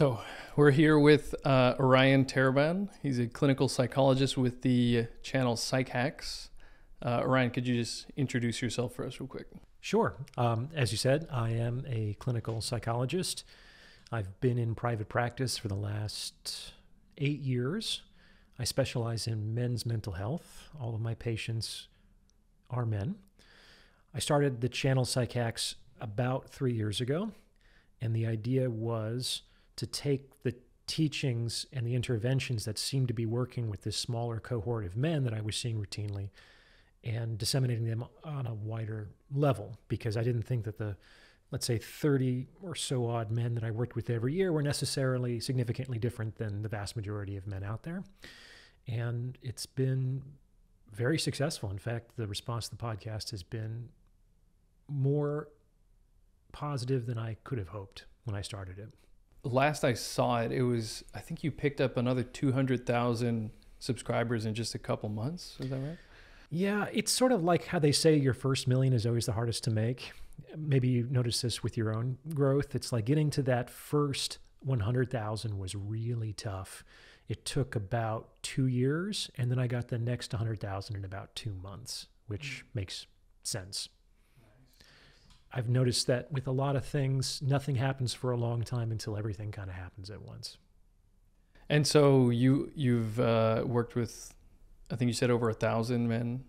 So we're here with uh, Orion Taraban. He's a clinical psychologist with the channel PsycHacks. Uh, Orion, could you just introduce yourself for us real quick? Sure. Um, as you said, I am a clinical psychologist. I've been in private practice for the last eight years. I specialize in men's mental health. All of my patients are men. I started the channel PsycHacks about three years ago, and the idea was to take the teachings and the interventions that seemed to be working with this smaller cohort of men that I was seeing routinely and disseminating them on a wider level because I didn't think that the let's say 30 or so odd men that I worked with every year were necessarily significantly different than the vast majority of men out there. And it's been very successful. In fact, the response to the podcast has been more positive than I could have hoped when I started it. Last I saw it, it was, I think you picked up another 200,000 subscribers in just a couple months. Is that right? Yeah, it's sort of like how they say your first million is always the hardest to make. Maybe you notice this with your own growth. It's like getting to that first 100,000 was really tough. It took about two years, and then I got the next 100,000 in about two months, which mm. makes sense. I've noticed that with a lot of things, nothing happens for a long time until everything kind of happens at once. And so you you've uh, worked with I think you said over a thousand men.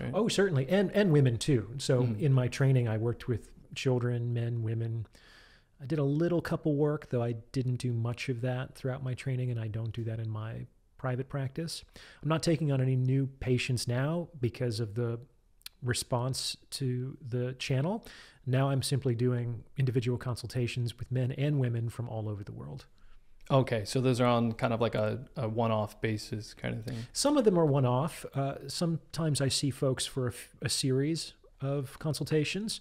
Right? Oh, certainly, and and women too. So mm. in my training, I worked with children, men, women. I did a little couple work, though I didn't do much of that throughout my training, and I don't do that in my private practice. I'm not taking on any new patients now because of the response to the channel. Now I'm simply doing individual consultations with men and women from all over the world. Okay, so those are on kind of like a, a one-off basis kind of thing. Some of them are one-off. Uh, sometimes I see folks for a, a series of consultations,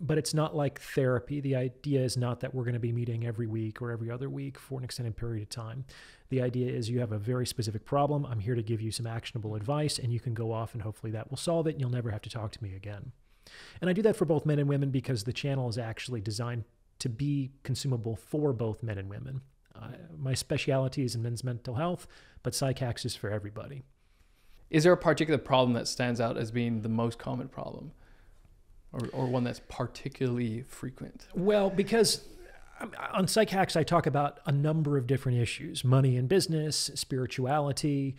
but it's not like therapy. The idea is not that we're going to be meeting every week or every other week for an extended period of time. The idea is you have a very specific problem. I'm here to give you some actionable advice, and you can go off and hopefully that will solve it, and you'll never have to talk to me again. And I do that for both men and women because the channel is actually designed to be consumable for both men and women. Uh, my specialty is in men's mental health, but PsycHacks is for everybody. Is there a particular problem that stands out as being the most common problem? Or, or one that's particularly frequent? Well, because um, on PsycHacks, I talk about a number of different issues money and business, spirituality,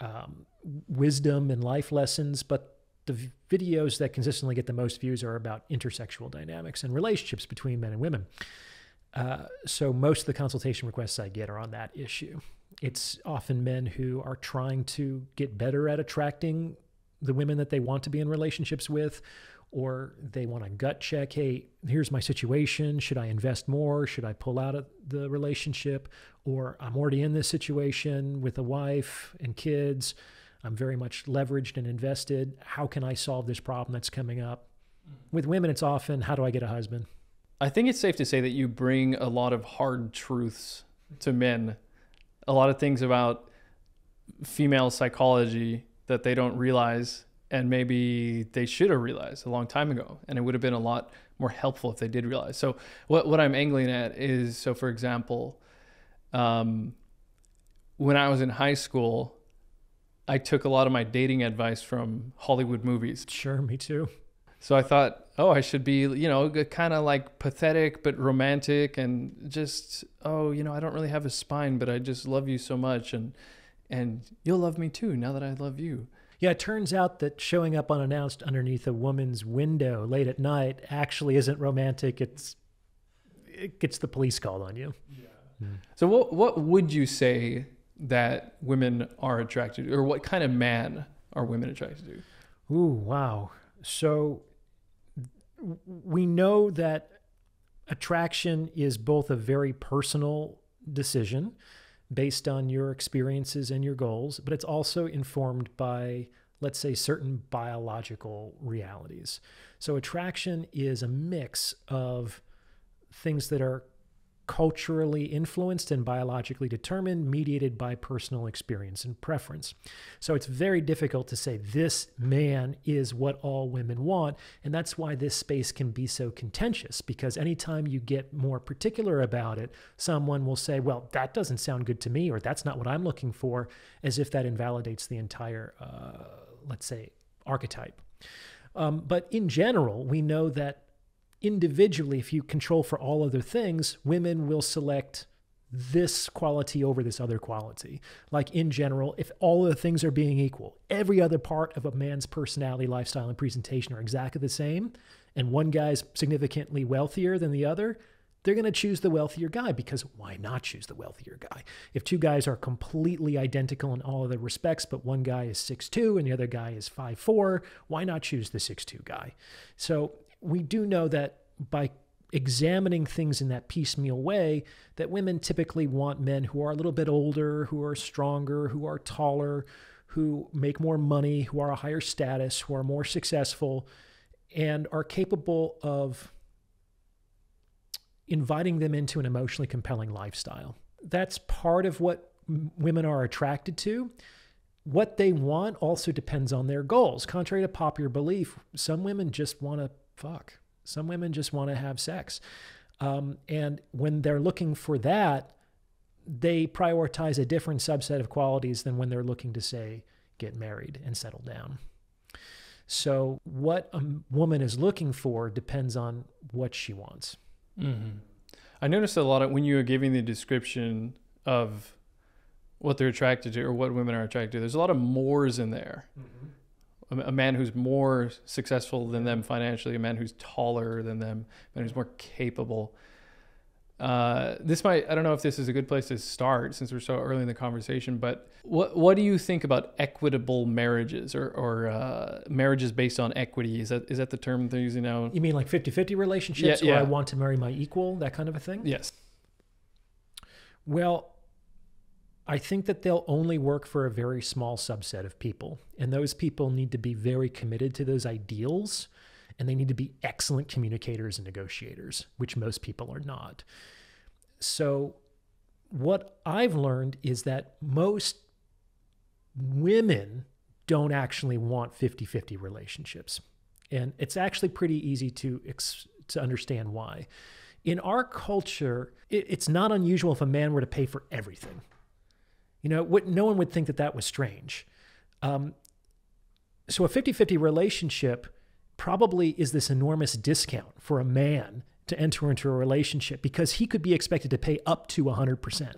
um, wisdom, and life lessons. But the videos that consistently get the most views are about intersexual dynamics and relationships between men and women. Uh, so most of the consultation requests I get are on that issue. It's often men who are trying to get better at attracting the women that they want to be in relationships with, or they want a gut check hey, here's my situation. Should I invest more? Should I pull out of the relationship? Or I'm already in this situation with a wife and kids. I'm very much leveraged and invested. How can I solve this problem that's coming up? With women, it's often how do I get a husband? I think it's safe to say that you bring a lot of hard truths to men, a lot of things about female psychology that they don't realize and maybe they should have realized a long time ago and it would have been a lot more helpful if they did realize so what, what i'm angling at is so for example um, when i was in high school i took a lot of my dating advice from hollywood movies sure me too so I thought, oh, I should be, you know, kind of like pathetic but romantic and just, oh, you know, I don't really have a spine, but I just love you so much and and you'll love me too now that I love you. Yeah, it turns out that showing up unannounced underneath a woman's window late at night actually isn't romantic. It's it gets the police called on you. Yeah. Mm. So what what would you say that women are attracted to, or what kind of man are women attracted to? Ooh, wow. So we know that attraction is both a very personal decision based on your experiences and your goals, but it's also informed by, let's say, certain biological realities. So, attraction is a mix of things that are culturally influenced and biologically determined, mediated by personal experience and preference. So it's very difficult to say this man is what all women want. And that's why this space can be so contentious, because anytime you get more particular about it, someone will say, well, that doesn't sound good to me, or that's not what I'm looking for, as if that invalidates the entire, uh, let's say, archetype. Um, but in general, we know that individually, if you control for all other things, women will select this quality over this other quality. Like in general, if all of the things are being equal, every other part of a man's personality, lifestyle, and presentation are exactly the same, and one guy's significantly wealthier than the other, they're going to choose the wealthier guy because why not choose the wealthier guy? If two guys are completely identical in all other respects, but one guy is 6'2 and the other guy is 5'4, why not choose the 6'2 guy? So we do know that by examining things in that piecemeal way that women typically want men who are a little bit older, who are stronger, who are taller, who make more money, who are a higher status, who are more successful, and are capable of inviting them into an emotionally compelling lifestyle. That's part of what women are attracted to. What they want also depends on their goals. Contrary to popular belief, some women just want to fuck. Some women just want to have sex. Um, and when they're looking for that, they prioritize a different subset of qualities than when they're looking to, say, get married and settle down. So, what a woman is looking for depends on what she wants. Mm-hmm. I noticed a lot of when you were giving the description of what they're attracted to or what women are attracted to, there's a lot of mores in there. Mm-hmm a man who's more successful than them financially, a man who's taller than them, a man who's more capable. Uh, this might I don't know if this is a good place to start since we're so early in the conversation, but what what do you think about equitable marriages or, or uh, marriages based on equity? Is that is that the term they're using now? You mean like 50-50 relationships yeah, yeah. I want to marry my equal, that kind of a thing? Yes. Well, I think that they'll only work for a very small subset of people. And those people need to be very committed to those ideals and they need to be excellent communicators and negotiators, which most people are not. So, what I've learned is that most women don't actually want 50 50 relationships. And it's actually pretty easy to, to understand why. In our culture, it, it's not unusual if a man were to pay for everything. You know, what, no one would think that that was strange. Um, so a 50 50 relationship probably is this enormous discount for a man to enter into a relationship because he could be expected to pay up to 100%.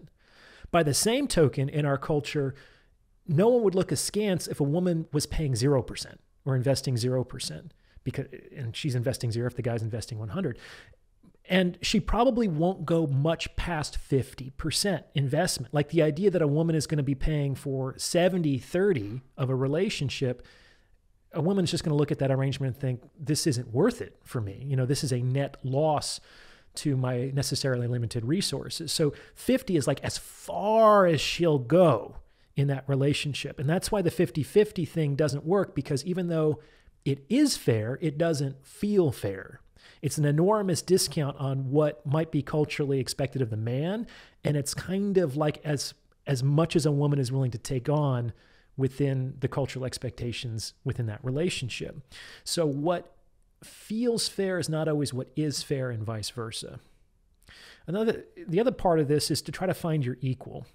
By the same token, in our culture, no one would look askance if a woman was paying 0% or investing 0% because and she's investing 0 if the guy's investing 100 and she probably won't go much past 50% investment. Like the idea that a woman is going to be paying for 70 30 of a relationship, a woman's just going to look at that arrangement and think, this isn't worth it for me. You know, this is a net loss to my necessarily limited resources. So 50 is like as far as she'll go in that relationship. And that's why the 50 50 thing doesn't work because even though it is fair, it doesn't feel fair it's an enormous discount on what might be culturally expected of the man, and it's kind of like as as much as a woman is willing to take on within the cultural expectations within that relationship. So what feels fair is not always what is fair and vice versa. Another the other part of this is to try to find your equal.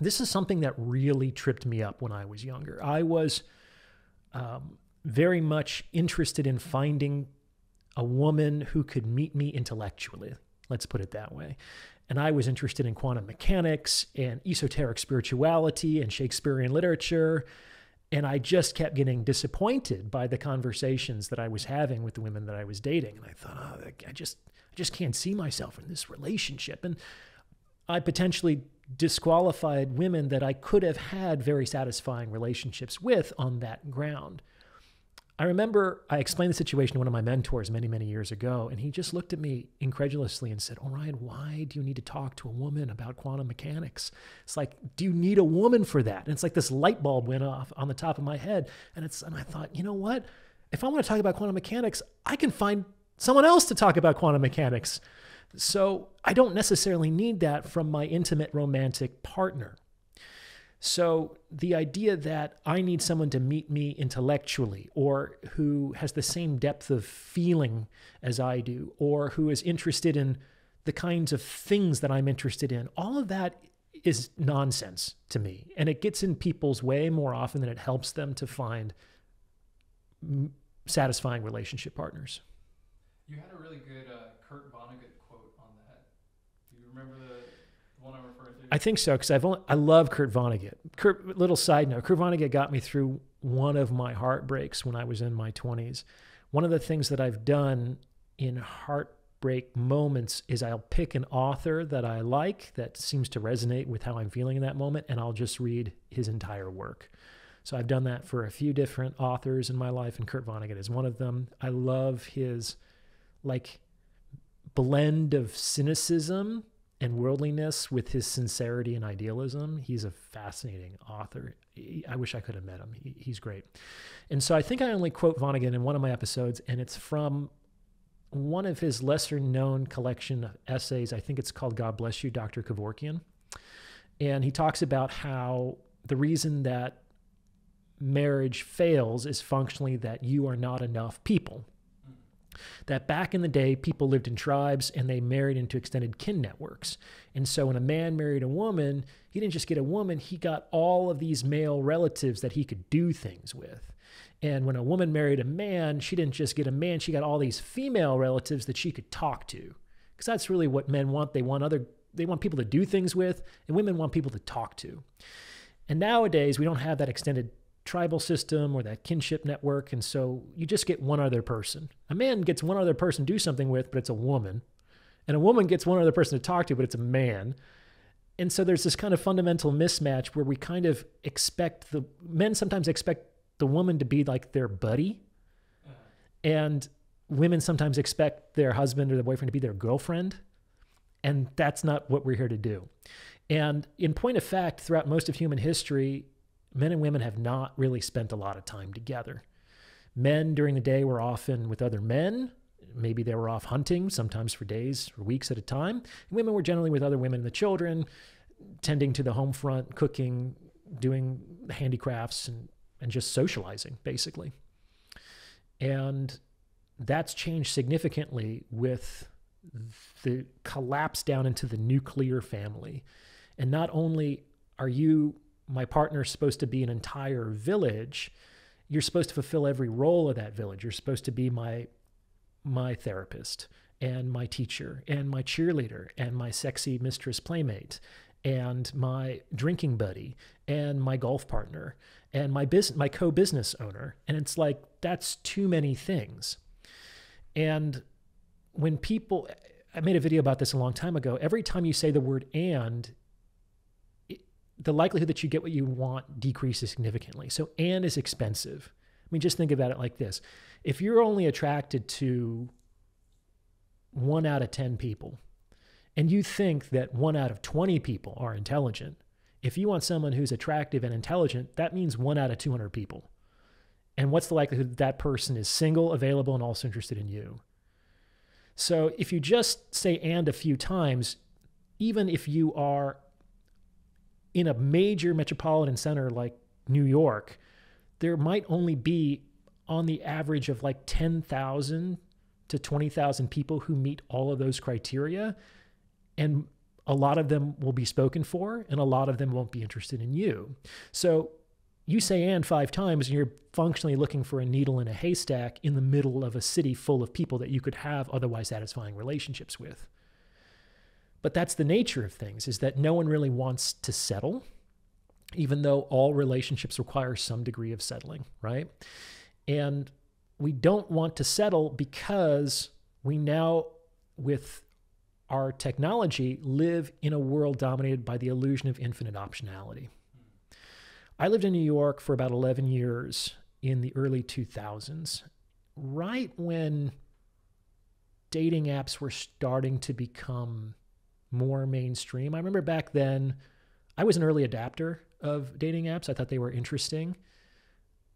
This is something that really tripped me up when I was younger. I was um, very much interested in finding a woman who could meet me intellectually. Let's put it that way. And I was interested in quantum mechanics and esoteric spirituality and Shakespearean literature. And I just kept getting disappointed by the conversations that I was having with the women that I was dating. And I thought, oh, I just, I just can't see myself in this relationship. And I potentially disqualified women that I could have had very satisfying relationships with on that ground. I remember I explained the situation to one of my mentors many, many years ago, and he just looked at me incredulously and said, Orion, why do you need to talk to a woman about quantum mechanics? It's like, do you need a woman for that? And it's like this light bulb went off on the top of my head. And it's and I thought, you know what? If I want to talk about quantum mechanics, I can find someone else to talk about quantum mechanics. So I don't necessarily need that from my intimate romantic partner. So the idea that I need someone to meet me intellectually or who has the same depth of feeling as I do or who is interested in the kinds of things that I'm interested in, all of that is nonsense to me. And it gets in people's way more often than it helps them to find satisfying relationship partners. You had a really good uh, Kurt Vonnegut quote on that. Do you remember the one I'm? I think so because I've only, I love Kurt Vonnegut. Kurt, little side note: Kurt Vonnegut got me through one of my heartbreaks when I was in my 20s. One of the things that I've done in heartbreak moments is I'll pick an author that I like that seems to resonate with how I'm feeling in that moment, and I'll just read his entire work. So I've done that for a few different authors in my life, and Kurt Vonnegut is one of them. I love his like blend of cynicism and worldliness with his sincerity and idealism. He's a fascinating author. I wish I could have met him. he's great. And so I think I only quote Vonnegut in one of my episodes, and it's from one of his lesser known collection of essays. I think it's called God Bless You, Dr. Kevorkian. And he talks about how the reason that marriage fails is functionally that you are not enough people. That back in the day, people lived in tribes and they married into extended kin networks. And so when a man married a woman, he didn't just get a woman, he got all of these male relatives that he could do things with. And when a woman married a man, she didn't just get a man, she got all these female relatives that she could talk to. Because that's really what men want. They want other they want people to do things with, and women want people to talk to. And nowadays, we don't have that extended tribal system or that kinship network. And so you just get one other person. A man gets one other person to do something with, but it's a woman. And a woman gets one other person to talk to, but it's a man. And so there's this kind of fundamental mismatch where we kind of expect the men sometimes expect the woman to be like their buddy. And women sometimes expect their husband or their boyfriend to be their girlfriend. And that's not what we're here to do. And in point of fact, throughout most of human history, men and women have not really spent a lot of time together. Men during the day were often with other men. Maybe they were off hunting, sometimes for days or weeks at a time. And women were generally with other women and the children, tending to the home front, cooking, doing handicrafts, and, and just socializing, basically. And that's changed significantly with the collapse down into the nuclear family. And not only are you my partner's supposed to be an entire village, you're supposed to fulfill every role of that village. You're supposed to be my my therapist and my teacher and my cheerleader and my sexy mistress playmate and my drinking buddy and my golf partner and my business my co-business owner. And it's like that's too many things. And when people i made a video about this a long time ago. Every time you say the word and the likelihood that you get what you want decreases significantly. So, and is expensive. I mean, just think about it like this if you're only attracted to one out of 10 people, and you think that one out of 20 people are intelligent, if you want someone who's attractive and intelligent, that means one out of 200 people. And what's the likelihood that that person is single, available, and also interested in you? So if you just say and a few times, even if you are in a major metropolitan center like New York, there might only be on the average of like 10,000 to 20,000 people who meet all of those criteria. And a lot of them will be spoken for, and a lot of them won't be interested in you. So you say and five times, and you're functionally looking for a needle in a haystack in the middle of a city full of people that you could have otherwise satisfying relationships with. But that's the nature of things is that no one really wants to settle, even though all relationships require some degree of settling, right? And we don't want to settle because we now, with our technology, live in a world dominated by the illusion of infinite optionality. I lived in New York for about 11 years in the early 2000s, right when dating apps were starting to become more mainstream. I remember back then, I was an early adapter of dating apps. I thought they were interesting,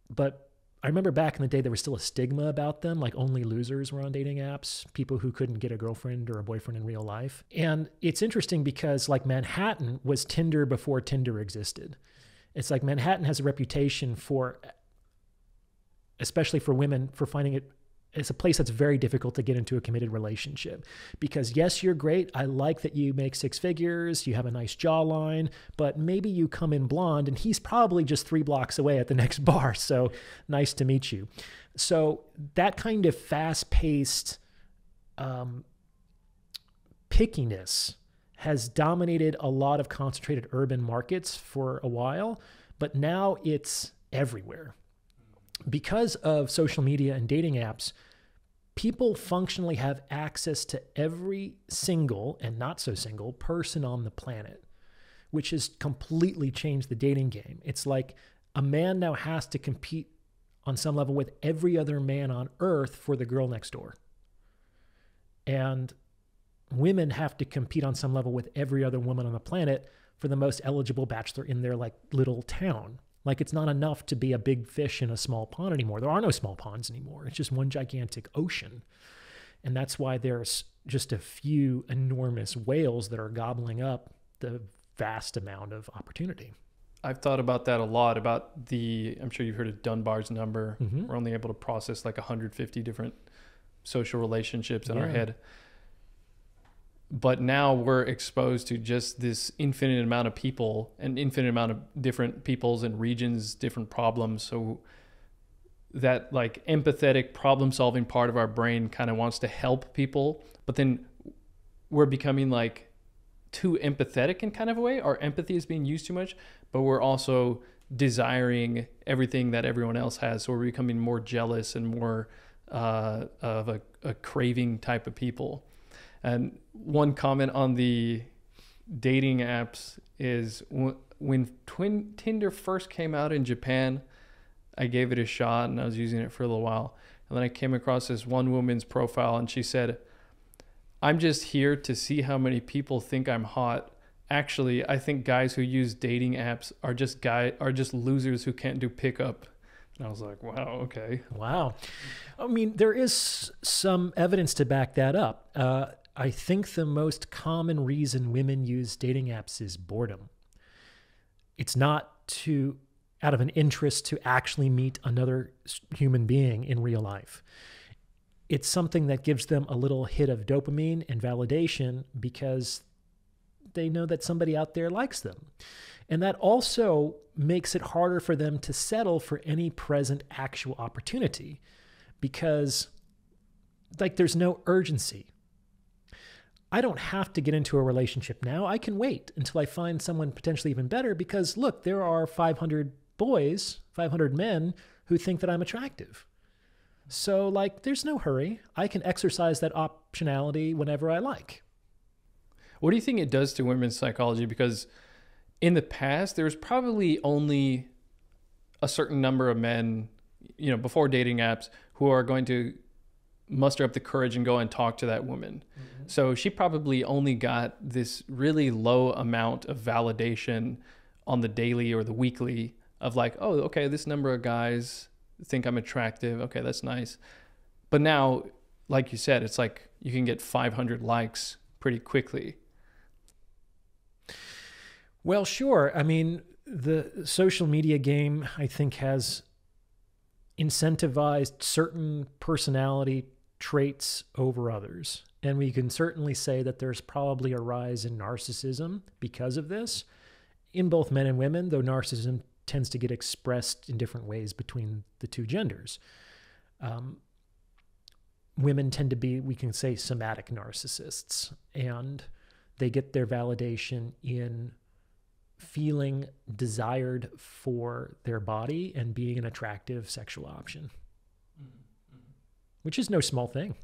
but I remember back in the day there was still a stigma about them, like only losers were on dating apps, people who couldn't get a girlfriend or a boyfriend in real life. And it's interesting because like Manhattan was Tinder before Tinder existed. It's like Manhattan has a reputation for especially for women for finding it it's a place that's very difficult to get into a committed relationship. Because yes you're great. I like that you make six figures. You have a nice jawline. But maybe you come in blonde and he's probably just three blocks away at the next bar. So nice to meet you. So that kind of fast-paced um, pickiness has dominated a lot of concentrated urban markets for a while. But now it's everywhere because of social media and dating apps, people functionally have access to every single and not so single person on the planet, which has completely changed the dating game. It's like a man now has to compete on some level with every other man on earth for the girl next door. And women have to compete on some level with every other woman on the planet for the most eligible bachelor in their like little town like it's not enough to be a big fish in a small pond anymore. There are no small ponds anymore. It's just one gigantic ocean. And that's why there's just a few enormous whales that are gobbling up the vast amount of opportunity. I've thought about that a lot about the I'm sure you've heard of Dunbar's number. Mhm. We're only able to process like 150 different social relationships in our head. But now we're exposed to just this infinite amount of people and infinite amount of different peoples and regions, different problems. So that like empathetic problem solving part of our brain kind of wants to help people, but then we're becoming like too empathetic in kind of a way. Our empathy is being used too much, but we're also desiring everything that everyone else has. So we're becoming more jealous and more uh, of a, a craving type of people. And one comment on the dating apps is when Twin Tinder first came out in Japan, I gave it a shot and I was using it for a little while. And then I came across this one woman's profile and she said, I'm just here to see how many people think I'm hot. Actually, I think guys who use dating apps are just guy are just losers who can't do pickup. And I was like, wow, okay. Wow. I mean, there is some evidence to back that up. Uh, I think the most common reason women use dating apps is boredom. It's not to out of an interest to actually meet another human being in real life. It's something that gives them a little hit of dopamine and validation because they know that somebody out there likes them. And that also makes it harder for them to settle for any present actual opportunity because like there's no urgency. I don't have to get into a relationship now. I can wait until I find someone potentially even better because look, there are 500 boys, 500 men who think that I'm attractive. So like there's no hurry. I can exercise that optionality whenever I like. What do you think it does to women's psychology? Because in the past, there was probably only a certain number of men, you know, before dating apps, who are going to muster up the courage and go and talk to that woman. Mm-hmm. So she probably only got this really low amount of validation on the daily or the weekly of like, oh, okay, this number of guys think I'm attractive. Okay, that's nice. But now, like you said, it's like you can get 500 likes pretty quickly. Well, sure. I mean, the social media game, I think, has incentivized certain personality traits over others. And we can certainly say that there's probably a rise in narcissism because of this in both men and women, though narcissism tends to get expressed in different ways between the two genders. Um, women tend to be, we can say, somatic narcissists, and they get their validation in feeling desired for their body and being an attractive sexual option, which is no small thing.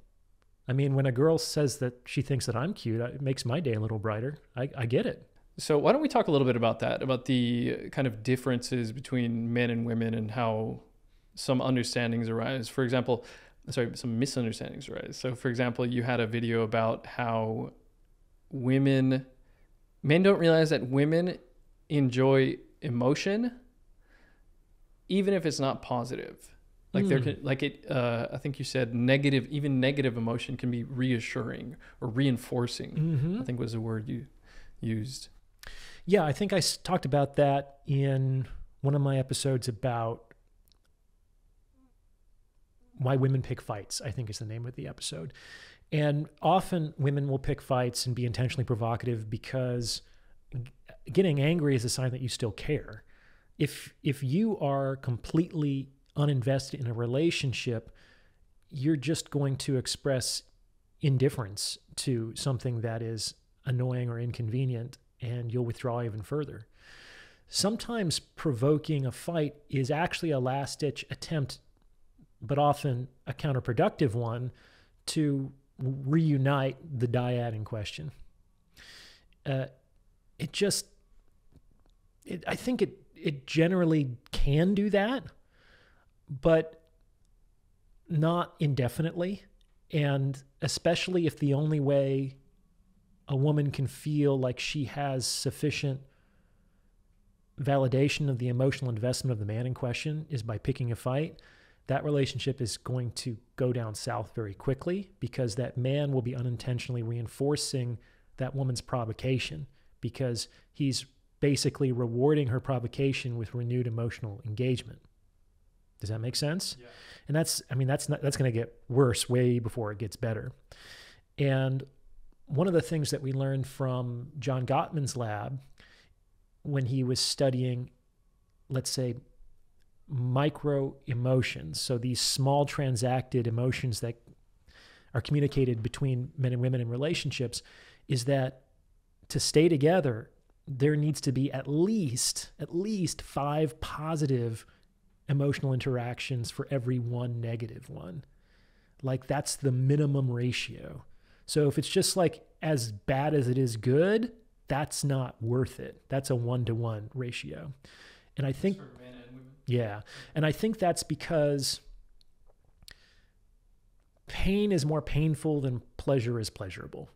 I mean, when a girl says that she thinks that I'm cute, it makes my day a little brighter. I, I get it. So why don't we talk a little bit about that, about the kind of differences between men and women and how some understandings arise. For example, sorry, some misunderstandings arise. So for example, you had a video about how women men don't realize that women enjoy emotion even if it's not positive. Like there Mm. can, like it. Uh, I think you said negative, even negative emotion can be reassuring or reinforcing. Mhm. I think was the word you used. Yeah, I think I s- talked about that in one of my episodes about why women pick fights, I think is the name of the episode. And often women will pick fights and be intentionally provocative because getting angry is a sign that you still care. If if you are completely uninvested in a relationship, you're just going to express indifference to something that is annoying or inconvenient and you'll withdraw even further. Sometimes provoking a fight is actually a last ditch attempt, but often a counterproductive one to reunite the dyad in question. Uh, it just, it, I think it, it generally can do that, but not indefinitely. And especially if the only way a woman can feel like she has sufficient validation of the emotional investment of the man in question is by picking a fight, that relationship is going to go down south very quickly because that man will be unintentionally reinforcing that woman's provocation because he's basically rewarding her provocation with renewed emotional engagement. Does that make sense? Yeah. And that's I mean that's not that's going to get worse way before it gets better. And one of the things that we learned from John Gottman's lab when he was studying, let's say, micro emotions, so these small transacted emotions that are communicated between men and women in relationships, is that to stay together, there needs to be at least at least five positive emotional interactions for every one negative one. Like that's the minimum ratio. So if it's just like as bad as it is good, that's not worth it. That's a one to one ratio. And I think, yeah. And I think that's because pain is more painful than pleasure is pleasurable.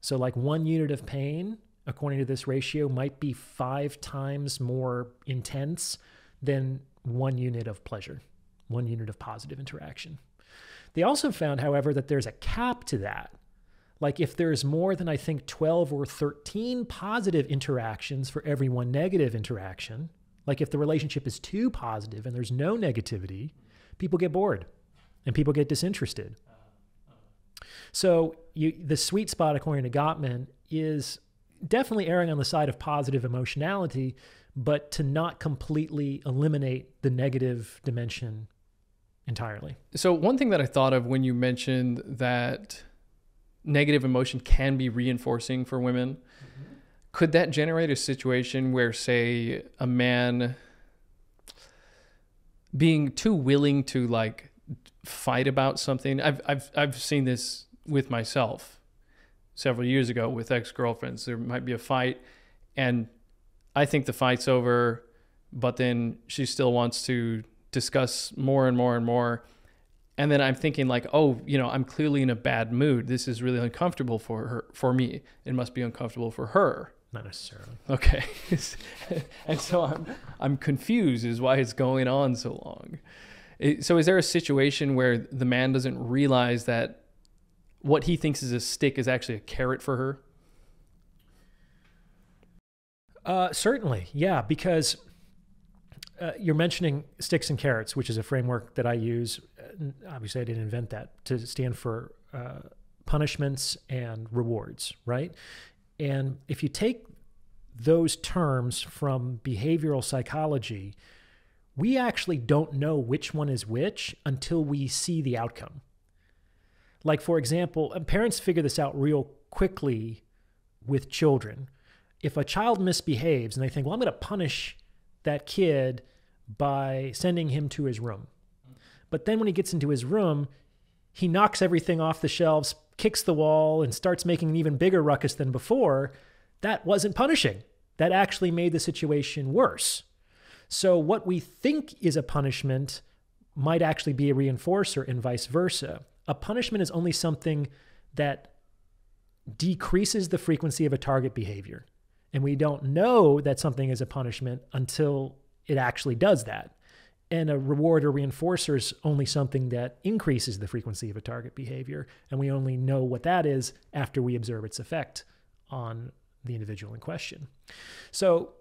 So, like one unit of pain, according to this ratio, might be five times more intense than one unit of pleasure, one unit of positive interaction. They also found, however, that there's a cap to that. Like if there's more than I think 12 or 13 positive interactions for every one negative interaction, like if the relationship is too positive and there's no negativity, people get bored and people get disinterested. So you, the sweet spot, according to Gottman, is definitely erring on the side of positive emotionality, but to not completely eliminate the negative dimension entirely. So one thing that I thought of when you mentioned that negative emotion can be reinforcing for women, mm-hmm. could that generate a situation where, say, a man being too willing to like fight about something? I've I've I've seen this with myself several years ago with ex-girlfriends. There might be a fight, and I think the fight's over, but then she still wants to discuss more and more and more. And then I'm thinking like, oh, you know, I'm clearly in a bad mood. This is really uncomfortable for her, for me. It must be uncomfortable for her. Not necessarily. Okay. and so I'm I'm confused is why it's going on so long. It- so is there a situation where the man doesn't realize that what he thinks is a stick is actually a carrot for her? Uh, certainly, yeah, because uh, you're mentioning sticks and carrots, which is a framework that I use. Uh, Obviously, I didn't invent that to stand for uh, punishments and rewards, right? And if you take those terms from behavioral psychology, we actually don't know which one is which until we see the outcome. Like, for example, uh, parents figure this out real quickly with children. If a child misbehaves and they think, well, I'm going to punish that kid by sending him to his room. But then when he gets into his room, he knocks everything off the shelves, kicks the wall, and starts making an even bigger ruckus than before. That wasn't punishing. That actually made the situation worse. So, what we think is a punishment might actually be a reinforcer, and vice versa. A punishment is only something that decreases the frequency of a target behavior. And we don't know that something is a punishment until it actually does that. And a reward or reinforcer is only something that increases the frequency of a target behavior. And we only know what that is after we observe its effect on the individual in question. So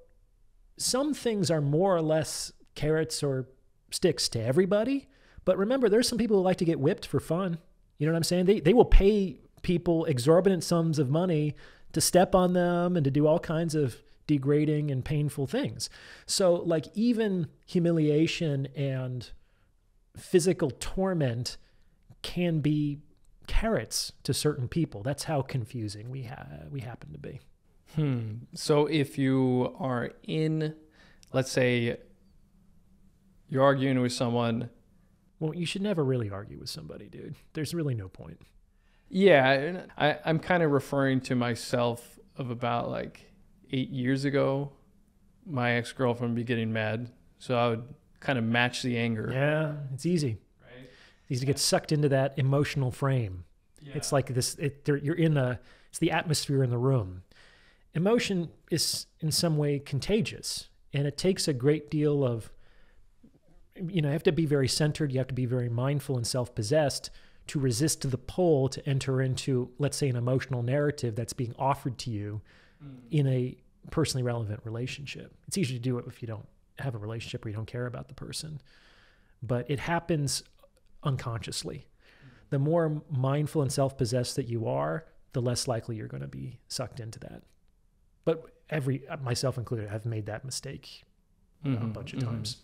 some things are more or less carrots or sticks to everybody. But remember, there's some people who like to get whipped for fun. You know what I'm saying? They, they will pay people exorbitant sums of money to step on them and to do all kinds of degrading and painful things. So, like, even humiliation and physical torment can be carrots to certain people. That's how confusing we ha- we happen to be. Hmm. So if you are in, let's say, you're arguing with someone. Well, you should never really argue with somebody, dude. There's really no point. Yeah, I, I'm kind of referring to myself of about like eight years ago. My ex girlfriend would be getting mad, so I would kind of match the anger. Yeah, it's easy. Right. It's easy to get sucked into that emotional frame. Yeah. It's like this. It, you're in a. It's the atmosphere in the room. Emotion is in some way contagious, and it takes a great deal of. You know, you have to be very centered. You have to be very mindful and self-possessed to resist the pull to enter into, let's say, an emotional narrative that's being offered to you in a personally relevant relationship. It's easy to do it if you don't have a relationship where you don't care about the person, but it happens unconsciously. The more mindful and self possessed that you are, the less likely you're going to be sucked into that. But every, myself included, I've made that mistake a Mhm, bunch of mhm. times.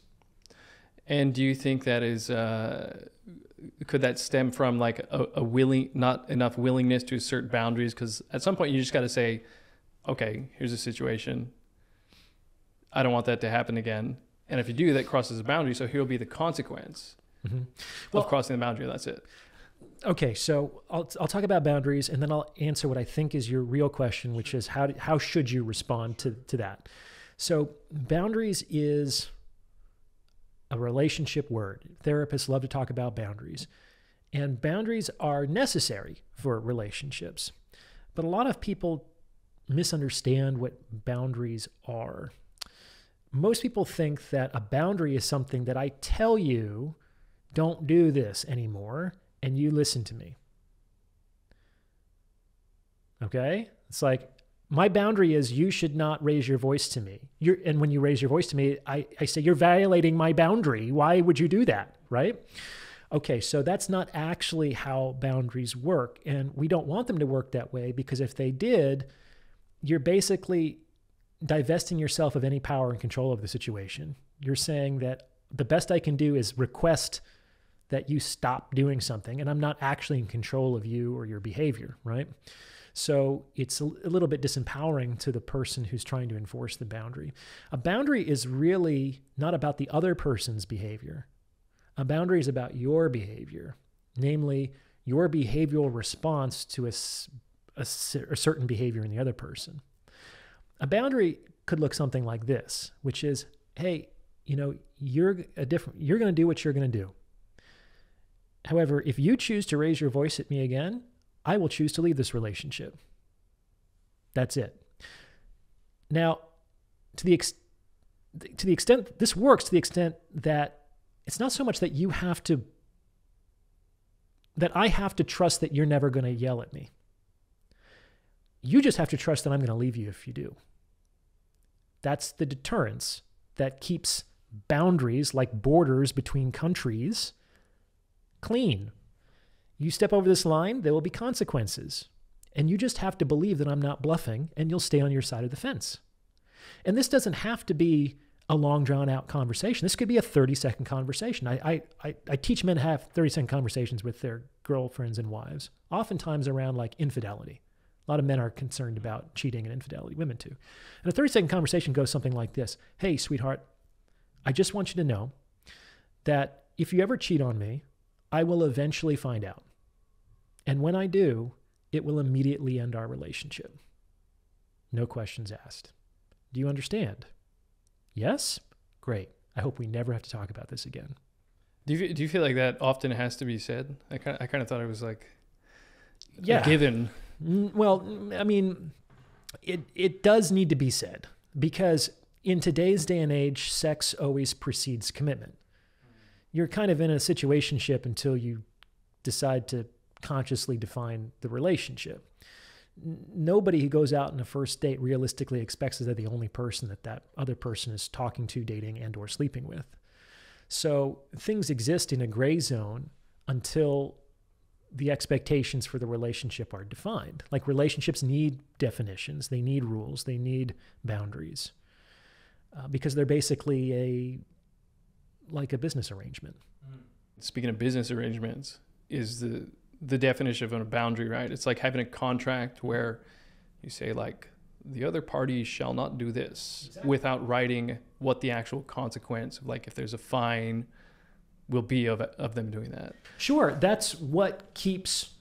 And do you think that is uh, could that stem from like a, a willing not enough willingness to assert boundaries? Because at some point you just got to say, okay, here's a situation. I don't want that to happen again. And if you do, that crosses a boundary. So here will be the consequence Mhm. Well- of crossing the boundary. That's it. Okay, so I'll, I'll talk about boundaries and then I'll answer what I think is your real question, which is how, do- how should you respond to, to that? So, boundaries is a relationship word. Therapists love to talk about boundaries. And boundaries are necessary for relationships. But a lot of people misunderstand what boundaries are. Most people think that a boundary is something that I tell you, don't do this anymore, and you listen to me. Okay? It's like, my boundary is you should not raise your voice to me. You're, and when you raise your voice to me, I, I say, you're violating my boundary. Why would you do that? Right? Okay, so that's not actually how boundaries work. And we don't want them to work that way because if they did, you're basically divesting yourself of any power and control of the situation. You're saying that the best I can do is request that you stop doing something, and I'm not actually in control of you or your behavior, right? So it's a, little bit disempowering to the person who's trying to enforce the boundary. A boundary is really not about the other person's behavior. A boundary is about your behavior, namely your behavioral response to a, a a certain behavior in the other person. A boundary could look something like this, which is, hey, you know, you're a different, you're going to do what you're going to do. However, if you choose to raise your voice at me again, I will choose to leave this relationship. That's it. Now, to the ex- to the extent this works, to the extent that it's not so much that you have to that I have to trust that you're never going to yell at me. You just have to trust that I'm going to leave you if you do. That's the deterrence that keeps boundaries like borders between countries clean. You step over this line, there will be consequences. And you just have to believe that I'm not bluffing and you'll stay on your side of the fence. And this doesn't have to be a long drawn out conversation. This could be a 30 second conversation. I, I, I, teach men to have 30 second conversations with their girlfriends and wives, oftentimes around like infidelity. A lot of men are concerned about cheating and infidelity, women too. And a 30 second conversation goes something like this Hey, sweetheart, I just want you to know that if you ever cheat on me, I will eventually find out. And when I do, it will immediately end our relationship. No questions asked. Do you understand? Yes? Great. I hope we never have to talk about this again. Do you do you feel like that often has to be said? I kind of, I kind of thought it was like Yeah. given. Well, I mean, it it does need to be said because in today's day and age, sex always precedes commitment. you're kind of in a situationship until you decide to consciously define the relationship. Nobody who goes out on a first date realistically expects that they're the only person that that other person is talking to, dating, and or sleeping with. So things exist in a gray zone until the expectations for the relationship are defined. Like relationships need definitions, they need rules, they need boundaries, uh, because they're basically a like a business arrangement. Speaking of business arrangements, is the the definition of a boundary, right? It's like having a contract where you say like the other party shall not do this exactly. without writing what the actual consequence of like if there's a fine will be of of them doing that. Sure, that's what keeps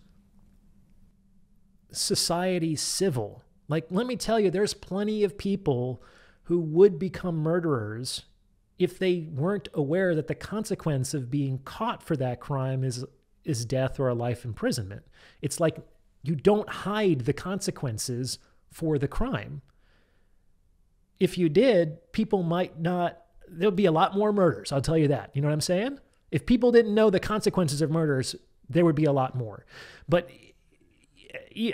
society civil. Like let me tell you there's plenty of people who would become murderers if they weren't aware that the consequence of being caught for that crime is is death or a life imprisonment. It's like you don't hide the consequences for the crime. If you did, people might not, there'll be a lot more murders. I'll tell you that. You know what I'm saying? If people didn't know the consequences of murders, there would be a lot more. But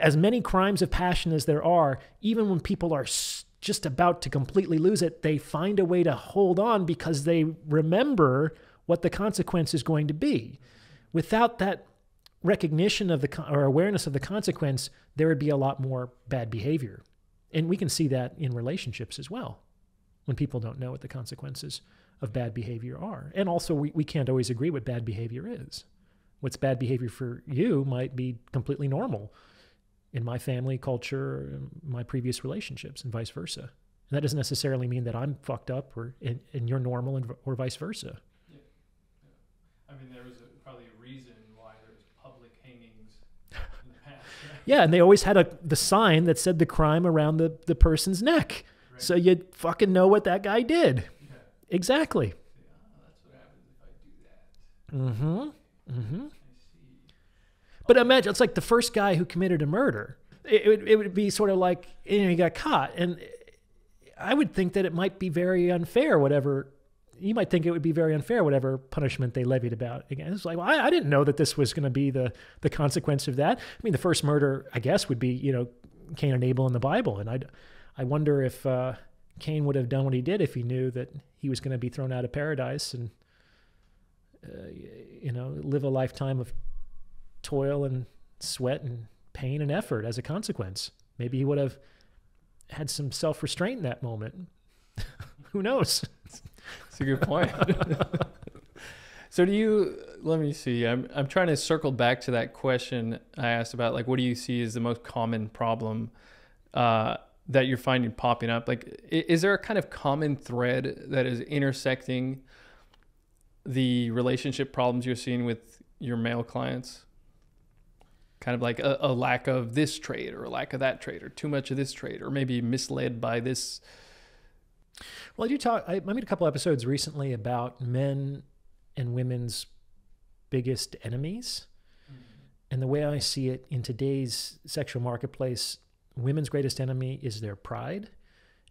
as many crimes of passion as there are, even when people are just about to completely lose it, they find a way to hold on because they remember what the consequence is going to be without that recognition of the or awareness of the consequence, there would be a lot more bad behavior. And we can see that in relationships as well when people don't know what the consequences of bad behavior are. And also, we, we can't always agree what bad behavior is. What's bad behavior for you might be completely normal in my family, culture, my previous relationships, and vice versa. And that doesn't necessarily mean that I'm fucked up or and, and you're normal and, or vice versa. Yeah. yeah. I mean, there was a reason why there's public hangings in the past. Yeah, and they always had a the sign that said the crime around the, the person's neck. Right. So you'd fucking know what that guy did. Yeah. Exactly. Mm-hmm. Mm-hmm. But imagine it's like the first guy who committed a murder. It, it, would, it would be sort of like you know he got caught, and I would think that it might be very unfair whatever you might think it would be very unfair, whatever punishment they levied about again. It's like, well, I, I didn't know that this was going to be the the consequence of that. I mean, the first murder, I guess, would be you know Cain and Abel in the Bible, and I I wonder if uh, Cain would have done what he did if he knew that he was going to be thrown out of paradise and uh, you know live a lifetime of toil and sweat and pain and effort as a consequence. Maybe he would have had some self restraint in that moment. Who knows? That's a good point. so do you let me see. I'm I'm trying to circle back to that question I asked about like what do you see as the most common problem uh, that you're finding popping up? Like is there a kind of common thread that is intersecting the relationship problems you're seeing with your male clients? Kind of like a, a lack of this trait or a lack of that trait or too much of this trait or maybe misled by this well, I do talk. I, I made a couple episodes recently about men and women's biggest enemies. Mm-hmm. And the way I see it in today's sexual marketplace, women's greatest enemy is their pride,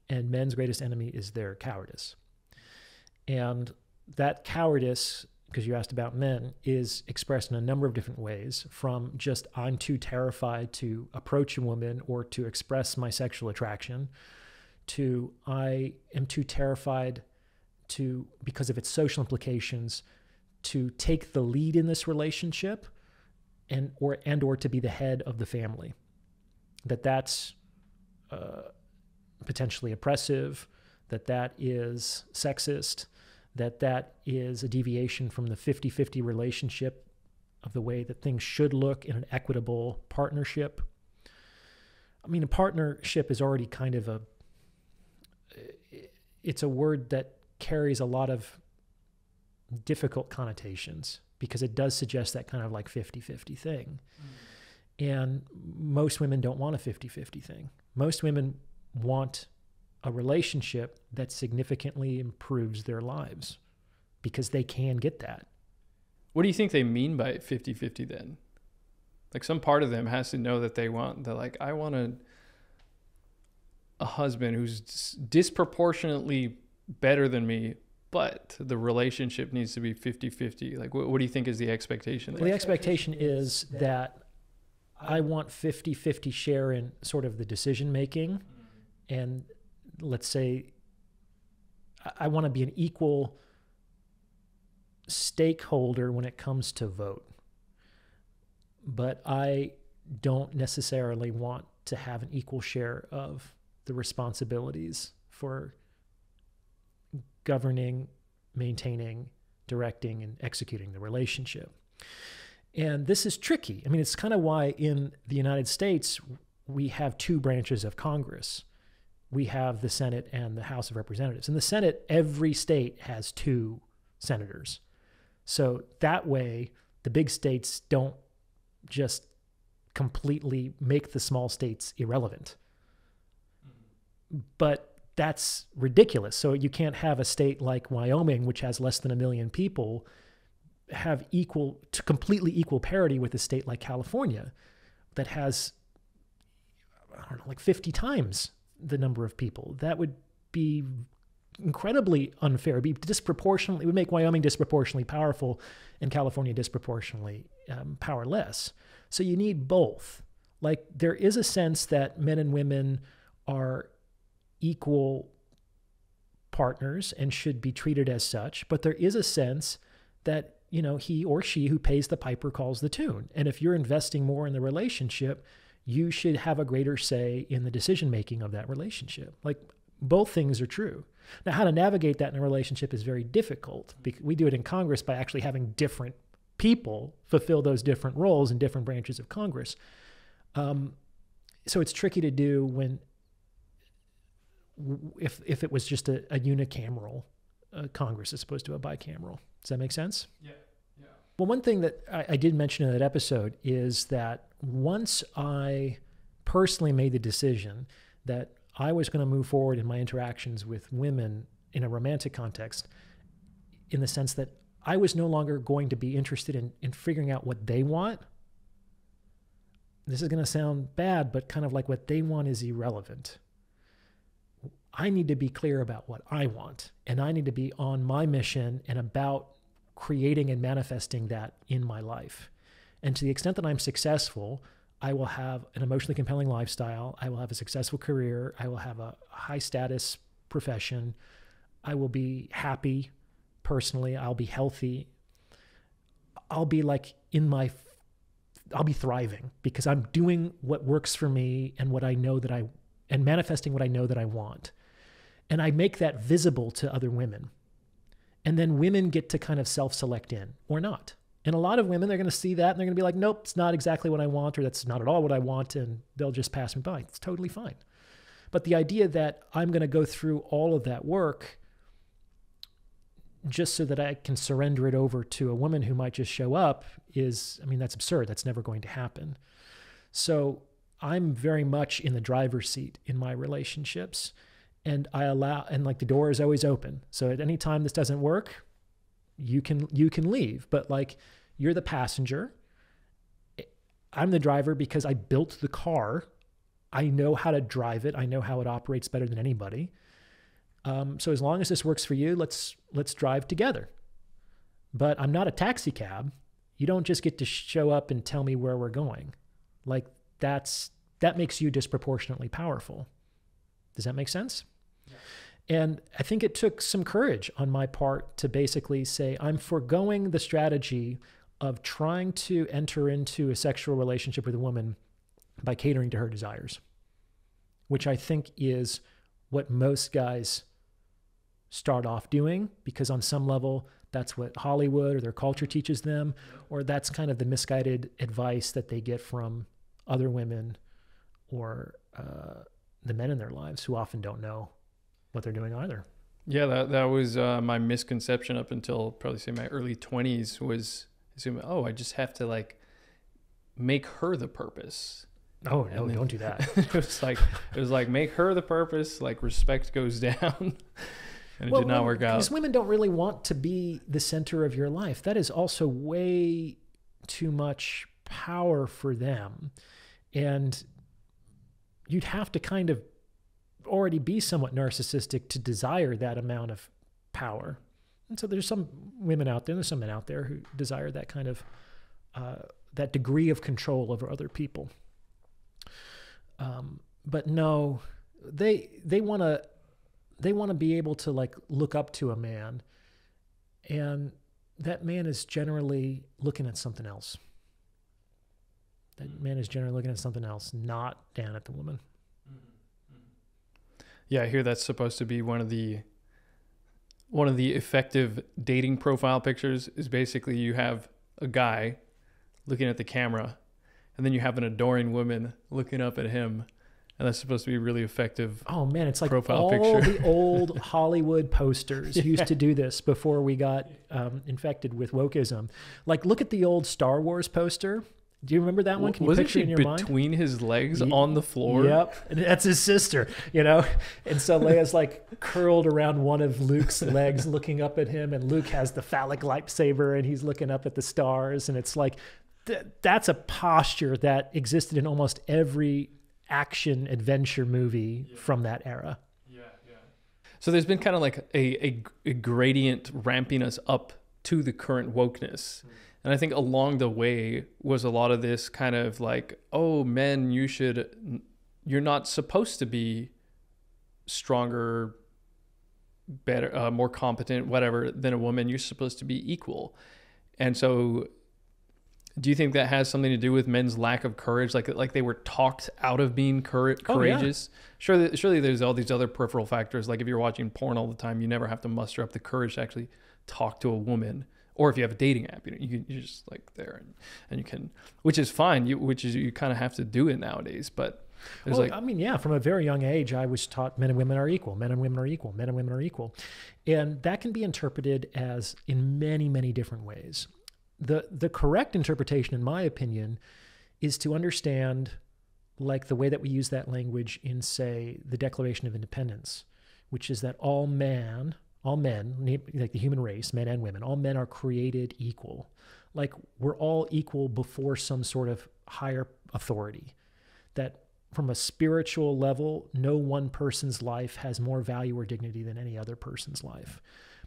and men's greatest enemy is their cowardice. And that cowardice, because you asked about men, is expressed in a number of different ways from just I'm too terrified to approach a woman or to express my sexual attraction to I am too terrified to because of its social implications to take the lead in this relationship and or and or to be the head of the family. That that's uh, potentially oppressive that that is sexist that that is a deviation from the 50-50 relationship of the way that things should look in an equitable partnership. I mean a partnership is already kind of a it's a word that carries a lot of difficult connotations because it does suggest that kind of like 50-50 thing. Mm. And most women don't want a 50-50 thing. Most women want a relationship that significantly improves their lives because they can get that. What do you think they mean by 50-50 then? Like some part of them has to know that they want they're like I want to a husband who's disproportionately better than me but the relationship needs to be 50-50 like what, what do you think is the expectation well, the expectation is that i want 50-50 share in sort of the decision making mm-hmm. and let's say i want to be an equal stakeholder when it comes to vote. But i don't necessarily want to have an equal share of the responsibilities for governing, maintaining, directing, and executing the relationship. And this is tricky. I mean, it's kind of why in the United States we have two branches of Congress. We have the Senate and the House of Representatives. In the Senate, every state has two senators. So that way, the big states don't just completely make the small states irrelevant. But that's ridiculous. So you can't have a state like Wyoming, which has less than a million people, have equal to completely equal parity with a state like California that has I don't know, like 50 times the number of people. That would be incredibly unfair. It'd be disproportionately, it would make Wyoming disproportionately powerful and California disproportionately um, powerless. So you need both. Like there is a sense that men and women are equal partners and should be treated as such, but there is a sense that you know he or she who pays the piper calls the tune. And if you're investing more in the relationship, you should have a greater say in the decision making of that relationship. Like both things are true. Now, how to navigate that in a relationship is very difficult. Because we do it in Congress by actually having different people fulfill those different roles in different branches of Congress. Um, so it's tricky to do when if if it was just a, a unicameral uh, Congress as opposed to a bicameral. Does that make sense? Yeah. Yeah. Well, one thing that I, I did mention in that episode is that once I personally made the decision that I was going to move forward in my interactions with women in a romantic context, in the sense that I was no longer going to be interested in, in figuring out what they want. This is going to sound bad, but kind of like what they want is irrelevant. I need to be clear about what I want, and I need to be on my mission and about creating and manifesting that in my life. And to the extent that I'm successful, I will have an emotionally compelling lifestyle. I will have a successful career. I will have a high status profession. I will be happy personally. I'll be healthy. I'll be like in my, I'll be thriving because I'm doing what works for me and what I know that I, and manifesting what I know that I want. And I make that visible to other women. And then women get to kind of self select in or not. And a lot of women, they're going to see that and they're going to be like, nope, it's not exactly what I want, or that's not at all what I want. And they'll just pass me by. It's totally fine. But the idea that I'm going to go through all of that work just so that I can surrender it over to a woman who might just show up is, I mean, that's absurd. That's never going to happen. So I'm very much in the driver's seat in my relationships. And I allow, and like the door is always open. So at any time this doesn't work, you can you can leave. But like you're the passenger. I'm the driver because I built the car. I know how to drive it. I know how it operates better than anybody. Um, so as long as this works for you, let's let's drive together. But I'm not a taxi cab. You don't just get to show up and tell me where we're going. Like that's that makes you disproportionately powerful. Does that make sense? And I think it took some courage on my part to basically say, I'm foregoing the strategy of trying to enter into a sexual relationship with a woman by catering to her desires, which I think is what most guys start off doing because on some level that's what Hollywood or their culture teaches them or that's kind of the misguided advice that they get from other women or uh, the men in their lives who often don't know what they're doing either. Yeah, that that was uh, my misconception up until probably say my early twenties was assuming, oh, I just have to like make her the purpose. Oh no, then, don't do that. it was like it was like make her the purpose, like respect goes down and it well, did not work out. Because women don't really want to be the center of your life. That is also way too much power for them. And you'd have to kind of already be somewhat narcissistic to desire that amount of power. And so there's some women out there, there's some men out there who desire that kind of uh, that degree of control over other people. Um, but no, they they want to they want to be able to like look up to a man, and that man is generally looking at something else. That man is generally looking at something else, not down at the woman. Yeah, I hear that's supposed to be one of the one of the effective dating profile pictures is basically you have a guy looking at the camera and then you have an adoring woman looking up at him and that's supposed to be really effective. Oh man, it's like Profile all picture. the old Hollywood posters used to do this before we got um, infected with wokeism. Like, look at the old Star Wars poster. Do you remember that one? Can you Wasn't picture she in your mind? between his legs Ye- on the floor? Yep, and that's his sister, you know. And so Leia's like curled around one of Luke's legs, looking up at him, and Luke has the phallic lightsaber, and he's looking up at the stars, and it's like th- that's a posture that existed in almost every action adventure movie from that era. Yeah. yeah. So there's been kind of like a, a, a gradient ramping us up to the current wokeness. Hmm. And I think along the way was a lot of this kind of like, oh, men, you should, you're not supposed to be stronger, better, uh, more competent, whatever, than a woman. You're supposed to be equal. And so do you think that has something to do with men's lack of courage? Like, like they were talked out of being cour- Oh, yeah. courageous? Surely, surely there's all these other peripheral factors. Like if you're watching porn all the time, you never have to muster up the courage to actually talk to a woman. Or if you have a dating app, you know, you can, you're just like there and, and you can, which is fine. You, which is you kind of have to do it nowadays. But Well, like, I mean, yeah, from a very young age, I was taught men and women are equal. Men and women are equal. Men and women are equal, and that can be interpreted as in many, many different ways. the The correct interpretation, in my opinion, is to understand, like the way that we use that language in, say, the Declaration of Independence, which is that all man, all men, like the human race, men and women, all men are created equal. Like we're all equal before some sort of higher authority. That from a spiritual level, no one person's life has more value or dignity than any other person's life.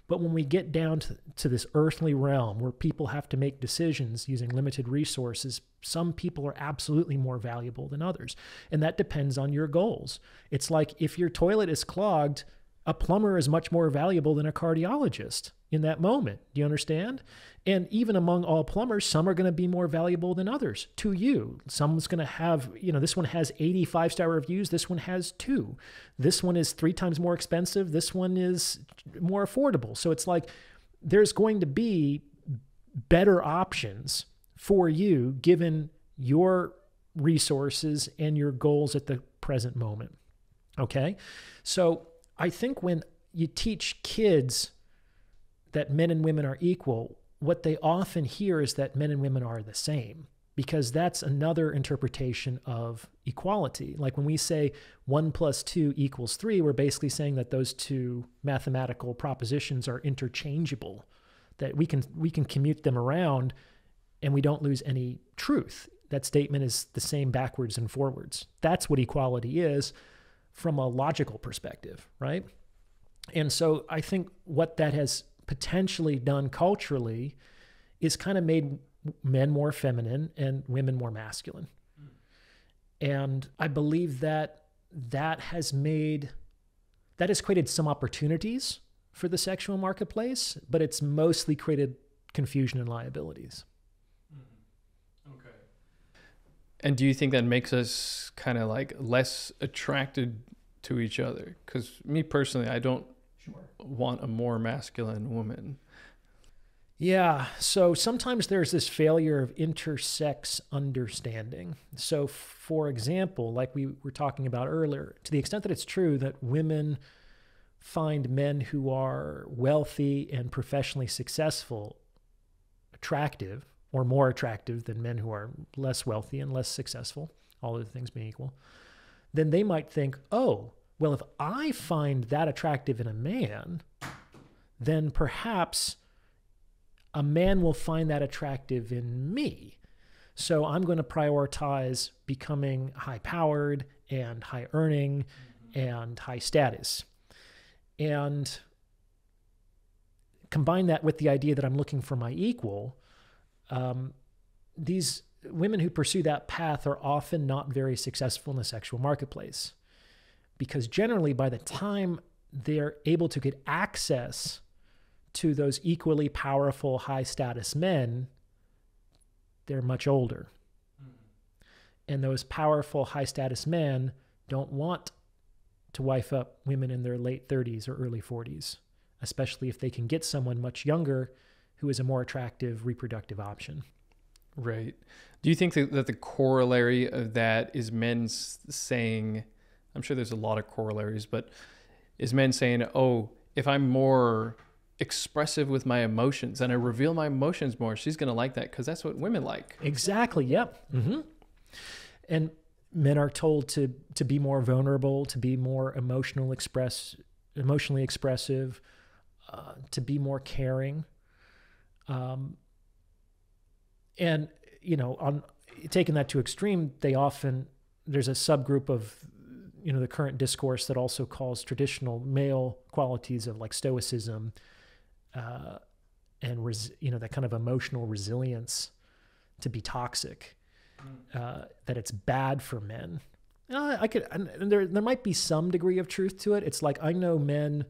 But when we get down to, to this earthly realm where people have to make decisions using limited resources, some people are absolutely more valuable than others. And that depends on your goals. It's like if your toilet is clogged, a plumber is much more valuable than a cardiologist in that moment. Do you understand? And even among all plumbers, some are going to be more valuable than others to you. Someone's going to have, you know, this one has 85 star reviews, this one has two. This one is three times more expensive, this one is more affordable. So it's like there's going to be better options for you given your resources and your goals at the present moment. Okay? So I think when you teach kids that men and women are equal, what they often hear is that men and women are the same because that's another interpretation of equality. Like when we say one plus two equals three, we're basically saying that those two mathematical propositions are interchangeable, that we can we can commute them around and we don't lose any truth. That statement is the same backwards and forwards. That's what equality is from a logical perspective, right? And so I think what that has potentially done culturally is kind of made men more feminine and women more masculine. And I believe that that has made that has created some opportunities for the sexual marketplace, but it's mostly created confusion and liabilities. And do you think that makes us kind of like less attracted to each other? Because me personally, I don't want a more masculine woman. Yeah. So sometimes there's this failure of intersex understanding. So, for example, like we were talking about earlier, to the extent that it's true that women find men who are wealthy and professionally successful attractive or more attractive than men who are less wealthy and less successful, all other things being equal, then they might think, oh, well, if I find that attractive in a man, then perhaps a man will find that attractive in me. So I'm going to prioritize becoming high powered and high earning and high status. And combine that with the idea that I'm looking for my equal, um, these women who pursue that path are often not very successful in the sexual marketplace because generally by the time they're able to get access to those equally powerful high status men they're much older. And those powerful high status men don't want to wife up women in their late 30s or early 40s especially if they can get someone much younger who is a more attractive reproductive option Right. Do you think that, the corollary of that is men saying, I'm sure there's a lot of corollaries, but is men saying, oh, if I'm more expressive with my emotions and I reveal my emotions more, she's going to like that because that's what women like. Exactly. Yep. hmm And men are told to to be more vulnerable, to be more emotional express, emotionally expressive, uh, to be more caring. Um, and you know, on taking that to extreme, they often there's a subgroup of you know the current discourse that also calls traditional male qualities of like stoicism uh, and res, you know that kind of emotional resilience to be toxic uh, that it's bad for men. And I, I could and and there there might be some degree of truth to it. It's like i know men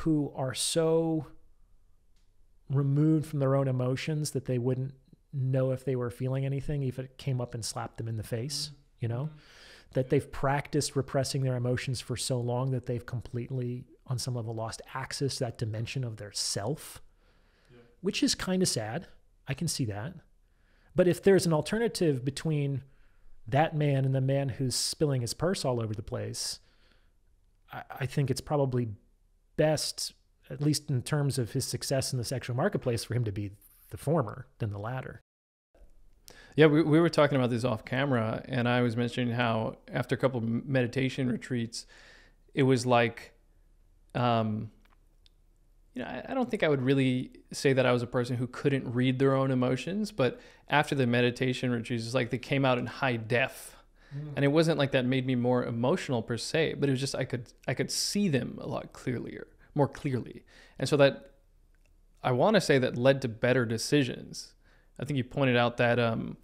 who are so removed from their own emotions that they wouldn't know if they were feeling anything if it came up and slapped them in the face mm-hmm. you know? Mm-hmm. That they've practiced repressing their emotions for so long that they've completely on some level lost access to that dimension of their self which is kind of sad. I can see that. But if there's an alternative between that man and the man who's spilling his purse all over the place i, I think it's probably best at least in terms of his success in the sexual marketplace for him to be the former than the latter. Yeah, we, we were talking about this off camera, and I was mentioning how after a couple of meditation retreats, it was like, um, you know, I, I don't think I would really say that I was a person who couldn't read their own emotions, but after the meditation retreats, it's like they came out in high def, and it wasn't like that made me more emotional per se, but it was just I could I could see them a lot clearer, more clearly, and so that I want to say that led to better decisions. I think you pointed out that um,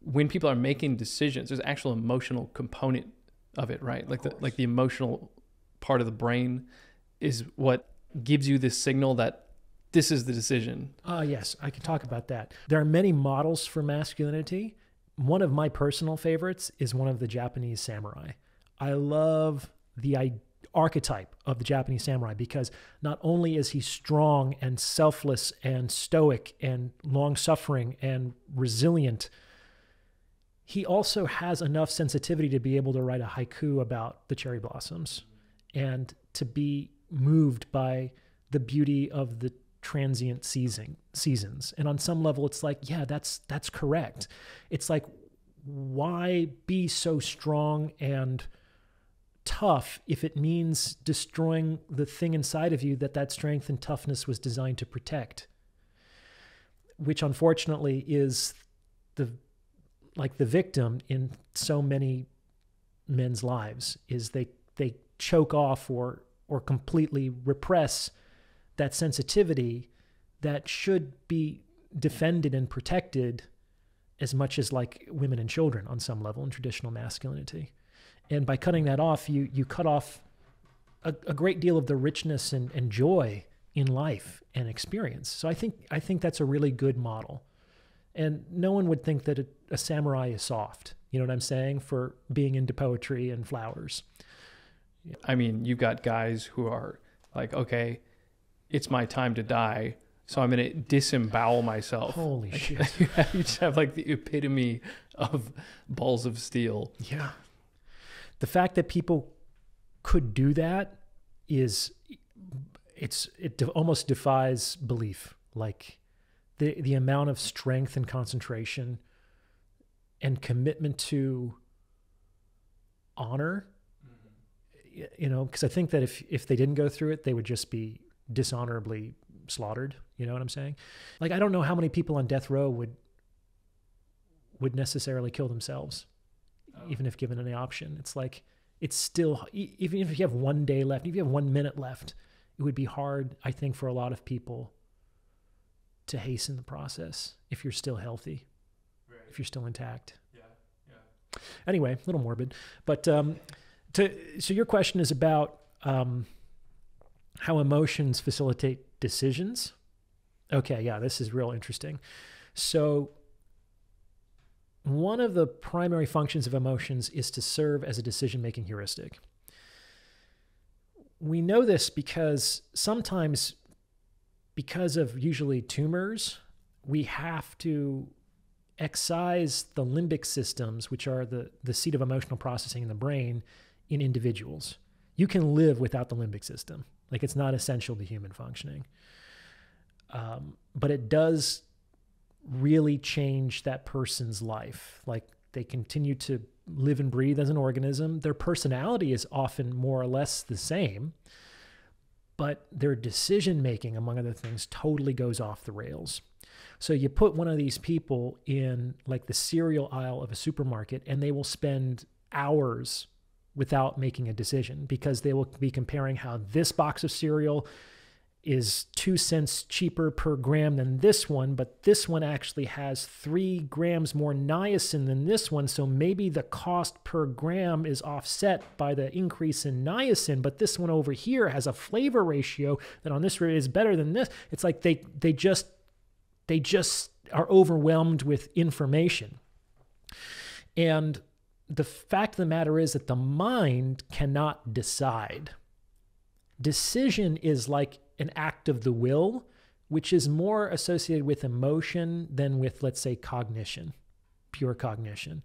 when people are making decisions, there's actual emotional component of it, right? Like the like the emotional part of the brain is what gives you this signal that this is the decision. Ah, yes, I can talk about that. There are many models for masculinity. One of my personal favorites is one of the Japanese samurai. I love the I- archetype of the Japanese samurai because not only is he strong and selfless and stoic and long suffering and resilient, he also has enough sensitivity to be able to write a haiku about the cherry blossoms and to be moved by the beauty of the transient season seasons. And on some level it's like yeah that's that's correct. It's like why be so strong and tough if it means destroying the thing inside of you that that strength and toughness was designed to protect which unfortunately is the like the victim in so many men's lives is they they choke off or or completely repress that sensitivity that should be defended and protected as much as like women and children on some level in traditional masculinity and by cutting that off you you cut off a, a great deal of the richness and, and joy in life and experience so i think i think that's a really good model and no one would think that a, a samurai is soft you know what i'm saying for being into poetry and flowers I mean, you've got guys who are like, okay, it's my time to die, so I'm gonna disembowel myself. holy shit you just have like the epitome of balls of steel. Yeah. The fact that people could do that is it's it de- almost defies belief. Like the the amount of strength and concentration and commitment to honor y- you know because i think that if if they didn't go through it they would just be dishonorably slaughtered. You know what i'm saying? Like i don't know how many people on death row would would necessarily kill themselves even if given any option. It's like it's still even if you have one day left, if you have one minute left, it would be hard, I think, for a lot of people to hasten the process if you're still healthy, right. if you're still intact. Yeah, yeah. Anyway, a little morbid, but um, to so your question is about um, how emotions facilitate decisions. Okay, yeah, this is real interesting. So one of the primary functions of emotions is to serve as a decision making heuristic. We know this because sometimes, because of usually tumors, we have to excise the limbic systems, which are the, the seat of emotional processing in the brain, in individuals. You can live without the limbic system. Like it's not essential to human functioning. Um, but it does really change that person's life. Like they continue to live and breathe as an organism. Their personality is often more or less the same, but their decision making, among other things, totally goes off the rails. So you put one of these people in like the cereal aisle of a supermarket, and they will spend hours without making a decision because they will be comparing how this box of cereal is two cents cheaper per gram than this one, but this one actually has three grams more niacin than this one. So maybe the cost per gram is offset by the increase in niacin, but this one over here has a flavor ratio that on this is better than this. It's like they they just they just are overwhelmed with information. And the fact of the matter is that the mind cannot decide. Decision is like an act of the will, which is more associated with emotion than with, let's say, cognition, pure cognition.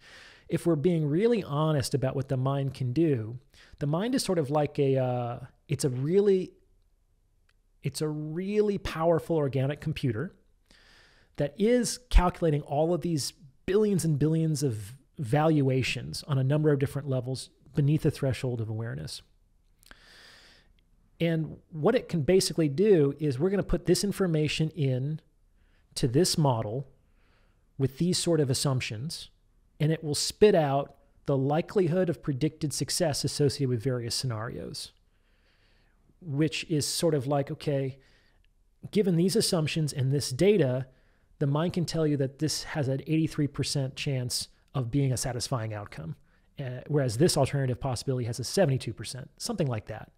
If we're being really honest about what the mind can do, the mind is sort of like a, uh, it's a really, it's a really powerful organic computer that is calculating all of these billions and billions of valuations on a number of different levels beneath the threshold of awareness. And what it can basically do is we're going to put this information in to this model with these sort of assumptions, and it will spit out the likelihood of predicted success associated with various scenarios, which is sort of like, okay, given these assumptions and this data, the mind can tell you that this has an 83% chance of being a satisfying outcome, uh, whereas this alternative possibility has a 72%, something like that.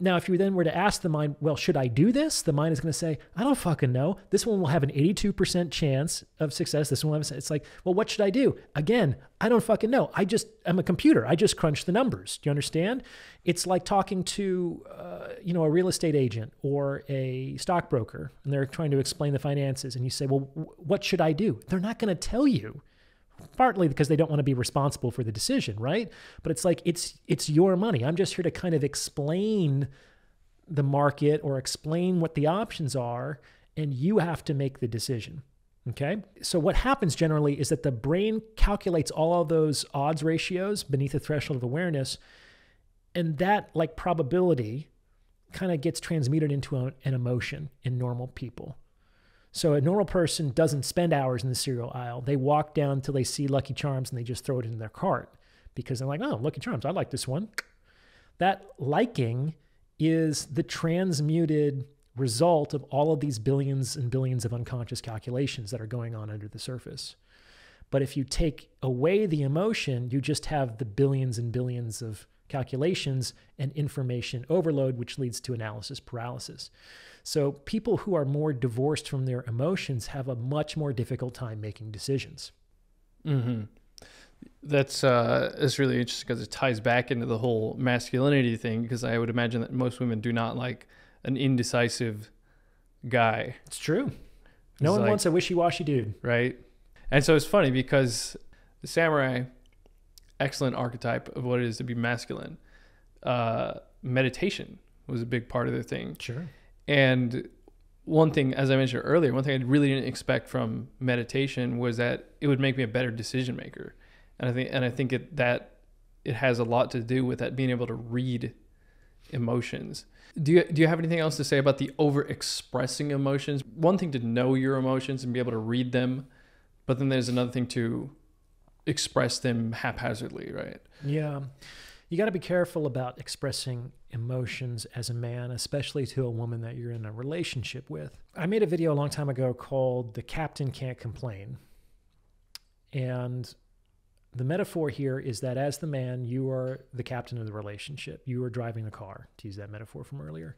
Now, if you then were to ask the mind, well, should I do this? The mind is going to say, I don't fucking know. This one will have an 82% chance of success. This one will have, a, it's like, well, what should I do? Again, I don't fucking know. I just, I'm a computer. I just crunch the numbers. Do you understand? It's like talking to, uh, you know, a real estate agent or a stockbroker, and they're trying to explain the finances. And you say, well, w- what should I do? They're not going to tell you partly because they don't want to be responsible for the decision, right? But it's like it's it's your money. I'm just here to kind of explain the market or explain what the options are and you have to make the decision. Okay? So what happens generally is that the brain calculates all of those odds ratios beneath the threshold of awareness and that like probability kind of gets transmuted into an emotion in normal people. So a normal person doesn't spend hours in the cereal aisle. They walk down till they see Lucky Charms and they just throw it in their cart because they're like, oh, Lucky Charms, I like this one. That liking is the transmuted result of all of these billions and billions of unconscious calculations that are going on under the surface. But if you take away the emotion, you just have the billions and billions of calculations and information overload, which leads to analysis paralysis. So people who are more divorced from their emotions have a much more difficult time making decisions. Mm-hmm. That's uh, that's really interesting because it ties back into the whole masculinity thing. Because I would imagine that most women do not like an indecisive guy. It's true. No it's one like, wants a wishy-washy dude, right? And so it's funny because the samurai, excellent archetype of what it is to be masculine. Uh, meditation was a big part of their thing. Sure. And one thing, as I mentioned earlier, one thing I really didn't expect from meditation was that it would make me a better decision maker. And I think, and I think it, that it has a lot to do with that being able to read emotions. Do you, do you have anything else to say about the over expressing emotions? One thing to know your emotions and be able to read them, but then there's another thing to express them haphazardly, right? Yeah. You got to be careful about expressing emotions as a man, especially to a woman that you're in a relationship with. I made a video a long time ago called The Captain Can't Complain. And the metaphor here is that as the man, you are the captain of the relationship. You are driving the car, to use that metaphor from earlier.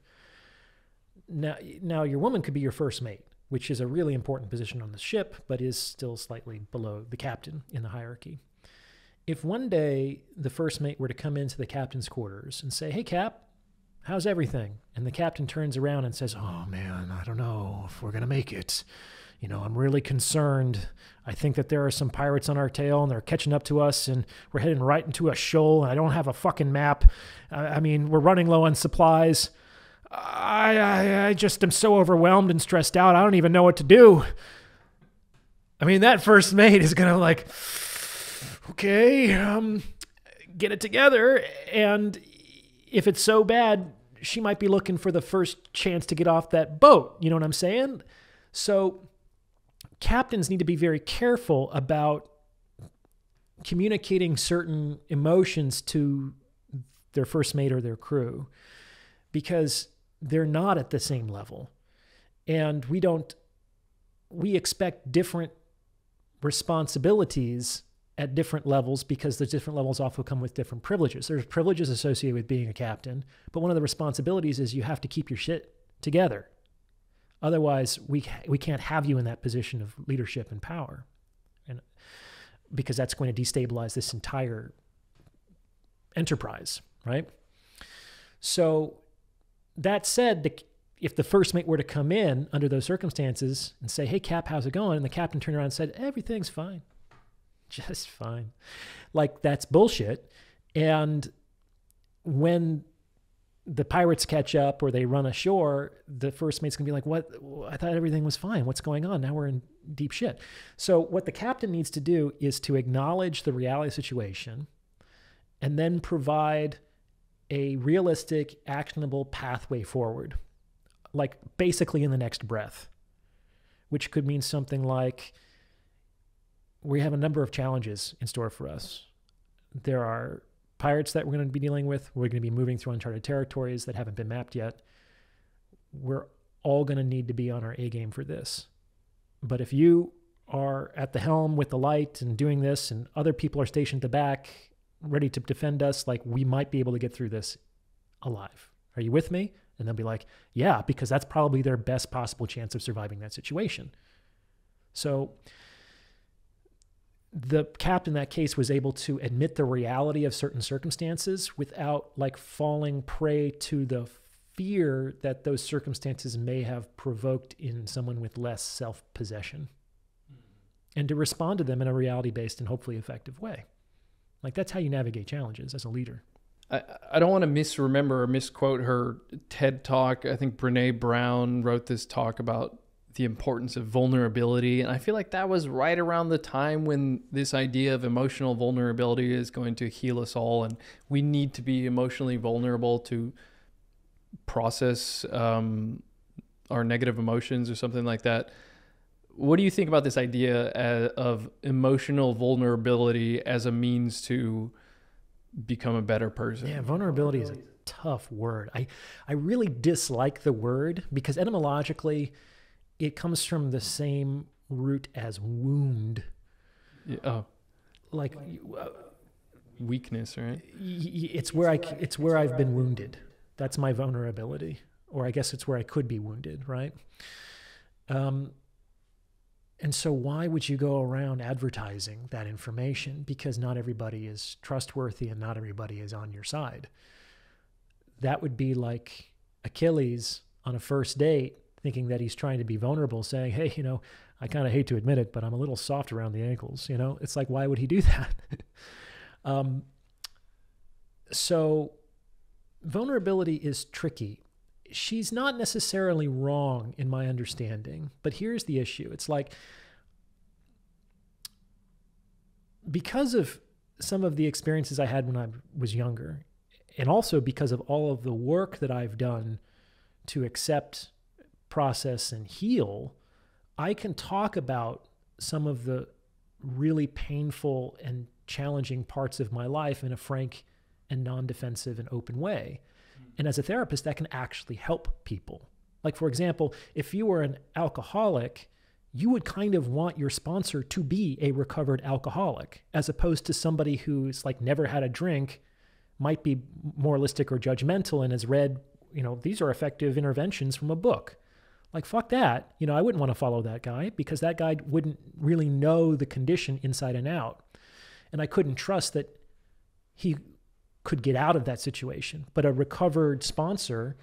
Now, now your woman could be your first mate, which is a really important position on the ship, but is still slightly below the captain in the hierarchy. If one day the first mate were to come into the captain's quarters and say, Hey, Cap, how's everything? And the captain turns around and says, Oh man, I don't know if we're going to make it. You know, I'm really concerned. I think that there are some pirates on our tail and they're catching up to us and we're heading right into a shoal and I don't have a fucking map. I mean, we're running low on supplies. I, I, I just am so overwhelmed and stressed out. I don't even know what to do. I mean, that first mate is going to like, okay, um, get it together. And if it's so bad, she might be looking for the first chance to get off that boat. You know what I'm saying? So, captains need to be very careful about communicating certain emotions to their first mate or their crew because they're not at the same level. And we don't, we expect different responsibilities at different levels because the different levels also come with different privileges. There's privileges associated with being a captain, but one of the responsibilities is you have to keep your shit together. Otherwise, we we can't have you in that position of leadership and power, and because that's going to destabilize this entire enterprise, right? So, that said, the, if the first mate were to come in under those circumstances and say, "Hey, Cap, how's it going?" and the captain turned around and said, "Everything's fine," just fine, like that's bullshit. And when the pirates catch up or they run ashore, the first mate's gonna be like, "What? I thought everything was fine. What's going on? Now we're in deep shit." So what the captain needs to do is to acknowledge the reality situation, and then provide a realistic, actionable pathway forward, like basically in the next breath, which could mean something like, "We have a number of challenges in store for us. There are." pirates that we're going to be dealing with. We're going to be moving through uncharted territories that haven't been mapped yet. We're all going to need to be on our A game for this. But if you are at the helm with the light and doing this, and other people are stationed at the back, ready to defend us, like we might be able to get through this alive. Are you with me? And they'll be like, yeah, because that's probably their best possible chance of surviving that situation. So, the captain in that case was able to admit the reality of certain circumstances without like falling prey to the fear that those circumstances may have provoked in someone with less self-possession. Hmm. And to respond to them in a reality-based and hopefully effective way. Like that's how you navigate challenges as a leader. I, I don't want to misremember or misquote her TED talk. I think Brene Brown wrote this talk about the importance of vulnerability. And I feel like that was right around the time when this idea of emotional vulnerability is going to heal us all. And we need to be emotionally vulnerable to process um, our negative emotions or something like that. What do you think about this idea uh, of emotional vulnerability as a means to become a better person? Yeah, vulnerability is a tough word. I, I really dislike the word because etymologically, it comes from the same root as wound. Yeah, oh, Like uh, weakness, right? y- y- it's where I c- it's where I've been wounded. That's my vulnerability, or I guess it's where I could be wounded, right? Um, and so, why would you go around advertising that information? Because not everybody is trustworthy and not everybody is on your side. That would be like Achilles on a first date thinking that he's trying to be vulnerable, saying, Hey, you know, I kind of hate to admit it, but I'm a little soft around the ankles. You know, it's like, why would he do that? um, so, vulnerability is tricky. She's not necessarily wrong in my understanding, but here's the issue it's like, because of some of the experiences I had when I was younger, and also because of all of the work that I've done to accept, process, and heal, I can talk about some of the really painful and challenging parts of my life in a frank and non defensive and open way. Hmm. And as a therapist, that can actually help people. Like, for example, if you were an alcoholic, you would kind of want your sponsor to be a recovered alcoholic as opposed to somebody who's like never had a drink, might be moralistic or judgmental and has read, you know, these are effective interventions from a book. Like, fuck that. You know, I wouldn't want to follow that guy because that guy wouldn't really know the condition inside and out. And I couldn't trust that he could get out of that situation. But a recovered sponsor,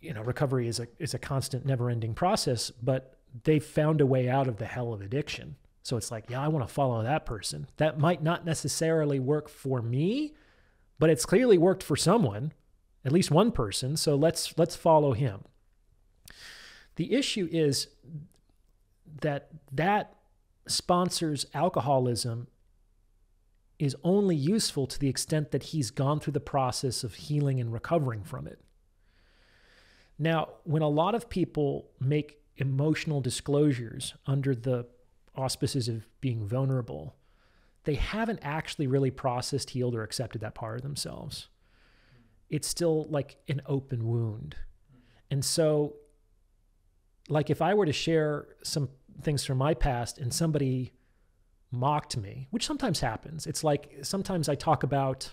you know, recovery is a is a constant, never-ending process, but they found a way out of the hell of addiction. So it's like, yeah, I want to follow that person. That might not necessarily work for me, but it's clearly worked for someone, at least one person. So let's let's follow him. The issue is that that sponsor's alcoholism is only useful to the extent that he's gone through the process of healing and recovering from it. Now, when a lot of people make emotional disclosures under the auspices of being vulnerable, they haven't actually really processed, healed, or accepted that part of themselves. It's still like an open wound. And so, like, if I were to share some things from my past and somebody mocked me, which sometimes happens. It's like sometimes I talk about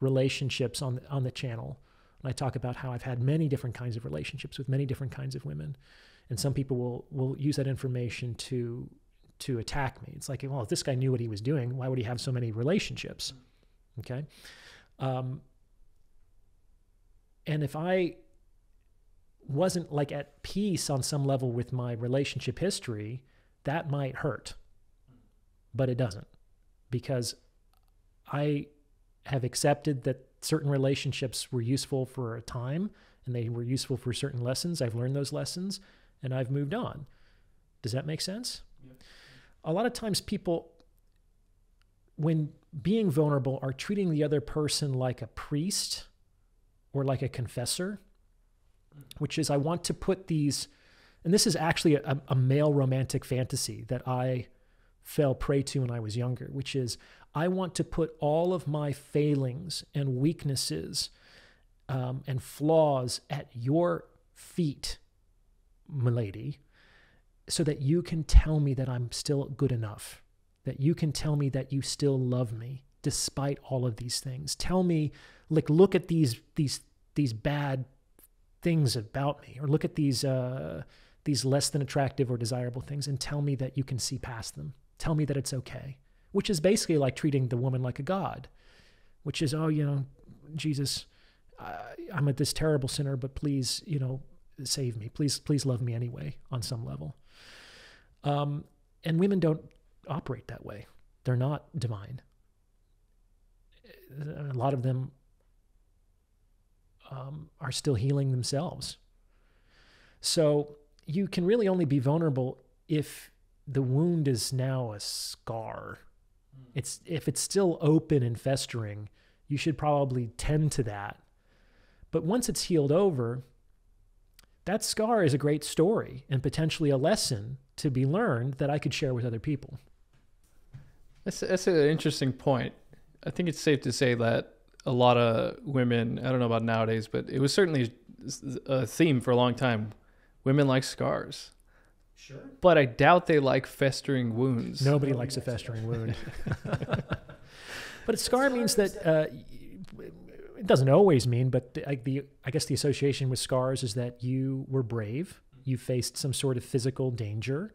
relationships on the, on the channel, and I talk about how I've had many different kinds of relationships with many different kinds of women, and some people will will use that information to to attack me. It's like, well, if this guy knew what he was doing, why would he have so many relationships? Okay, um, and if I wasn't like at peace on some level with my relationship history, that might hurt but it doesn't because I have accepted that certain relationships were useful for a time and they were useful for certain lessons. I've learned those lessons and I've moved on. Does that make sense? Yeah. A lot of times people when being vulnerable are treating the other person like a priest or like a confessor, which is I want to put these and this is actually a, a male romantic fantasy that I fell prey to when I was younger, which is I want to put all of my failings and weaknesses um, and flaws at your feet, milady, so that you can tell me that I'm still good enough, that you can tell me that you still love me despite all of these things. Tell me, like, look at these these these bad things about me, or look at these uh, these less than attractive or desirable things, and tell me that you can see past them Tell me that it's okay, which is basically like treating the woman like a god, which is, oh, you know, Jesus, I'm a this terrible sinner, but please, you know, save me. Please, please love me anyway on some level. Um, and women don't operate that way. They're not divine. A lot of them um, are still healing themselves. So you can really only be vulnerable if the wound is now a scar. Hmm. It's if it's still open and festering, you should probably tend to that. But once it's healed over, that scar is a great story and potentially a lesson to be learned that I could share with other people. That's that's an interesting point. I think it's safe to say that a lot of women, I don't know about nowadays, but it was certainly a theme for a long time. Women like scars. Sure. But I doubt they like festering wounds. Nobody, likes a festering wound. but a scar means that uh, it doesn't always mean, but the, the, I guess the association with scars is that you were brave, you faced some sort of physical danger,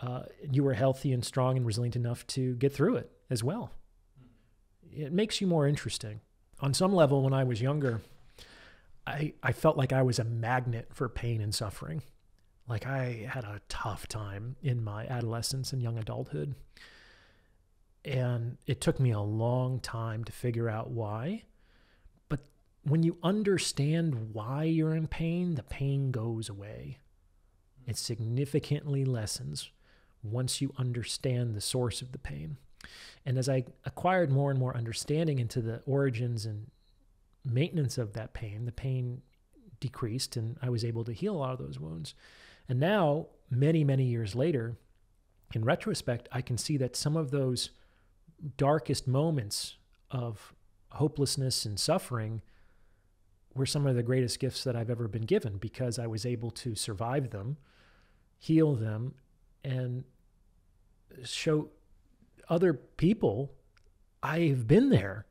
uh, you were healthy and strong and resilient enough to get through it as well. It makes you more interesting. On some level, when I was younger, I, I felt like I was a magnet for pain and suffering. Like I had a tough time in my adolescence and young adulthood. And it took me a long time to figure out why. But when you understand why you're in pain, the pain goes away. It significantly lessens once you understand the source of the pain. And as I acquired more and more understanding into the origins and maintenance of that pain, the pain decreased and I was able to heal a lot of those wounds. And now, many, many years later, in retrospect, I can see that some of those darkest moments of hopelessness and suffering were some of the greatest gifts that I've ever been given because I was able to survive them, heal them, and show other people I've been there.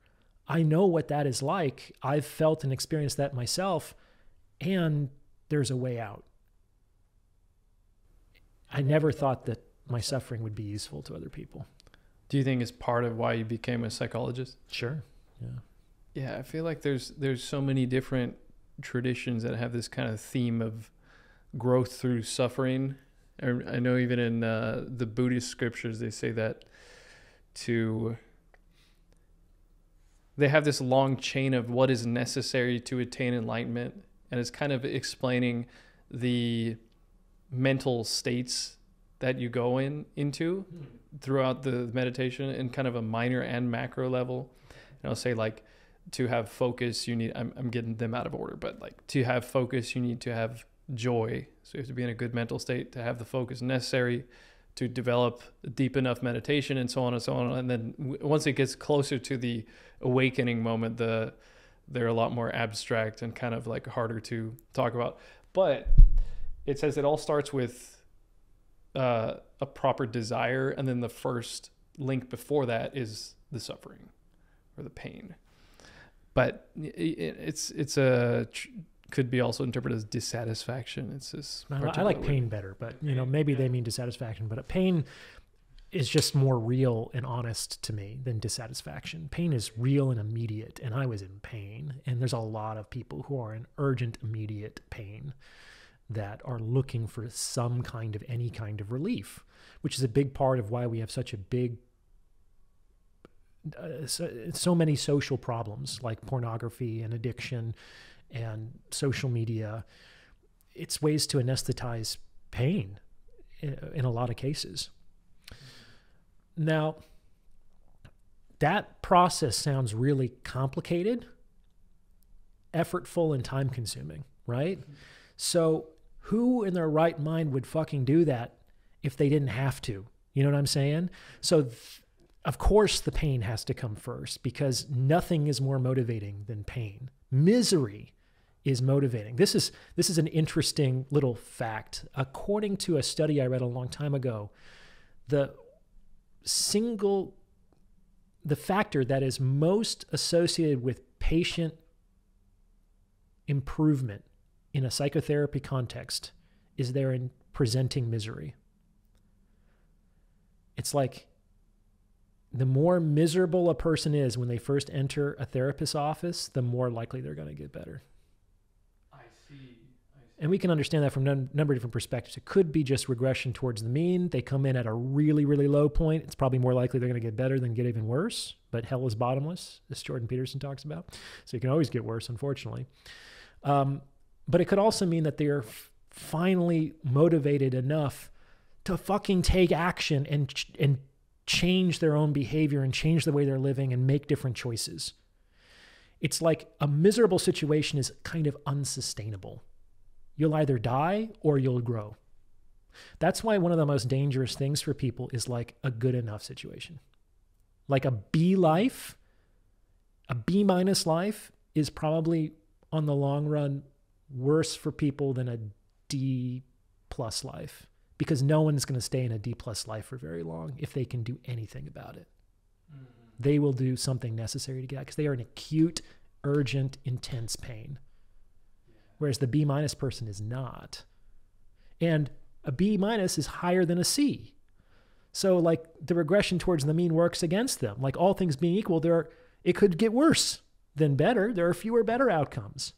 I know what that is like. I've felt and experienced that myself, and there's a way out. I never thought that my suffering would be useful to other people. Do you think it's part of why you became a psychologist? Sure. Yeah. Yeah, I feel like there's there's so many different traditions that have this kind of theme of growth through suffering. I know even in uh, the Buddhist scriptures they say that to they have this long chain of what is necessary to attain enlightenment and it's kind of explaining the mental states that you go in into throughout the meditation in kind of a minor and macro level. And I'll say like to have focus, you need I'm I'm getting them out of order, but like to have focus, you need to have joy. So you have to be in a good mental state to have the focus necessary to develop deep enough meditation and so on and so on. And then w- once it gets closer to the awakening moment, the they're a lot more abstract and kind of like harder to talk about. But it says it all starts with uh, a proper desire, and then the first link before that is the suffering or the pain. But it's it's a could be also interpreted as dissatisfaction. It's this. I like pain better, but you know maybe they mean dissatisfaction. But pain is just more real and honest to me than dissatisfaction. Pain is real and immediate, and I was in pain. And there's a lot of people who are in urgent, immediate pain that are looking for some kind of any kind of relief, which is a big part of why we have such a big uh, so, so, many social problems like pornography and addiction and social media. It's ways to anesthetize pain in, a lot of cases. Now, that process sounds really complicated, effortful, and time consuming, right? Mm-hmm. So who in their right mind would fucking do that if they didn't have to? You know what I'm saying? So, th- of course, the pain has to come first because nothing is more motivating than pain. Misery is motivating. This is this is an interesting little fact. According to a study I read a long time ago, the single the factor that is most associated with patient improvement in a psychotherapy context is there in presenting misery. It's like the more miserable a person is when they first enter a therapist's office, the more likely they're going to get better. And we can understand that from a number of different perspectives. It could be just regression towards the mean. They come in at a really, really low point. It's probably more likely they're going to get better than get even worse. But hell is bottomless, as Jordan Peterson talks about. So you can always get worse, unfortunately. Um, but it could also mean that they're finally motivated enough to fucking take action and and change their own behavior and change the way they're living and make different choices. It's like a miserable situation is kind of unsustainable. You'll either die or you'll grow. That's why one of the most dangerous things for people is like a good enough situation. Like a B life, a B minus life is probably on the long run worse for people than a D plus life because no one's going to stay in a D plus life for very long if they can do anything about it. Mm-hmm. They will do something necessary to get out because they are in acute, urgent, intense pain. Whereas the B minus person is not. And a B minus is higher than a C. So like the regression towards the mean works against them. Like all things being equal, there it could get worse than better. There are fewer better outcomes.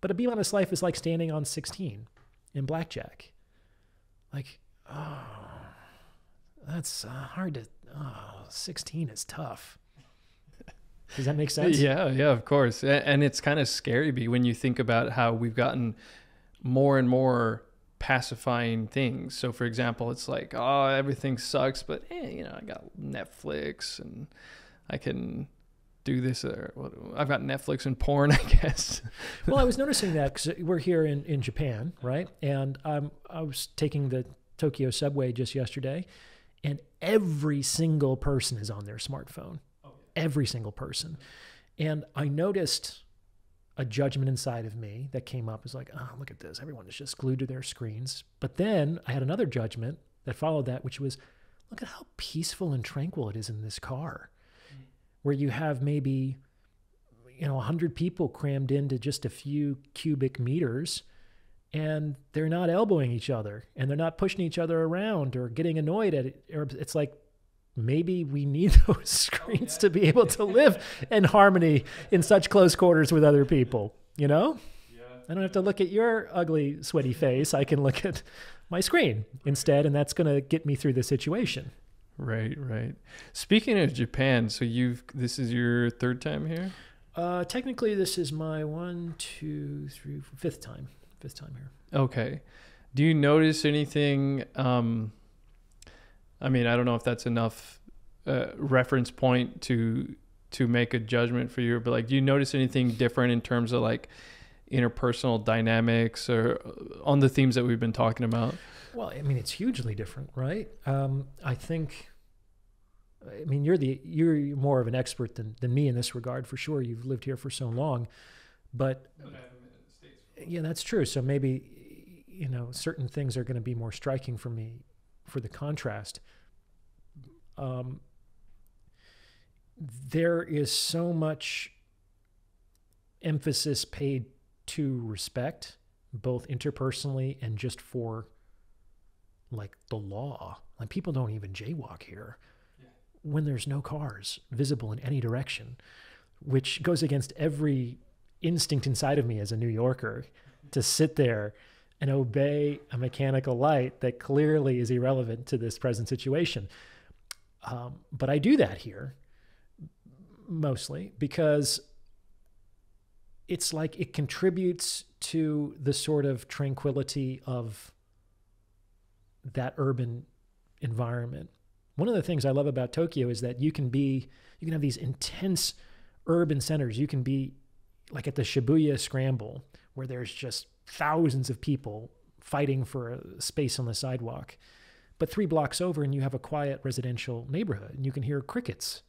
But a B minus life is like standing on 16 in blackjack. Like, oh, that's uh, hard to, oh, 16 is tough. Does that make sense? Yeah, yeah, of course. And it's kind of scary when you think about how we've gotten more and more pacifying things. So, for example, it's like, oh, everything sucks, but eh, you know, I got Netflix and I can do this. Or I've got Netflix and porn, I guess. well, I was noticing that because we're here in, in Japan, right? And um, I was taking the Tokyo subway just yesterday, and every single person is on their smartphone. Every single person. And I noticed a judgment inside of me that came up is like, oh, look at this. Everyone is just glued to their screens. But then I had another judgment that followed that, which was, look at how peaceful and tranquil it is in this car, where you have maybe, you know, 100 people crammed into just a few cubic meters and they're not elbowing each other and they're not pushing each other around or getting annoyed at it. Or it's like maybe we need those screens to be able to live in harmony in such close quarters with other people, you know? I don't have to look at your ugly, sweaty face. I can look at my screen instead, and that's going to get me through the situation. Right, right. Speaking of Japan, so you've this is your third time here. Uh, technically, this is my one, two, three, four, fifth time. Fifth time here. Okay. Do you notice anything? Um, I mean, I don't know if that's enough uh, reference point to to make a judgment for you, but like, do you notice anything different in terms of like interpersonal dynamics or uh, on the themes that we've been talking about? Well, I mean, it's hugely different, right? Um, I think. I mean, you're the you're more of an expert than than me in this regard for sure. You've lived here for so long, but yeah, that's true. So maybe you know certain things are going to be more striking for me for the contrast. Um, there is so much emphasis paid to respect, both interpersonally and just for like the law. Like people don't even jaywalk here yeah. when there's no cars visible in any direction, which goes against every instinct inside of me as a New Yorker to sit there and obey a mechanical light that clearly is irrelevant to this present situation. Um, but I do that here mostly because it's like it contributes to the sort of tranquility of that urban environment. One of the things I love about Tokyo is that you can be, you can have these intense urban centers. You can be like at the Shibuya Scramble, where there's just thousands of people fighting for a space on the sidewalk. But three blocks over, and you have a quiet residential neighborhood, and you can hear crickets.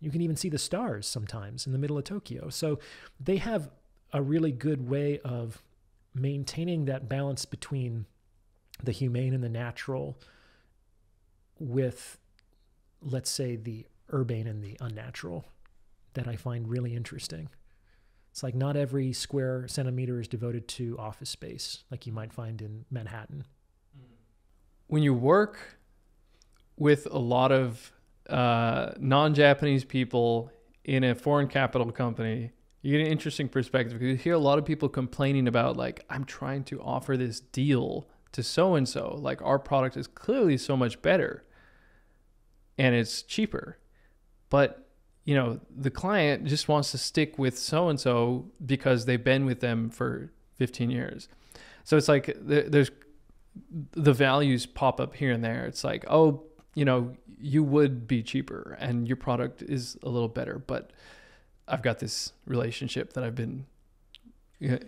You can even see the stars sometimes in the middle of Tokyo. So they have a really good way of maintaining that balance between the humane and the natural with, let's say, the urbane and the unnatural that I find really interesting. It's like not every square centimeter is devoted to office space, like you might find in Manhattan. When you work with a lot of uh, non Japanese people in a foreign capital company, you get an interesting perspective because you hear a lot of people complaining about, like, I'm trying to offer this deal to so and so. Like, our product is clearly so much better and it's cheaper. But you know, the client just wants to stick with so and so because they've been with them for 15 years. So it's like there's the values pop up here and there. It's like, oh, you know, you would be cheaper and your product is a little better, but I've got this relationship that I've been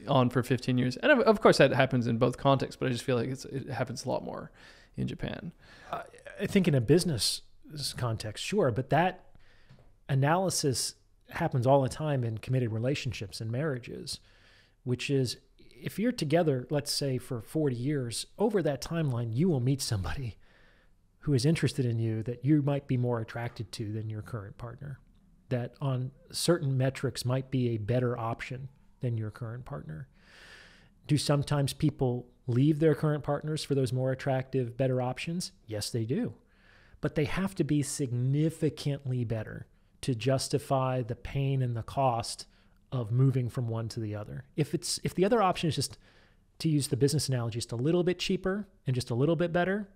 on for 15 years. And of course, that happens in both contexts, but I just feel like it happens a lot more in Japan. I think in a business context, sure, but that analysis happens all the time in committed relationships and marriages, which is if you're together, let's say for 40 years, over that timeline, you will meet somebody who is interested in you that you might be more attracted to than your current partner, that on certain metrics might be a better option than your current partner. Do sometimes people leave their current partners for those more attractive, better options? Yes, they do. But they have to be significantly better to justify the pain and the cost of moving from one to the other. If it's if the other option is just to use the business analogy, just a little bit cheaper and just a little bit better,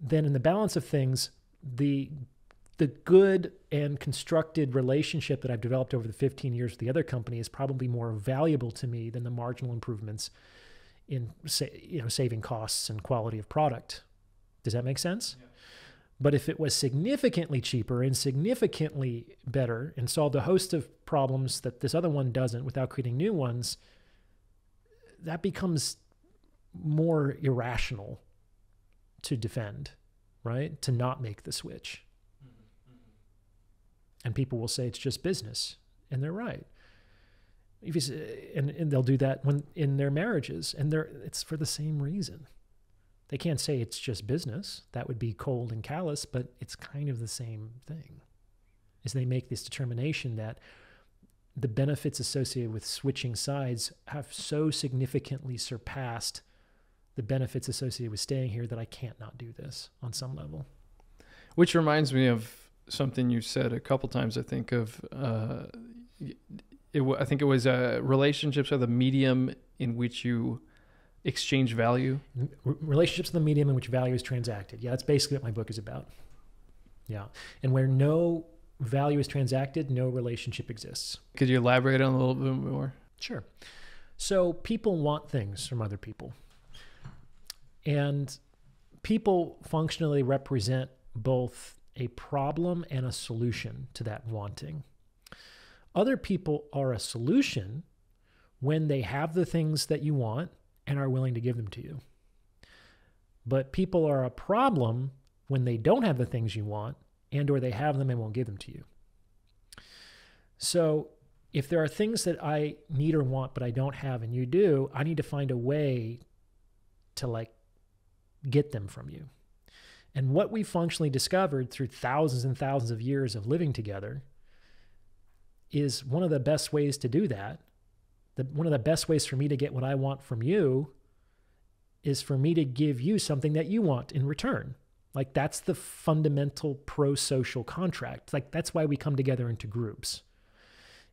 then in the balance of things, the the good and constructed relationship that I've developed over the 15 years with the other company is probably more valuable to me than the marginal improvements in you know saving costs and quality of product. Does that make sense? Yeah. But if it was significantly cheaper and significantly better and solved a host of problems that this other one doesn't without creating new ones, that becomes more irrational to defend, right? To not make the switch. And people will say it's just business, and they're right. If you, say- and, and they'll do that when in their marriages, and they're it's for the same reason. They can't say it's just business. That would be cold and callous, but it's kind of the same thing. Is they make this determination that the benefits associated with switching sides have so significantly surpassed the benefits associated with staying here that I can't not do this on some level. Which reminds me of something you said a couple times. I think of uh, it. I think it was uh, relationships are the medium in which you exchange value. Relationships are the medium in which value is transacted. Yeah, that's basically what my book is about. Yeah. And where no value is transacted, no relationship exists. Could you elaborate on a little bit more? Sure. So people want things from other people. And people functionally represent both a problem and a solution to that wanting. Other people are a solution when they have the things that you want and are willing to give them to you. But people are a problem when they don't have the things you want and or they have them and won't give them to you. So if there are things that I need or want but I don't have and you do, I need to find a way to like get them from you. And what we functionally discovered through thousands and thousands of years of living together is one of the best ways to do that. The, one of the best ways for me to get what I want from you is for me to give you something that you want in return. Like that's the fundamental pro social contract. Like that's why we come together into groups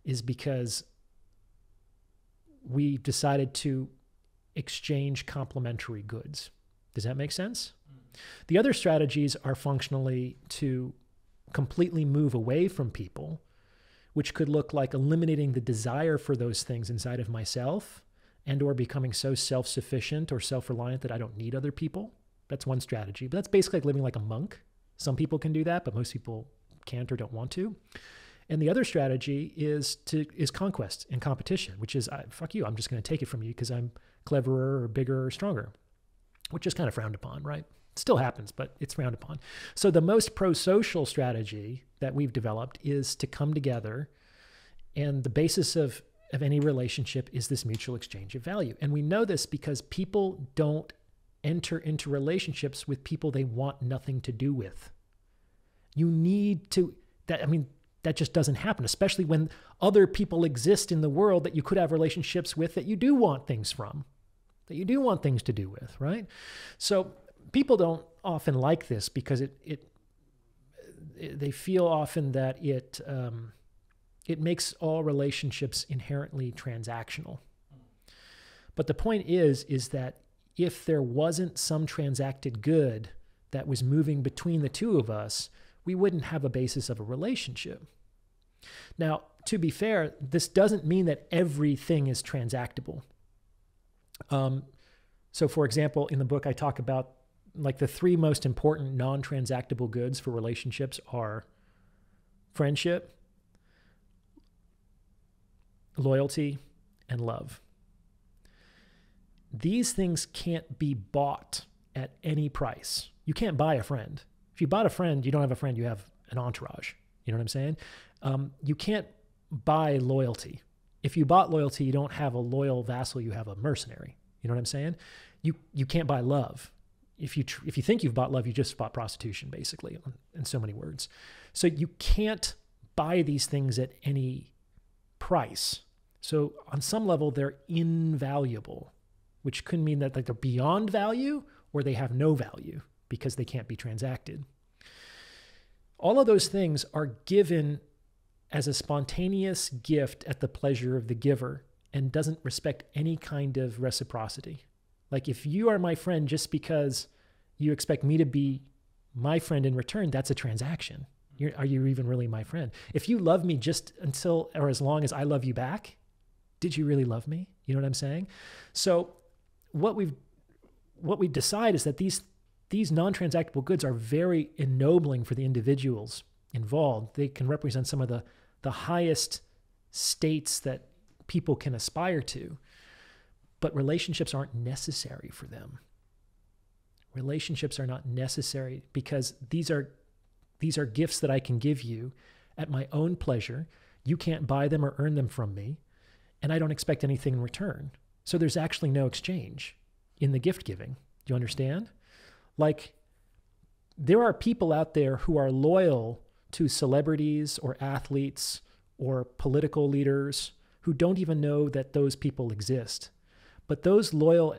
is because we decided to exchange complementary goods. Does that make sense? Mm. The other strategies are functionally to completely move away from people, which could look like eliminating the desire for those things inside of myself and or becoming so self-sufficient or self-reliant that I don't need other people. That's one strategy. But that's basically like living like a monk. Some people can do that, but most people can't or don't want to. And the other strategy is to is conquest and competition, which is I, fuck you. I'm just going to take it from you because I'm cleverer or bigger or stronger, which is kind of frowned upon, right? Still happens, but it's frowned upon. So the most pro-social strategy that we've developed is to come together, and the basis of of any relationship is this mutual exchange of value. And we know this because people don't enter into relationships with people they want nothing to do with. You need to that I mean that just doesn't happen, especially when other people exist in the world that you could have relationships with that you do want things from, that you do want things to do with, right? So people don't often like this because it it, they feel often that it um, it makes all relationships inherently transactional. But the point is is that if there wasn't some transacted good that was moving between the two of us, we wouldn't have a basis of a relationship. Now, to be fair, this doesn't mean that everything is transactable. Um, so, for example, in the book, I talk about like the three most important non transactable goods for relationships are friendship, loyalty, and love. These things can't be bought at any price. You can't buy a friend. If you bought a friend, you don't have a friend, you have an entourage. You know what I'm saying? Um, you can't buy loyalty. If you bought loyalty, you don't have a loyal vassal, you have a mercenary. You know what I'm saying? You you can't buy love. If you tr- if you think you've bought love, you just bought prostitution, basically, in so many words. So you can't buy these things at any price. So on some level, they're invaluable, which could mean that like they're beyond value or they have no value because they can't be transacted. All of those things are given as a spontaneous gift at the pleasure of the giver and doesn't respect any kind of reciprocity. Like if you are my friend just because you expect me to be my friend in return, that's a transaction. You're, are you even really my friend? If you love me just until or as long as I love you back, did you really love me? You know what I'm saying? So what we've what we decide is that these these non-transactable goods are very ennobling for the individuals involved. They can represent some of the the highest states that people can aspire to. But relationships aren't necessary for them. Relationships are not necessary because these are these are gifts that I can give you at my own pleasure. You can't buy them or earn them from me, and I don't expect anything in return. So there's actually no exchange in the gift giving. Do you understand? Like, there are people out there who are loyal to celebrities or athletes or political leaders who don't even know that those people exist. But those loyal,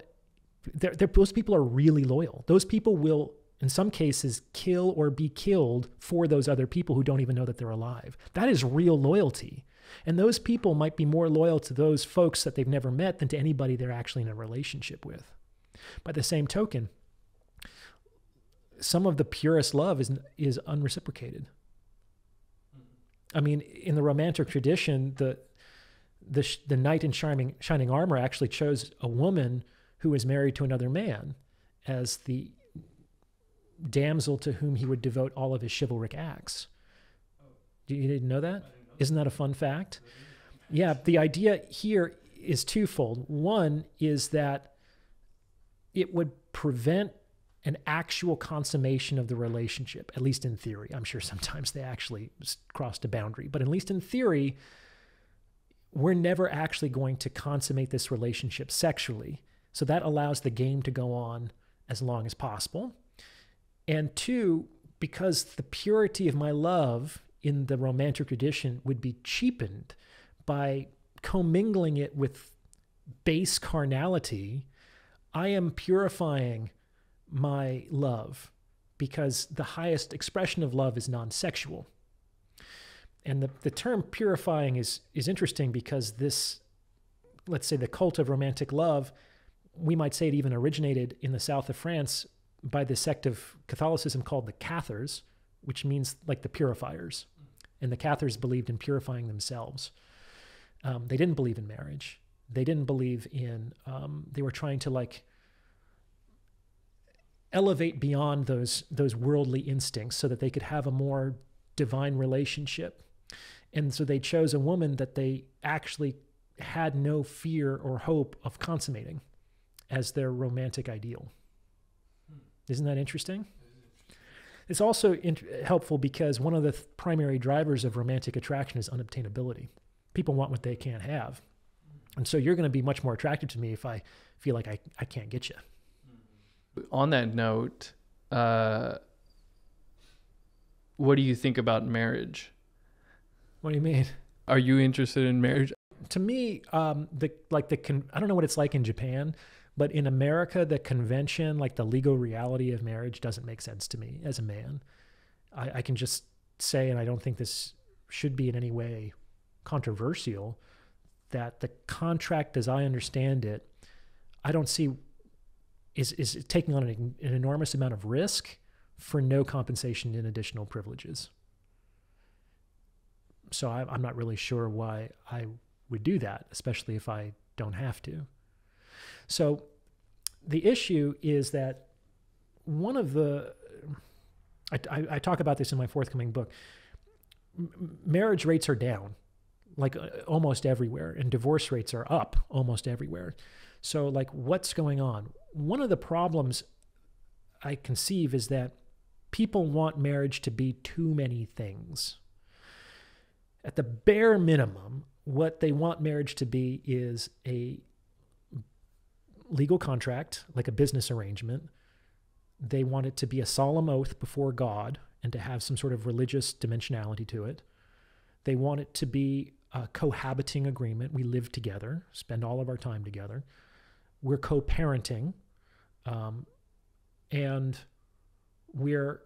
they're, they're, those people are really loyal. Those people will, in some cases, kill or be killed for those other people who don't even know that they're alive. That is real loyalty. And those people might be more loyal to those folks that they've never met than to anybody they're actually in a relationship with. By the same token, some of the purest love is is unreciprocated. I mean, in the romantic tradition, the the the knight in shining shining armor actually chose a woman who was married to another man as the damsel to whom he would devote all of his chivalric acts. You didn't know that? Isn't that a fun fact? Yeah, the idea here is twofold. One is that it would prevent an actual consummation of the relationship, at least in theory. I'm sure sometimes they actually crossed a boundary, but at least in theory, we're never actually going to consummate this relationship sexually. So that allows the game to go on as long as possible. And two, because the purity of my love in the romantic tradition would be cheapened by commingling it with base carnality, I am purifying my love because the highest expression of love is non sexual. And the, the term purifying is, is interesting because this, let's say, the cult of romantic love, we might say it even originated in the south of France by the sect of Catholicism called the Cathars, which means like the purifiers. And the Cathars believed in purifying themselves. Um, they didn't believe in marriage. They didn't believe in, um, they were trying to like elevate beyond those those worldly instincts so that they could have a more divine relationship and so they chose a woman that they actually had no fear or hope of consummating as their romantic ideal. Hmm. Isn't that interesting? It's also in- helpful because one of the th- primary drivers of romantic attraction is unobtainability. People want what they can't have. Hmm. And so you're going to be much more attracted to me if i feel like i, I can't get you. Hmm. On that note, uh, what do you think about marriage? What do you mean? Are you interested in marriage? To me, um, the like the con- I don't know what it's like in Japan, but in America, the convention, like the legal reality of marriage, doesn't make sense to me as a man. I, I can just say, and I don't think this should be in any way controversial, that the contract, as I understand it, I don't see is is taking on an, an enormous amount of risk for no compensation in additional privileges. So I, I'm not really sure why I would do that, especially if I don't have to. So the issue is that one of the I, I, I talk about this in my forthcoming book. M- marriage rates are down, like uh, almost everywhere, and divorce rates are up almost everywhere. So, like, what's going on? One of the problems I conceive is that people want marriage to be too many things. At the bare minimum, what they want marriage to be is a legal contract, like a business arrangement. They want it to be a solemn oath before God and to have some sort of religious dimensionality to it. They want it to be a cohabiting agreement. We live together, spend all of our time together we're co-parenting, um, and we're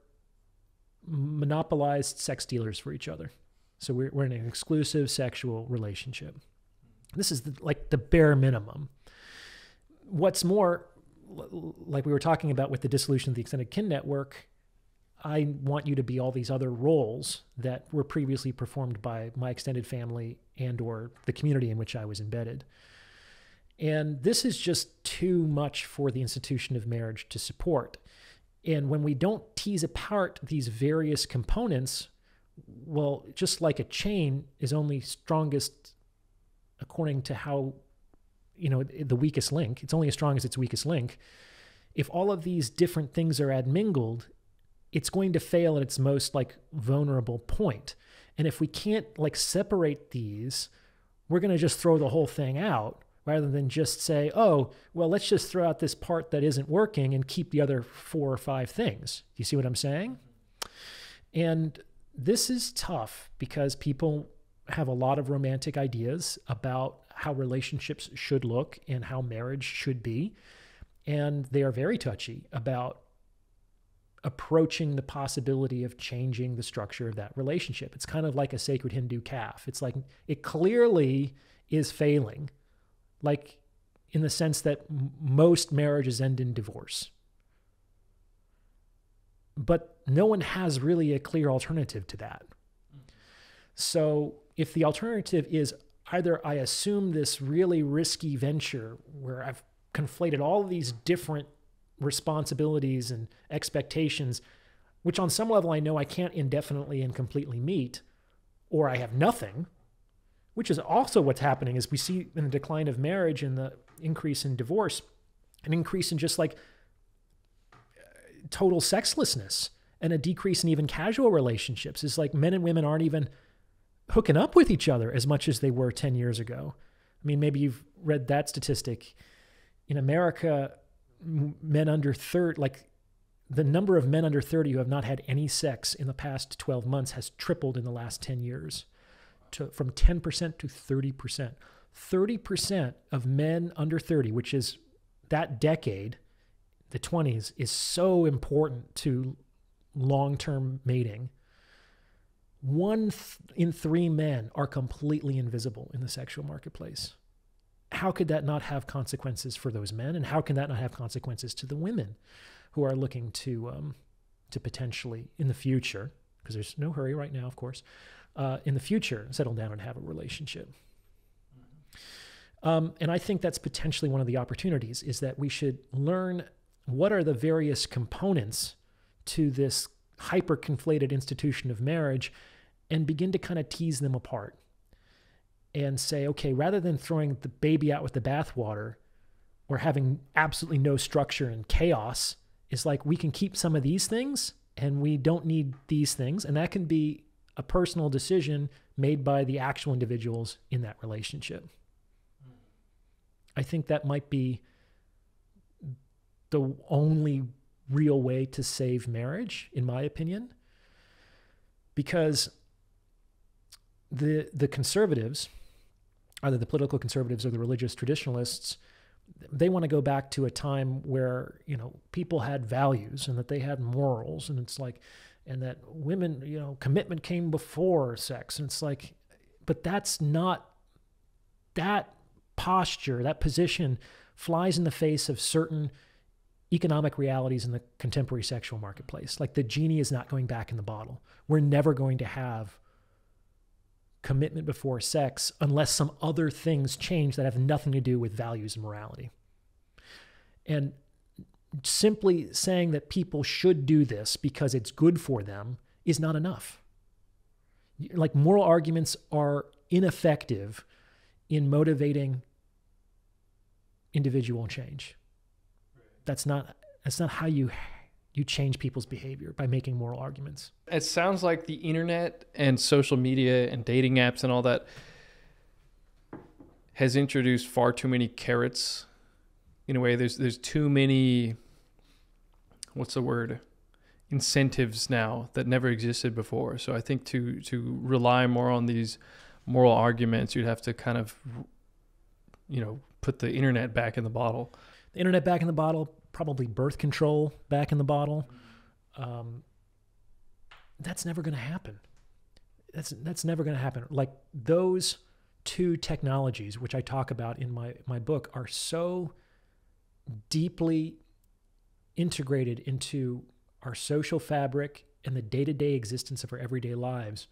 monopolized sex dealers for each other. So we're, we're in an exclusive sexual relationship. This is the, like the bare minimum. What's more, like we were talking about with the dissolution of the extended kin network, I want you to be all these other roles that were previously performed by my extended family and or the community in which I was embedded. And this is just too much for the institution of marriage to support. And when we don't tease apart these various components, well, just like a chain is only strongest according to how, you know, the weakest link, it's only as strong as its weakest link. If all of these different things are admingled, it's going to fail at its most like vulnerable point. And if we can't like separate these, we're going to just throw the whole thing out rather than just say, oh, well, let's just throw out this part that isn't working and keep the other four or five things. Do you see what I'm saying? And this is tough because people have a lot of romantic ideas about how relationships should look and how marriage should be. And they are very touchy about approaching the possibility of changing the structure of that relationship. It's kind of like a sacred Hindu calf. It's like it clearly is failing, like in the sense that most marriages end in divorce. But no one has really a clear alternative to that. So if the alternative is either I assume this really risky venture where I've conflated all of these different responsibilities and expectations, which on some level I know I can't indefinitely and completely meet, or I have nothing, which is also what's happening is we see in the decline of marriage and the increase in divorce, an increase in just like total sexlessness and a decrease in even casual relationships. Is like men and women aren't even hooking up with each other as much as they were 10 years ago. I mean, maybe you've read that statistic. In America, men under 30, like the number of men under 30 who have not had any sex in the past 12 months has tripled in the last 10 years to, from 10% to 30%. 30% of men under 30, which is that decade, the 20s, is so important to long term mating. One th- in three men are completely invisible in the sexual marketplace how could that not have consequences for those men, and how can that not have consequences to the women who are looking to um, to potentially in the future, because there's no hurry right now, of course, uh, in the future settle down and have a relationship. Um, and I think that's potentially one of the opportunities is that we should learn what are the various components to this hyper conflated institution of marriage and begin to kind of tease them apart and say, okay, rather than throwing the baby out with the bathwater or having absolutely no structure and chaos, is like we can keep some of these things and we don't need these things. And that can be a personal decision made by the actual individuals in that relationship. I think that might be the only real way to save marriage, in my opinion, because the the conservatives either the political conservatives or the religious traditionalists they want to go back to a time where you know people had values and that they had morals and it's like and that women you know commitment came before sex and it's like but that's not that posture that position flies in the face of certain economic realities in the contemporary sexual marketplace like the genie is not going back in the bottle we're never going to have commitment before sex unless some other things change that have nothing to do with values and morality. And simply saying that people should do this because it's good for them is not enough. Like moral arguments are ineffective in motivating individual change. That's not that's not how you you change people's behavior by making moral arguments. It sounds like the internet and social media and dating apps and all that has introduced far too many carrots. In a way, there's there's too many. What's the word? Incentives now that never existed before. So I think to to rely more on these moral arguments, you'd have to kind of, you know, put the internet back in the bottle. The internet back in the bottle, probably birth control back in the bottle. Um, that's never going to happen. That's that's never going to happen. Like those two technologies, which I talk about in my my book, are so deeply integrated into our social fabric and the day-to-day existence of our everyday lives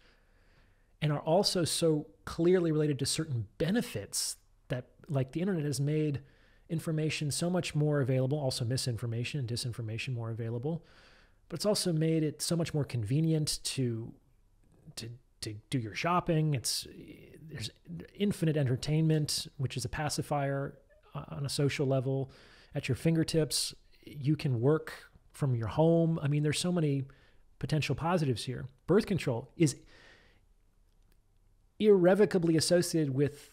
and are also so clearly related to certain benefits that like the internet has made information so much more available, also misinformation and disinformation more available. But it's also made it so much more convenient to to to do your shopping. It's there's infinite entertainment, which is a pacifier uh, on a social level at your fingertips. You can work from your home. I mean, there's so many potential positives here. Birth control is irrevocably associated with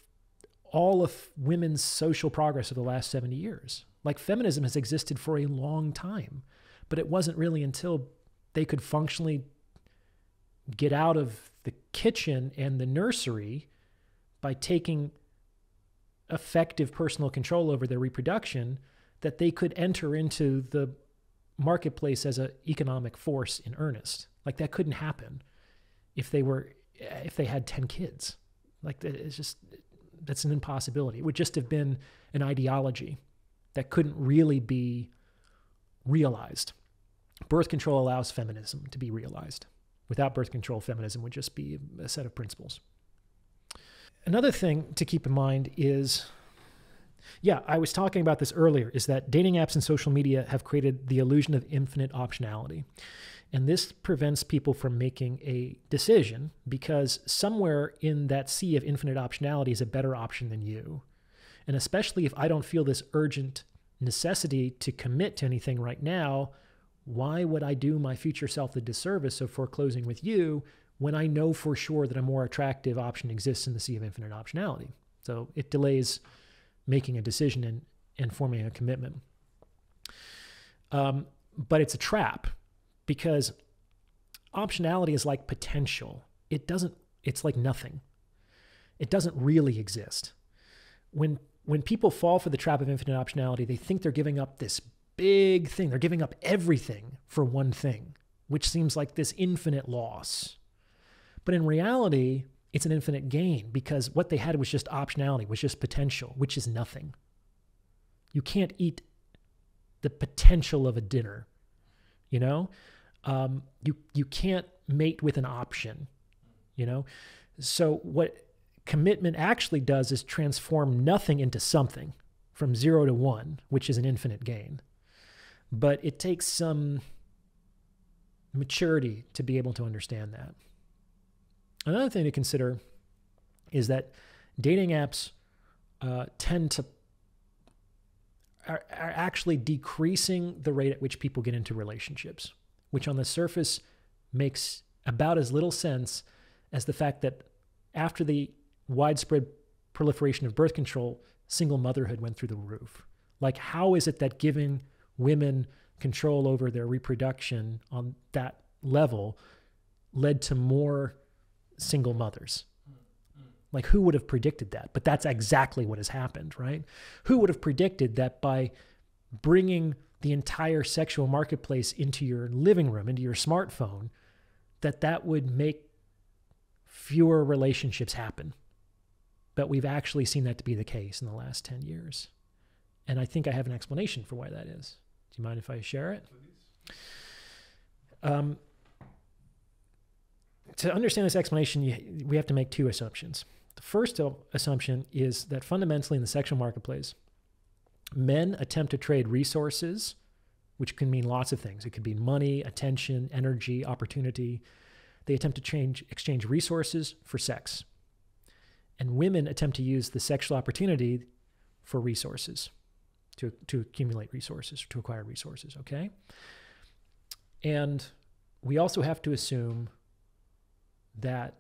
all of women's social progress of the last 70 years. Like feminism has existed for a long time, but it wasn't really until they could functionally get out of the kitchen and the nursery by taking effective personal control over their reproduction that they could enter into the marketplace as an economic force in earnest. Like that couldn't happen if they were if they had 10 kids. Like it's just that's an impossibility. It would just have been an ideology that couldn't really be realized. Birth control allows feminism to be realized. Without birth control, feminism would just be a set of principles. Another thing to keep in mind is yeah, I was talking about this earlier is that dating apps and social media have created the illusion of infinite optionality. And this prevents people from making a decision because somewhere in that sea of infinite optionality is a better option than you. And especially if I don't feel this urgent necessity to commit to anything right now, why would I do my future self the disservice of foreclosing with you when I know for sure that a more attractive option exists in the sea of infinite optionality? So it delays making a decision and, and forming a commitment. Um, but it's a trap because optionality is like potential. It doesn't, it's like nothing. It doesn't really exist. When, when people fall for the trap of infinite optionality, they think they're giving up this big thing. They're giving up everything for one thing, which seems like this infinite loss. But in reality, it's an infinite gain because what they had was just optionality, was just potential, which is nothing. You can't eat the potential of a dinner, you know? Um, you you can't mate with an option, you know. So what commitment actually does is transform nothing into something from zero to one, which is an infinite gain. But it takes some maturity to be able to understand that. Another thing to consider is that dating apps uh, tend to are, are actually decreasing the rate at which people get into relationships which on the surface makes about as little sense as the fact that after the widespread proliferation of birth control, single motherhood went through the roof. Like, how is it that giving women control over their reproduction on that level led to more single mothers? Like, who would have predicted that? But that's exactly what has happened, right? Who would have predicted that by bringing the entire sexual marketplace into your living room, into your smartphone, that that would make fewer relationships happen. But we've actually seen that to be the case in the last 10 years. And I think I have an explanation for why that is. Do you mind if I share it? Um, to understand this explanation, you, we have to make two assumptions. The first assumption is that fundamentally in the sexual marketplace, Men attempt to trade resources, which can mean lots of things. It could be money, attention, energy, opportunity. They attempt to change, exchange resources for sex. And women attempt to use the sexual opportunity for resources, to, to accumulate resources, to acquire resources, okay? And we also have to assume that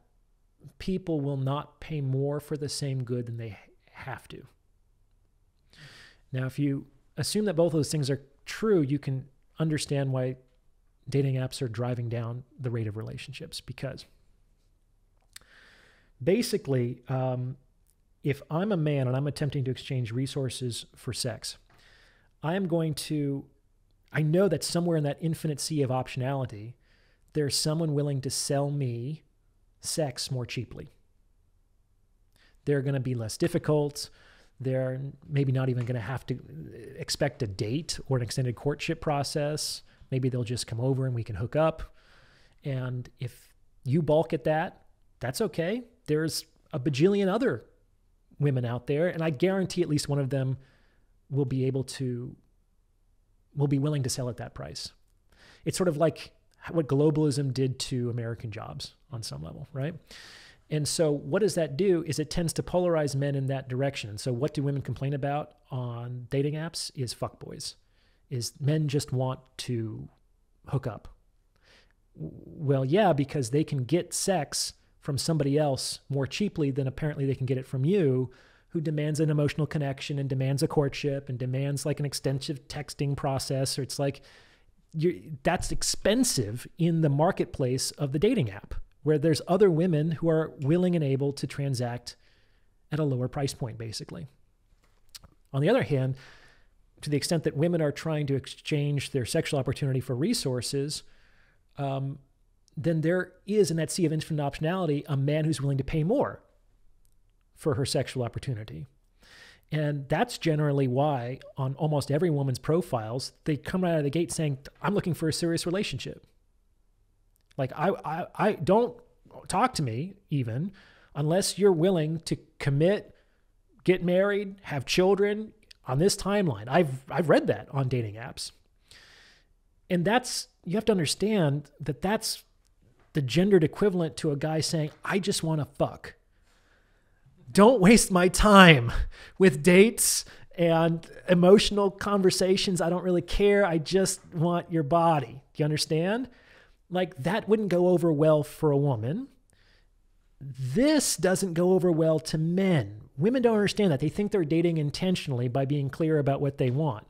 people will not pay more for the same good than they have to. Now, if you assume that both of those things are true, you can understand why dating apps are driving down the rate of relationships because basically, um, if I'm a man and I'm attempting to exchange resources for sex, I am going to, I know that somewhere in that infinite sea of optionality, there's someone willing to sell me sex more cheaply. They're going to be less difficult. They're maybe not even going to have to uh, expect a date or an extended courtship process. Maybe they'll just come over and we can hook up. And if you balk at that, that's okay. There's a bajillion other women out there, and I guarantee at least one of them will be able to, will be willing to sell at that price. It's sort of like what globalism did to American jobs on some level, right? And so, what does that do? Is it tends to polarize men in that direction. So, what do women complain about on dating apps? Is fuckboys. Is men just want to hook up. Well, yeah, because they can get sex from somebody else more cheaply than apparently they can get it from you, who demands an emotional connection and demands a courtship and demands like an extensive texting process. Or it's like, that's expensive in the marketplace of the dating app, where there's other women who are willing and able to transact at a lower price point, basically. On the other hand, to the extent that women are trying to exchange their sexual opportunity for resources, um, then there is in that sea of infinite optionality a man who's willing to pay more for her sexual opportunity. And that's generally why on almost every woman's profiles, they come right out of the gate saying, I'm looking for a serious relationship. Like, I, I, I don't talk to me even unless you're willing to commit, get married, have children on this timeline. I've, I've read that on dating apps. And that's, you have to understand that that's the gendered equivalent to a guy saying, I just want to fuck. Don't waste my time with dates and emotional conversations. I don't really care. I just want your body. Do you understand? Like that wouldn't go over well for a woman. This doesn't go over well to men. Women don't understand that. They think they're dating intentionally by being clear about what they want.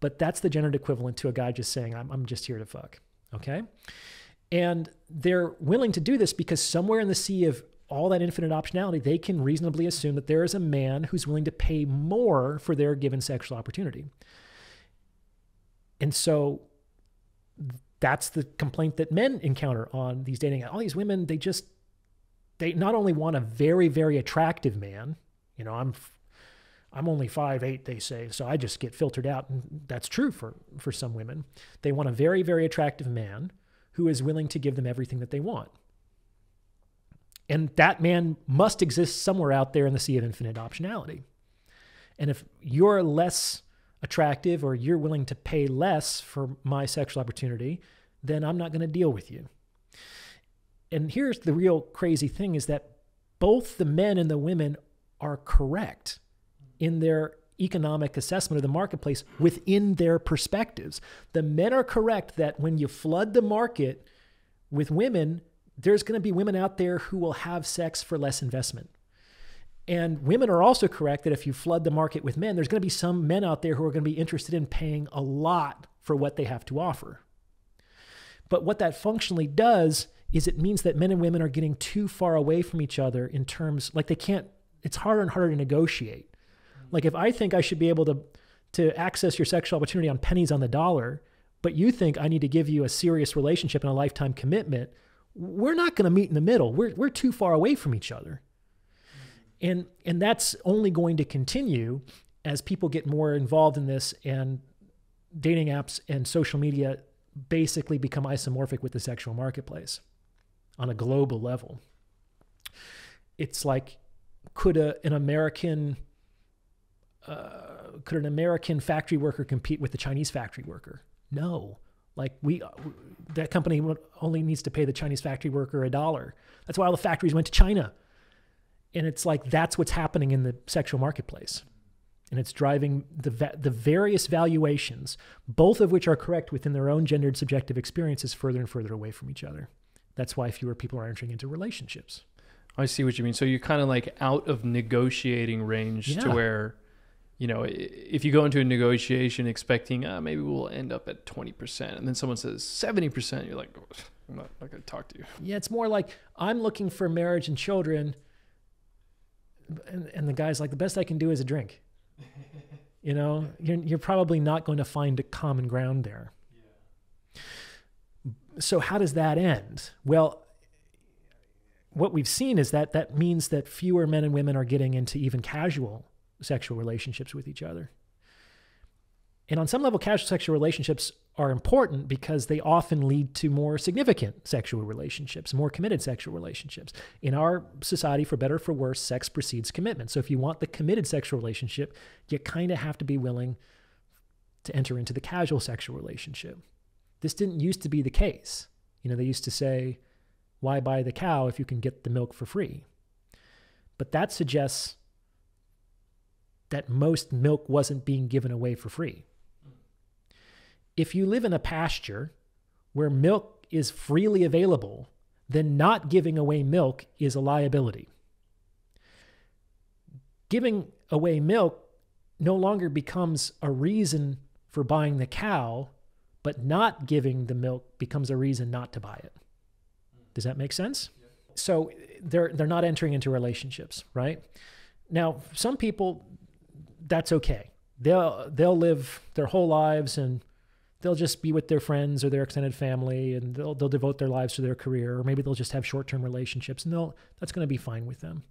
But that's the gendered equivalent to a guy just saying, I'm, I'm just here to fuck. Okay? And they're willing to do this because somewhere in the sea of all that infinite optionality, they can reasonably assume that there is a man who's willing to pay more for their given sexual opportunity. And so that's the complaint that men encounter on these dating all these women they just they not only want a very very attractive man you know i'm i'm only five eight they say so i just get filtered out and that's true for for some women they want a very very attractive man who is willing to give them everything that they want. And that man must exist somewhere out there in the sea of infinite optionality. And if you're less attractive or you're willing to pay less for my sexual opportunity, then I'm not going to deal with you. And here's the real crazy thing is that both the men and the women are correct in their economic assessment of the marketplace within their perspectives. The men are correct that when you flood the market with women, there's going to be women out there who will have sex for less investment. And women are also correct that if you flood the market with men, there's going to be some men out there who are going to be interested in paying a lot for what they have to offer. But what that functionally does is it means that men and women are getting too far away from each other in terms like they can't it's harder and harder to negotiate like if I think I should be able to to access your sexual opportunity on pennies on the dollar, but you think I need to give you a serious relationship and a lifetime commitment, we're not going to meet in the middle. We're we're too far away from each other. And and that's only going to continue as people get more involved in this and dating apps and social media basically become isomorphic with the sexual marketplace on a global level. It's like could a, an American uh, could an American factory worker compete with the Chinese factory worker? No. Like we, that company only needs to pay the Chinese factory worker a dollar. That's why all the factories went to China. And it's like that's what's happening in the sexual marketplace. And it's driving the, the various valuations, both of which are correct within their own gendered subjective experiences, further and further away from each other. That's why fewer people are entering into relationships. I see what you mean. So you're kind of like out of negotiating range yeah. to where you know, if you go into a negotiation expecting uh, maybe we'll end up at 20%, and then someone says 70%, you're like, I'm not, not going to talk to you. Yeah, it's more like I'm looking for marriage and children. And, and the guy's like, the best I can do is a drink. you know, you're, you're probably not going to find a common ground there. Yeah. So, how does that end? Well, what we've seen is that that means that fewer men and women are getting into even casual sexual relationships with each other. And on some level, casual sexual relationships are important because they often lead to more significant sexual relationships, more committed sexual relationships. In our society, for better or for worse, sex precedes commitment. So if you want the committed sexual relationship, you kind of have to be willing to enter into the casual sexual relationship. This didn't used to be the case. You know, they used to say, why buy the cow if you can get the milk for free? But that suggests that most milk wasn't being given away for free. If you live in a pasture where milk is freely available, then not giving away milk is a liability. Giving away milk no longer becomes a reason for buying the cow, but not giving the milk becomes a reason not to buy it. Does that make sense? So they're they're not entering into relationships, right? Now, some people that's okay. They'll they'll live their whole lives and they'll just be with their friends or their extended family and they'll they'll devote their lives to their career or maybe they'll just have short-term relationships and they'll that's going to be fine with them.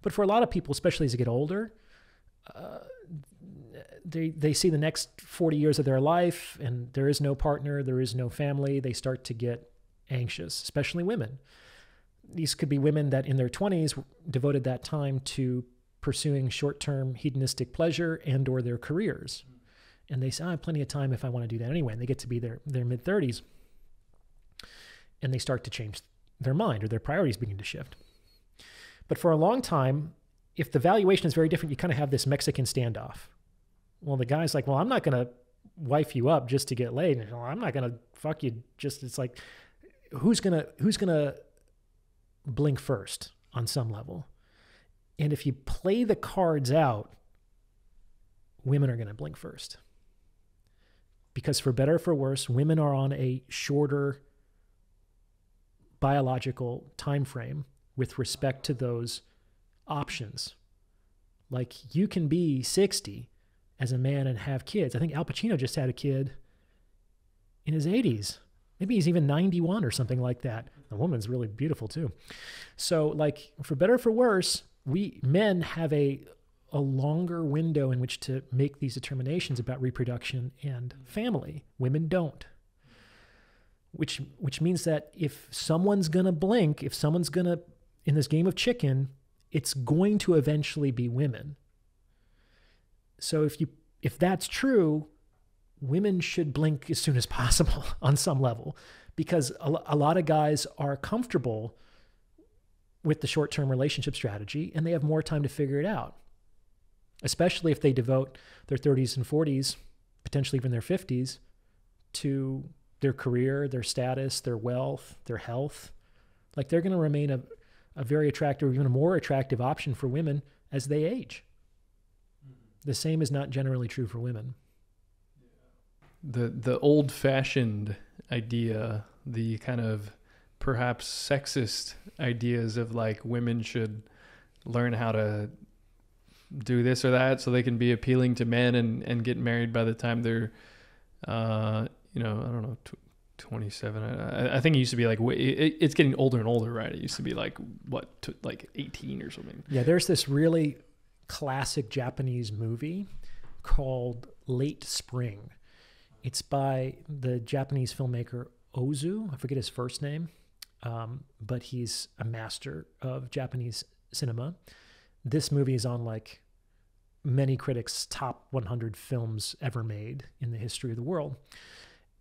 But for a lot of people, especially as they get older, uh, they they see the next 40 years of their life and there is no partner, there is no family, they start to get anxious, especially women. These could be women that in their 20s devoted that time to pursuing short-term hedonistic pleasure and or their careers. And they say, I have plenty of time if I want to do that anyway. And they get to be their, their mid 30s and they start to change their mind or their priorities begin to shift. But for a long time, if the valuation is very different, you kind of have this Mexican standoff. Well, the guy's like, well, I'm not going to wife you up just to get laid. And, well, I'm not going to fuck you just, it's like, who's going to, who's going to blink first on some level? And if you play the cards out, women are going to blink first. Because for better or for worse, women are on a shorter biological time frame with respect to those options. Like you can be 60 as a man and have kids. I think Al Pacino just had a kid in his 80s. Maybe he's even 91 or something like that. The woman's really beautiful too. So, like, for better or for worse, we men have a a longer window in which to make these determinations about reproduction and mm. family. Women don't. Which which means that if someone's gonna blink, if someone's gonna in this game of chicken, it's going to eventually be women. So if you if that's true, women should blink as soon as possible on some level because a, a lot of guys are comfortable with the short-term relationship strategy and they have more time to figure it out especially if they devote their 30s and 40s, potentially even their 50s, to their career, their status, their wealth, their health. Like they're going to remain a, a very attractive, even a more attractive option for women as they age. The same is not generally true for women. The the old fashioned idea, the kind of perhaps sexist ideas of like women should learn how to do this or that so they can be appealing to men and, and get married by the time they're, uh, you know, I don't know, tw- 27. I, I, think it used to be like, it, it's getting older and older, right? It used to be like, what, to, like 18 or something. Yeah, there's this really classic Japanese movie called Late Spring. It's by the Japanese filmmaker Ozu. I forget his first name, um, but he's a master of Japanese cinema this movie is on like many critics' top 100 films ever made in the history of the world.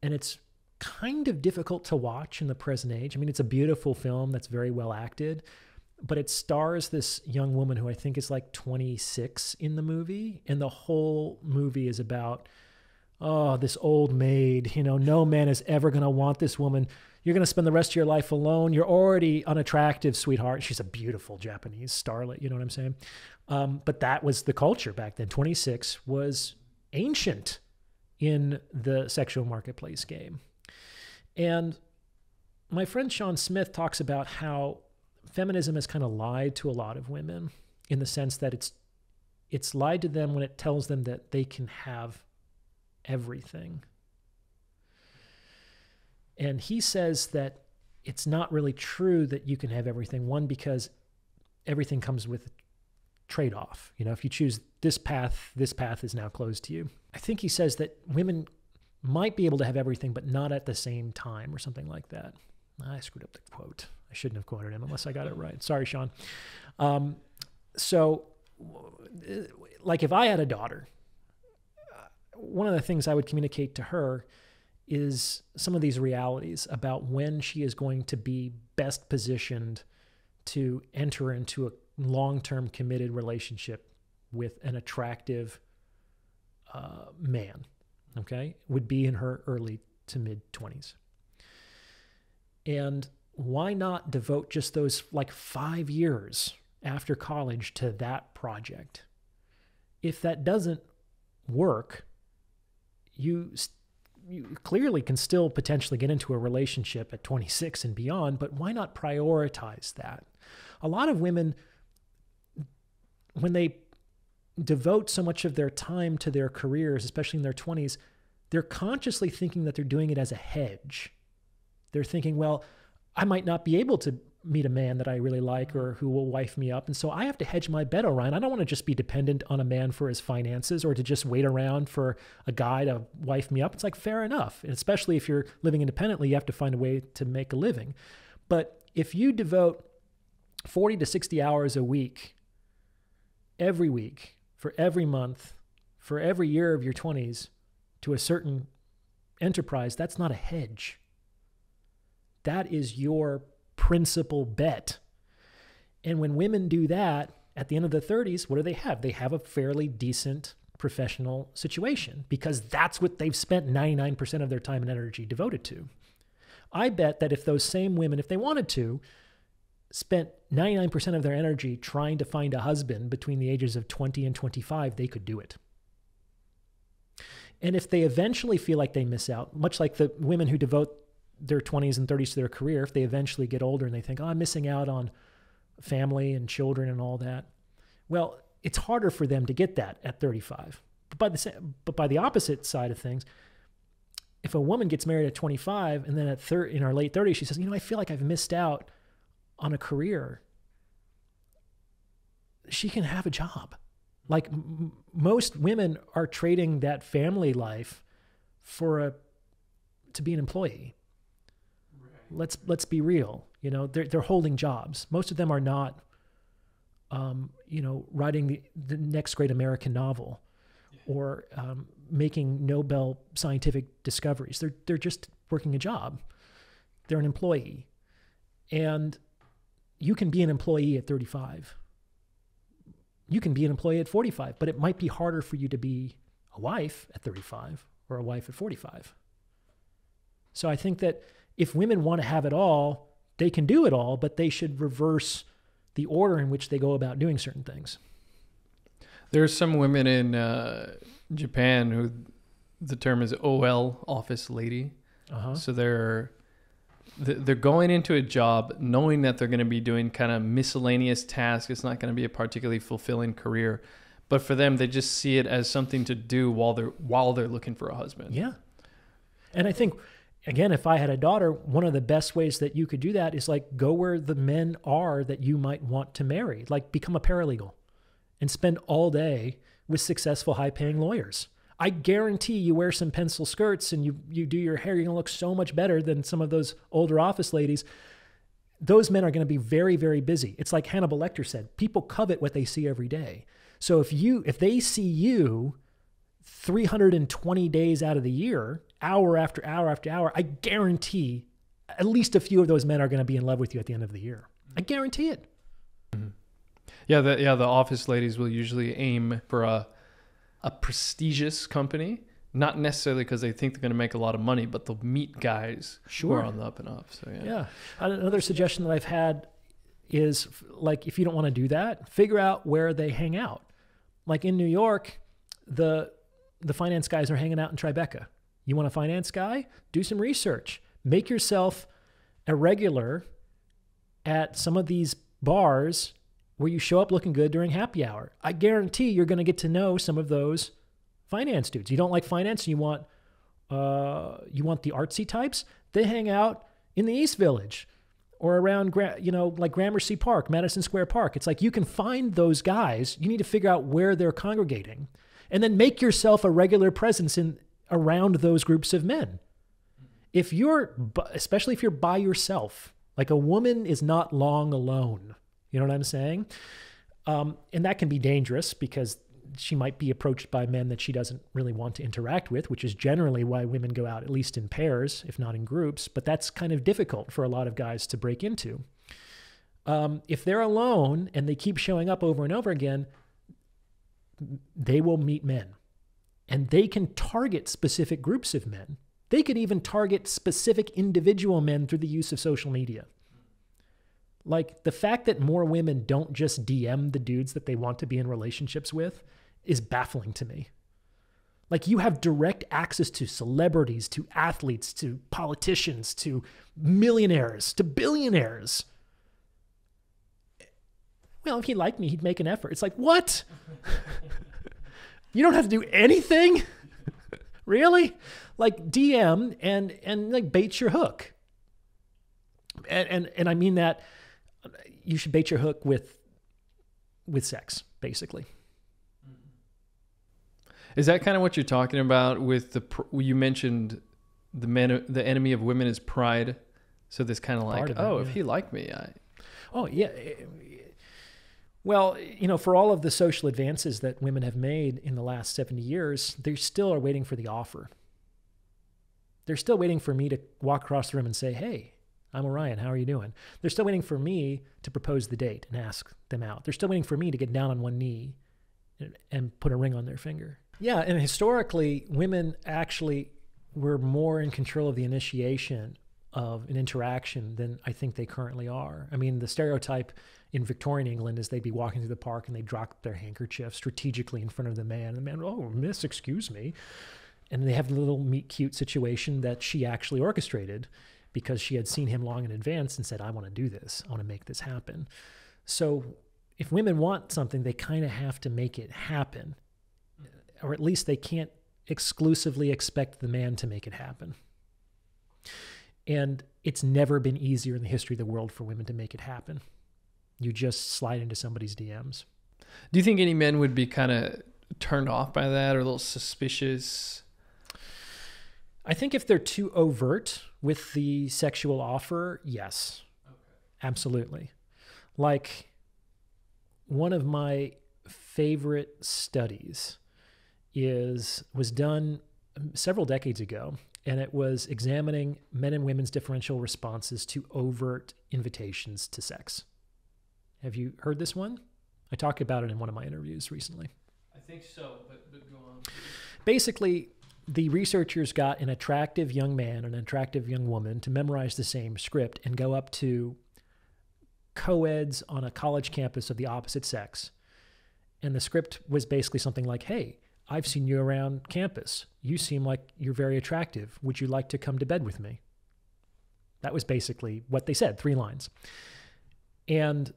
And it's kind of difficult to watch in the present age. I mean, it's a beautiful film that's very well acted, but it stars this young woman who I think is like 26 in the movie. And the whole movie is about, oh, this old maid. You know, no man is ever going to want this woman you're going to spend the rest of your life alone. You're already unattractive, sweetheart. She's a beautiful Japanese starlet. You know what I'm saying? Um, but that was the culture back then. 26 was ancient in the sexual marketplace game. And my friend Sean Smith talks about how feminism has kind of lied to a lot of women in the sense that it's it's lied to them when it tells them that they can have everything and he says that it's not really true that you can have everything. One, because everything comes with trade off. You know, if you choose this path, this path is now closed to you. I think he says that women might be able to have everything, but not at the same time or something like that. I screwed up the quote. I shouldn't have quoted him unless I got it right. Sorry, Sean. Um, so, like if I had a daughter, one of the things I would communicate to her is some of these realities about when she is going to be best positioned to enter into a long term committed relationship with an attractive uh, man, okay, would be in her early to mid 20s. And why not devote just those like five years after college to that project? If that doesn't work, you you clearly can still potentially get into a relationship at 26 and beyond, but why not prioritize that? A lot of women, when they devote so much of their time to their careers, especially in their 20s, they're consciously thinking that they're doing it as a hedge. They're thinking, well, I might not be able to meet a man that I really like or who will wife me up. And so I have to hedge my bet, Orion. I don't want to just be dependent on a man for his finances or to just wait around for a guy to wife me up. It's like fair enough. And especially if you're living independently, you have to find a way to make a living. But if you devote 40 to 60 hours a week, every week, for every month, for every year of your 20s to a certain enterprise, that's not a hedge. That is your principal bet. And when women do that at the end of the 30s, what do they have? They have a fairly decent professional situation because that's what they've spent 99% of their time and energy devoted to. I bet that if those same women, if they wanted to, spent 99% of their energy trying to find a husband between the ages of 20 and 25, they could do it. And if they eventually feel like they miss out, much like the women who devote their 20s and 30s to their career, if they eventually get older and they think, oh, I'm missing out on family and children and all that, well, it's harder for them to get that at 35. But by the, but by the opposite side of things, if a woman gets married at 25 and then at thir- in her late 30s, she says, you know, I feel like I've missed out on a career, she can have a job. Like m- most women are trading that family life for a to be an employee let's let's be real. You know, they're they're holding jobs. Most of them are not, um, you know, writing the, the next great American novel, or um, making Nobel scientific discoveries. They're they're just working a job. They're an employee, and you can be an employee at 35. You can be an employee at 45, but it might be harder for you to be a wife at 35 or a wife at 45. So I think that if women want to have it all, they can do it all, but they should reverse the order in which they go about doing certain things. There's some women in uh, Japan who the term is OL, office lady. Uh-huh. So they're they're going into a job knowing that they're going to be doing kind of miscellaneous tasks. It's not going to be a particularly fulfilling career, but for them, they just see it as something to do while they're while they're looking for a husband. Yeah, and I think again, if I had a daughter, one of the best ways that you could do that is like go where the men are that you might want to marry, like become a paralegal and spend all day with successful, high paying lawyers. I guarantee you wear some pencil skirts and you, you do your hair, you're gonna look so much better than some of those older office ladies. Those men are gonna be very, very busy. It's like Hannibal Lecter said people covet what they see every day. So if you if they see you 320 days out of the year, hour after hour after hour, I guarantee at least a few of those men are going to be in love with you at the end of the year. I guarantee it. Mm-hmm. Yeah, the, yeah, the office ladies will usually aim for a a prestigious company, not necessarily because they think they're going to make a lot of money, but they'll meet guys sure. who are on the up and up. So yeah. Yeah. Another suggestion that I've had is like if you don't want to do that, figure out where they hang out. Like in New York, the the finance guys are hanging out in Tribeca. You want a finance guy? Do some research. Make yourself a regular at some of these bars where you show up looking good during happy hour. I guarantee you're going to get to know some of those finance dudes. You don't like finance, and you want uh, you want the artsy types. They hang out in the East Village or around you know like Gramercy Park, Madison Square Park. It's like you can find those guys. You need to figure out where they're congregating and then make yourself a regular presence in around those groups of men. If you're especially if you're by yourself, like a woman is not long alone. You know what I'm saying? Um, and that can be dangerous because she might be approached by men that she doesn't really want to interact with, which is generally why women go out, at least in pairs, if not in groups. But that's kind of difficult for a lot of guys to break into. Um, if they're alone and they keep showing up over and over again, they will meet men and they can target specific groups of men They could even target specific individual men through the use of social media. Like the fact that more women don't just DM the dudes that they want to be in relationships with is baffling to me. Like you have direct access to celebrities, to athletes, to politicians, to millionaires, to billionaires. Well, if he liked me, he'd make an effort. It's like, what? you don't have to do anything? really? Like DM and and like bait your hook. And and, and I mean that you should bait your hook with with sex, basically. Is that kind of what you're talking about with the you mentioned the men the enemy of women is pride. So this kind of like, of oh, if he liked me, I Oh, yeah. Well, you know, for all of the social advances that women have made in the last 70 years, they still are waiting for the offer. They're still waiting for me to walk across the room and say, "Hey, I'm Orion. How are you doing?" They're still waiting for me to propose the date and ask them out. They're still waiting for me to get down on one knee and, and put a ring on their finger. Yeah, and historically, women actually were more in control of the initiation of an interaction than I think they currently are. I mean, the stereotype in Victorian England as they'd be walking through the park and they'd drop their handkerchief strategically in front of the man. And the man, oh, miss, excuse me. And they have the little meet cute situation that she actually orchestrated because she had seen him long in advance and said, I want to do this. I want to make this happen. So if women want something, they kind of have to make it happen or at least they can't exclusively expect the man to make it happen. And it's never been easier in the history of the world for women to make it happen. You just slide into somebody's DMs. Do you think any men would be kind of turned off by that or a little suspicious? I think if they're too overt with the sexual offer, yes. Okay. Absolutely. Like one of my favorite studies is was done um, several decades ago, and it was examining men and women's differential responses to overt invitations to sex. Have you heard this one? I talked about it in one of my interviews recently. I think so, but, but go on. Basically, the researchers got an attractive young man and an attractive young woman to memorize the same script and go up to co-eds on a college campus of the opposite sex. And the script was basically something like, hey, I've seen you around campus. You seem like you're very attractive. Would you like to come to bed with me? That was basically what they said, three lines. And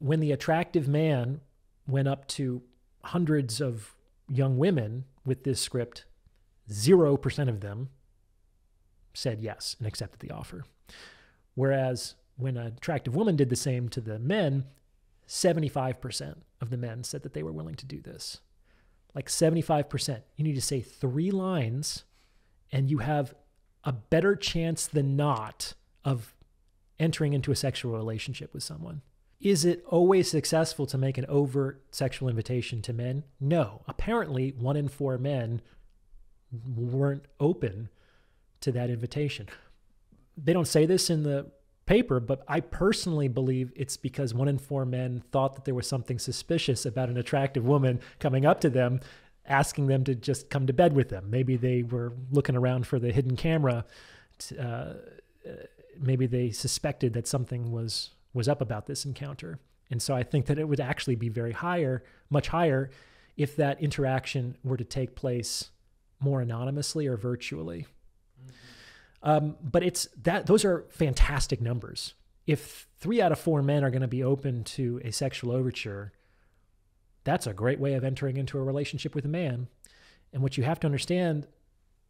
when the attractive man went up to hundreds of young women with this script, 0% of them said yes and accepted the offer. Whereas when an attractive woman did the same to the men, 75% of the men said that they were willing to do this like 75%. You need to say three lines, and you have a better chance than not of entering into a sexual relationship with someone. Is it always successful to make an overt sexual invitation to men? No. Apparently, one in four men weren't open to that invitation. They don't say this in the paper, but I personally believe it's because one in four men thought that there was something suspicious about an attractive woman coming up to them, asking them to just come to bed with them. Maybe they were looking around for the hidden camera. To, uh, maybe they suspected that something was was up about this encounter. And so I think that it would actually be very higher, much higher, if that interaction were to take place more anonymously or virtually. Um, but it's that those are fantastic numbers. If three out of four men are going to be open to a sexual overture, that's a great way of entering into a relationship with a man. And what you have to understand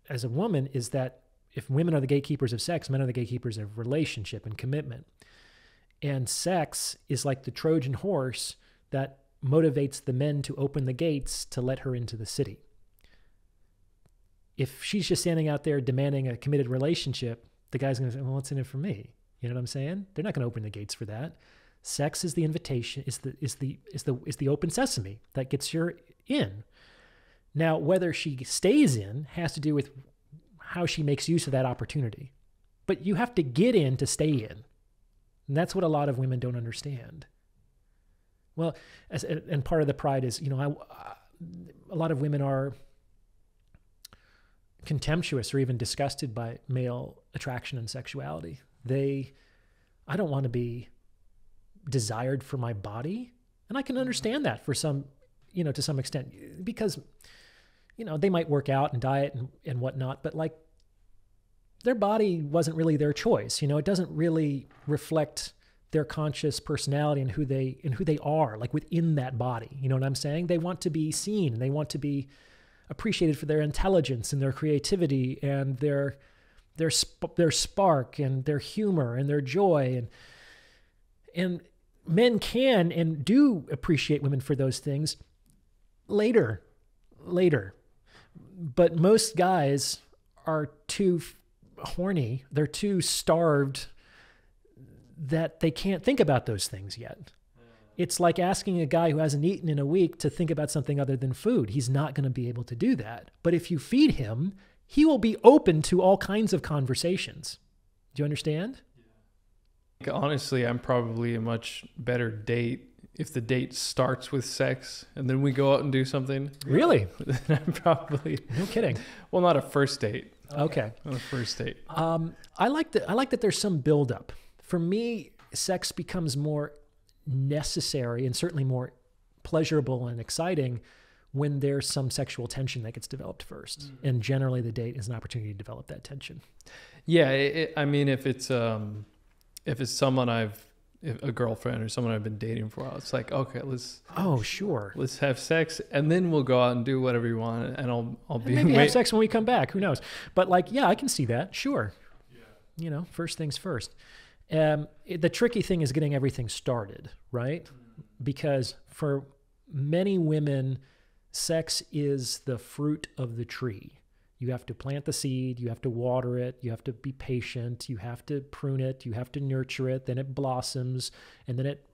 as a woman is that if women are the gatekeepers of sex, men are the gatekeepers of relationship and commitment. And sex is like the Trojan horse that motivates the men to open the gates to let her into the city if she's just standing out there demanding a committed relationship, the guy's going to say, well, what's in it for me? You know what I'm saying? They're not going to open the gates for that. Sex is the invitation, is the is the is the is the open sesame that gets her in. Now, whether she stays in has to do with how she makes use of that opportunity. But you have to get in to stay in. And that's what a lot of women don't understand. Well, as, and part of the pride is, you know, I, a lot of women are contemptuous or even disgusted by male attraction and sexuality. They, I don't want to be desired for my body. And I can mm-hmm. understand that for some, you know, to some extent, because, you know, they might work out and diet and, and whatnot, but like their body wasn't really their choice. You know, it doesn't really reflect their conscious personality and who they and who they are like within that body you know what i'm saying they want to be seen they want to be appreciated for their intelligence and their creativity and their their sp- their spark and their humor and their joy and and men can and do appreciate women for those things later later but most guys are too horny they're too starved that they can't think about those things yet it's like asking a guy who hasn't eaten in a week to think about something other than food. He's not going to be able to do that. But if you feed him, he will be open to all kinds of conversations. Do you understand? Honestly, I'm probably a much better date if the date starts with sex and then we go out and do something. Really? I'm probably no kidding. Well, not a first date. Okay. Not a first date. Um, I like that. I like that. There's some buildup. For me, sex becomes more necessary and certainly more pleasurable and exciting when there's some sexual tension that gets developed 1st mm-hmm. and generally the date is an opportunity to develop that tension yeah it, i mean if it's um if it's someone i've a girlfriend or someone i've been dating for a while it's like okay let's oh sure let's have sex and then we'll go out and do whatever you want and i'll i'll be and maybe wait. have sex when we come back who knows but like yeah i can see that sure yeah. you know first things first um, the tricky thing is getting everything started, right? Because for many women, sex is the fruit of the tree. You have to plant the seed, you have to water it, you have to be patient, you have to prune it, you have to nurture it, then it blossoms, and then it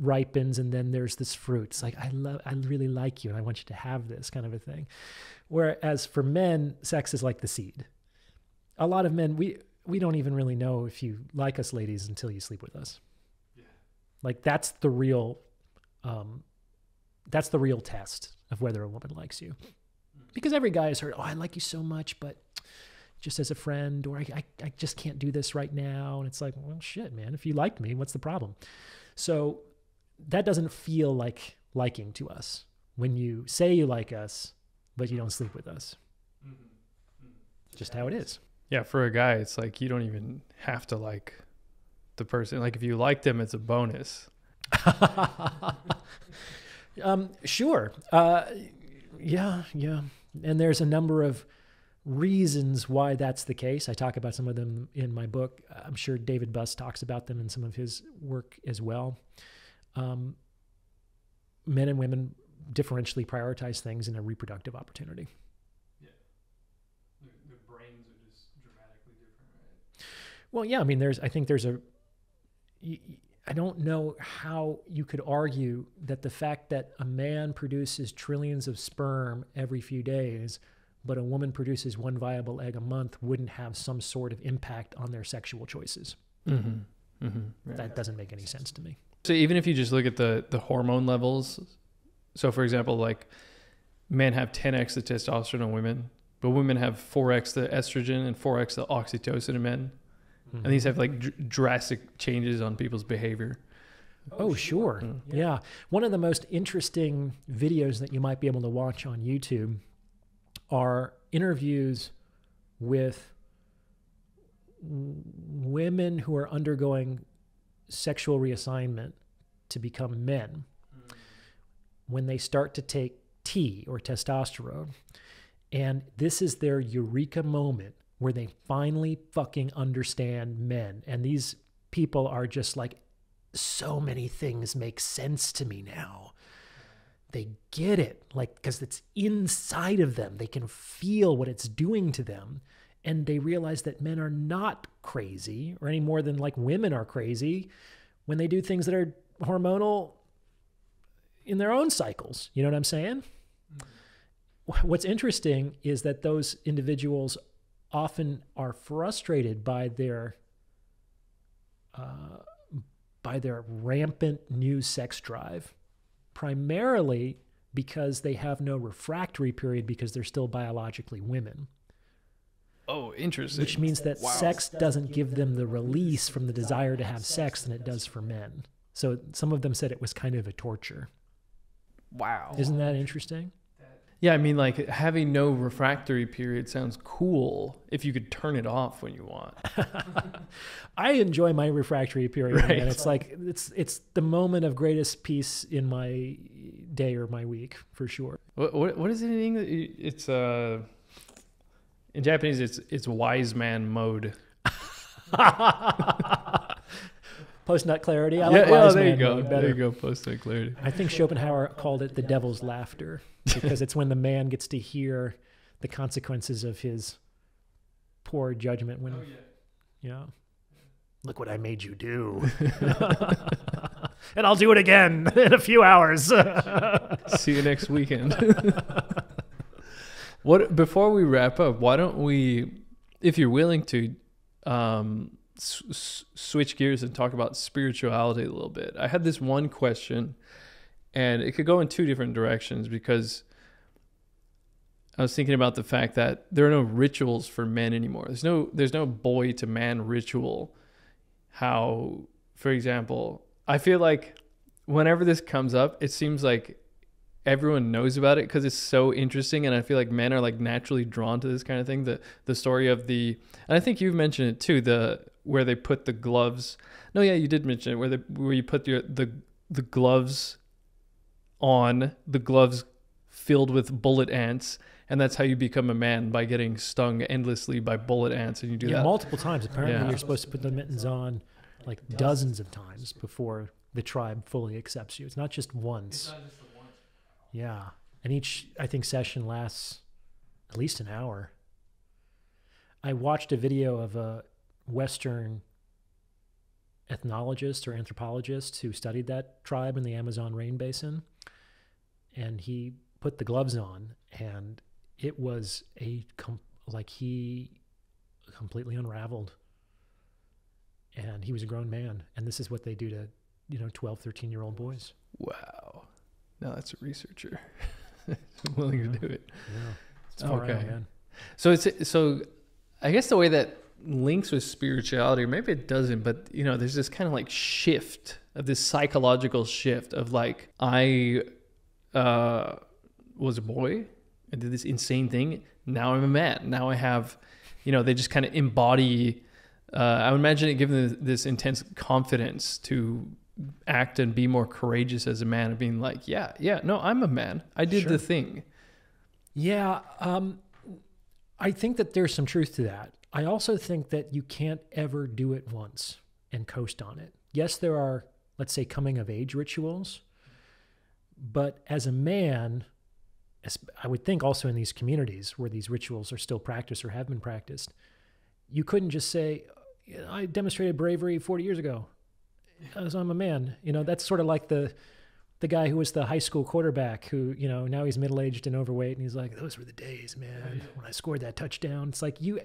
ripens, and then there's this fruit. It's like, I love, I really like you, and I want you to have this kind of a thing. Whereas for men, sex is like the seed. A lot of men, we, we don't even really know if you like us ladies until you sleep with us. Yeah. Like that's the real um, that's the real test of whether a woman likes you. Because every guy has heard, oh, I like you so much, but just as a friend, or I, I, I just can't do this right now. And it's like, well, shit, man, if you liked me, what's the problem? So that doesn't feel like liking to us when you say you like us, but you don't sleep with us. Mm-hmm. Mm-hmm. Just how it is. Yeah, for a guy, it's like you don't even have to like the person. Like if you like them, it's a bonus. um, sure. Uh, yeah, yeah. And there's a number of reasons why that's the case. I talk about some of them in my book. I'm sure David Buss talks about them in some of his work as well. Um, men and women differentially prioritize things in a reproductive opportunity. Yeah, the, the brains are just dramatically different, right? Well, yeah, I mean, there's, I think there's a, I don't know how you could argue that the fact that a man produces trillions of sperm every few days, but a woman produces one viable egg a month wouldn't have some sort of impact on their sexual choices. Mm-hmm. Mm-hmm. Right. That doesn't make any sense to me. So even if you just look at the the hormone levels, so for example, like men have 10x the testosterone in women, but women have 4x the estrogen and 4x the oxytocin in men. Mm-hmm. And these have like dr- drastic changes on people's behavior. Oh, sure. Mm. Yeah. yeah. One of the most interesting videos that you might be able to watch on YouTube are interviews with women who are undergoing sexual reassignment to become men mm. when they start to take T or testosterone. And this is their eureka moment where they finally fucking understand men. And these people are just like, so many things make sense to me now. They get it, like, because it's inside of them. They can feel what it's doing to them. And they realize that men are not crazy or any more than like women are crazy when they do things that are hormonal in their own cycles. You know what I'm saying? Mm-hmm. What's interesting is that those individuals often are frustrated by their uh, by their rampant new sex drive, primarily because they have no refractory period because they're still biologically women. Oh, interesting. which means that Wow. sex doesn't give them the release from the desire to have sex than it does for men. So some of them said it was kind of a torture. wow. Isn't that interesting? Yeah, I mean, like having no refractory period sounds cool if you could turn it off when you want. I enjoy my refractory period, Right. and it's like it's it's the moment of greatest peace in my day or my week for sure. What what, what is it in English? It's uh in Japanese it's it's wise man mode. Post nut clarity. I yeah, like yeah, wise there you man go. There better. you go. Post nut clarity. I think Schopenhauer called it the devil's laughter because it's when the man gets to hear the consequences of his poor judgment. When, yeah. Look what I made you do. and I'll do it again in a few hours. See you next weekend. what before we wrap up, why don't we, if you're willing to, um, switch gears and talk about spirituality a little bit? I had this one question, and it could go in two different directions because I was thinking about the fact that there are no rituals for men anymore. There's no there's no boy to man ritual. How, for example, I feel like whenever this comes up, it seems like everyone knows about it because it's so interesting, and I feel like men are like naturally drawn to this kind of thing. The the story of the, and I think you've mentioned it too. The where they put the gloves. No, yeah, you did mention it. Where they where you put your the the gloves on the gloves filled with bullet ants. And that's how you become a man by getting stung endlessly by bullet ants, and you do yeah, that. multiple times. Apparently, Yeah. you're supposed to put the mittens on like dozens of times before the tribe fully accepts you. It's not just once. Yeah. And each, I think, session lasts at least an hour. I watched a video of a Western ethnologist or anthropologist who studied that tribe in the Amazon rain basin. And he put the gloves on, and it was a, com- like, he completely unraveled. And he was a grown man. And this is what they do to, you know, 12, 13 year old boys. Wow. Now that's a researcher willing to do it. Yeah. It's far out, Okay. man. So it's so I guess the way that links with spirituality, or maybe it doesn't, but you know, there's this kind of like shift of this psychological shift of like I uh was a boy and did this insane thing. Now I'm a man. Now I have, you know, they just kind of embody. Uh, I would imagine it giving them this intense confidence to act and be more courageous as a man, of being like, yeah, yeah, no, I'm a man. I did Sure. the thing. Yeah, um, I think that there's some truth to that. I also think that you can't ever do it once and coast on it. Yes, there are, let's say, coming of age rituals, but as a man, as- I would think also in these communities where these rituals are still practiced or have been practiced, you couldn't just say, I demonstrated bravery 40 years ago as I'm a man. You know, that's sort of like the the guy who was the high school quarterback who, you know, now he's middle aged and overweight and he's like, Those were the days, man, when I scored that touchdown. It's like you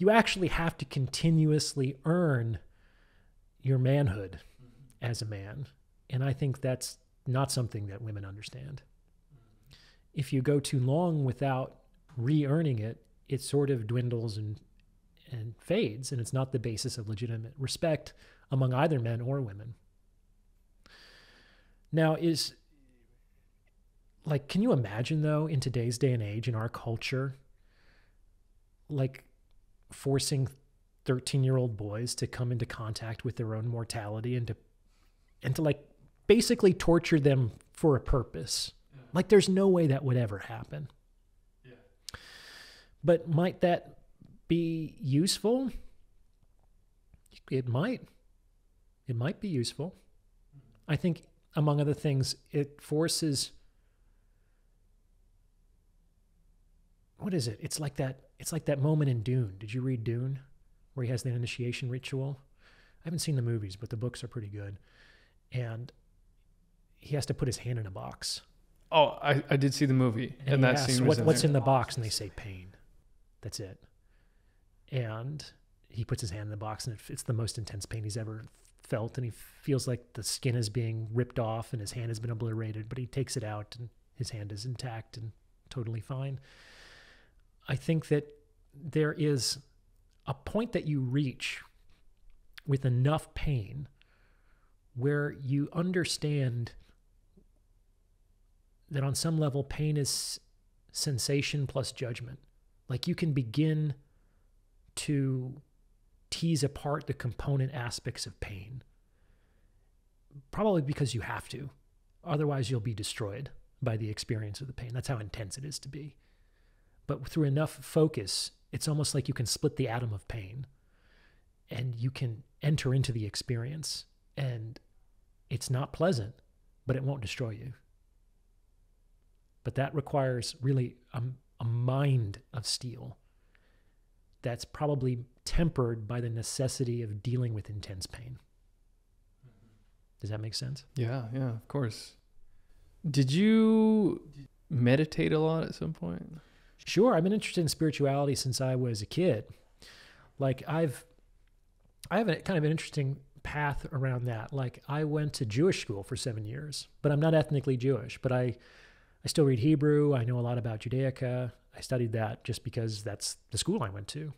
you actually have to continuously earn your manhood as a man. And I think that's not something that women understand. If you go too long without re earning it, it sort of dwindles and and fades, and it's not the basis of legitimate respect among either men or women. Now, is like, can you imagine though, in today's day and age, in our culture, like forcing 13 year old boys to come into contact with their own mortality and to, and to like basically torture them for a purpose? Like, there's no way that would ever happen. But might that be useful? It might. It might be useful. I think, among other things, it forces. What is it? It's like that. It's like that moment in Dune. Did you read Dune, where he has the initiation ritual? I haven't seen the movies, but the books are pretty good. And he has to put his hand in a box. Oh, I, I did see the movie, and, he that asks, scene was what, in what's there. in the box, and they say pain. That's it. And he puts his hand in the box, and it's the most intense pain he's ever felt, and he feels like the skin is being ripped off, and his hand has been obliterated. But he takes it out, and his hand is intact and totally fine. I think that there is a point that you reach with enough pain where you understand that on some level pain is sensation plus judgment. Like you can begin to tease apart the component aspects of pain. Probably because you have to. Otherwise, you'll be destroyed by the experience of the pain. That's how intense it is to be. But through enough focus, it's almost like you can split the atom of pain and you can enter into the experience. And it's not pleasant, but it won't destroy you. But that requires really a, a mind of steel that's probably tempered by the necessity of dealing with intense pain. Does that make sense? Yeah, yeah, of course. Did you meditate a lot at some point? Sure, I've been interested in spirituality since I was a kid. Like I've I have a kind of an interesting path around that. Like I went to Jewish school for 7 years, but I'm not ethnically Jewish, but I I still read Hebrew, I know a lot about Judaica. I studied that just because that's the school I went to.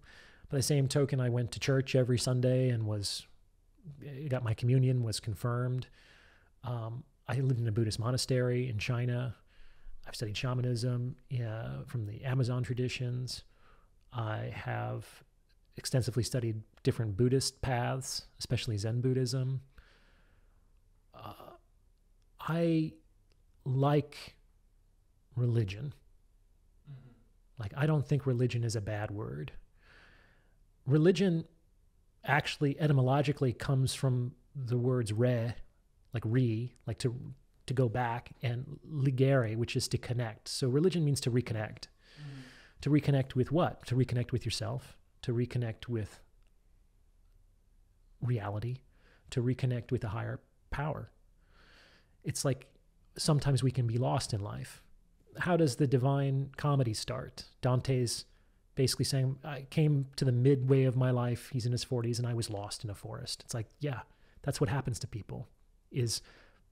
By the same token, I went to church every Sunday and was got my communion, was confirmed. Um, I lived in a Buddhist monastery in China. I've studied shamanism uh, from the Amazon traditions. I have extensively studied different Buddhist paths, especially Zen Buddhism. Uh, I like religion. Mm-hmm. Like, I don't think religion is a bad word. Religion actually etymologically comes from the words re, like re, like to to go back, and ligere, which is to connect. So religion means to reconnect. Mm-hmm. To reconnect with what? To reconnect with yourself, to reconnect with reality, to reconnect with a higher power. It's like sometimes we can be lost in life. How does the divine comedy start? Dante's basically saying, I came to the midway of my life. He's in his 40s and I was lost in a forest. It's like, yeah, that's what happens to people is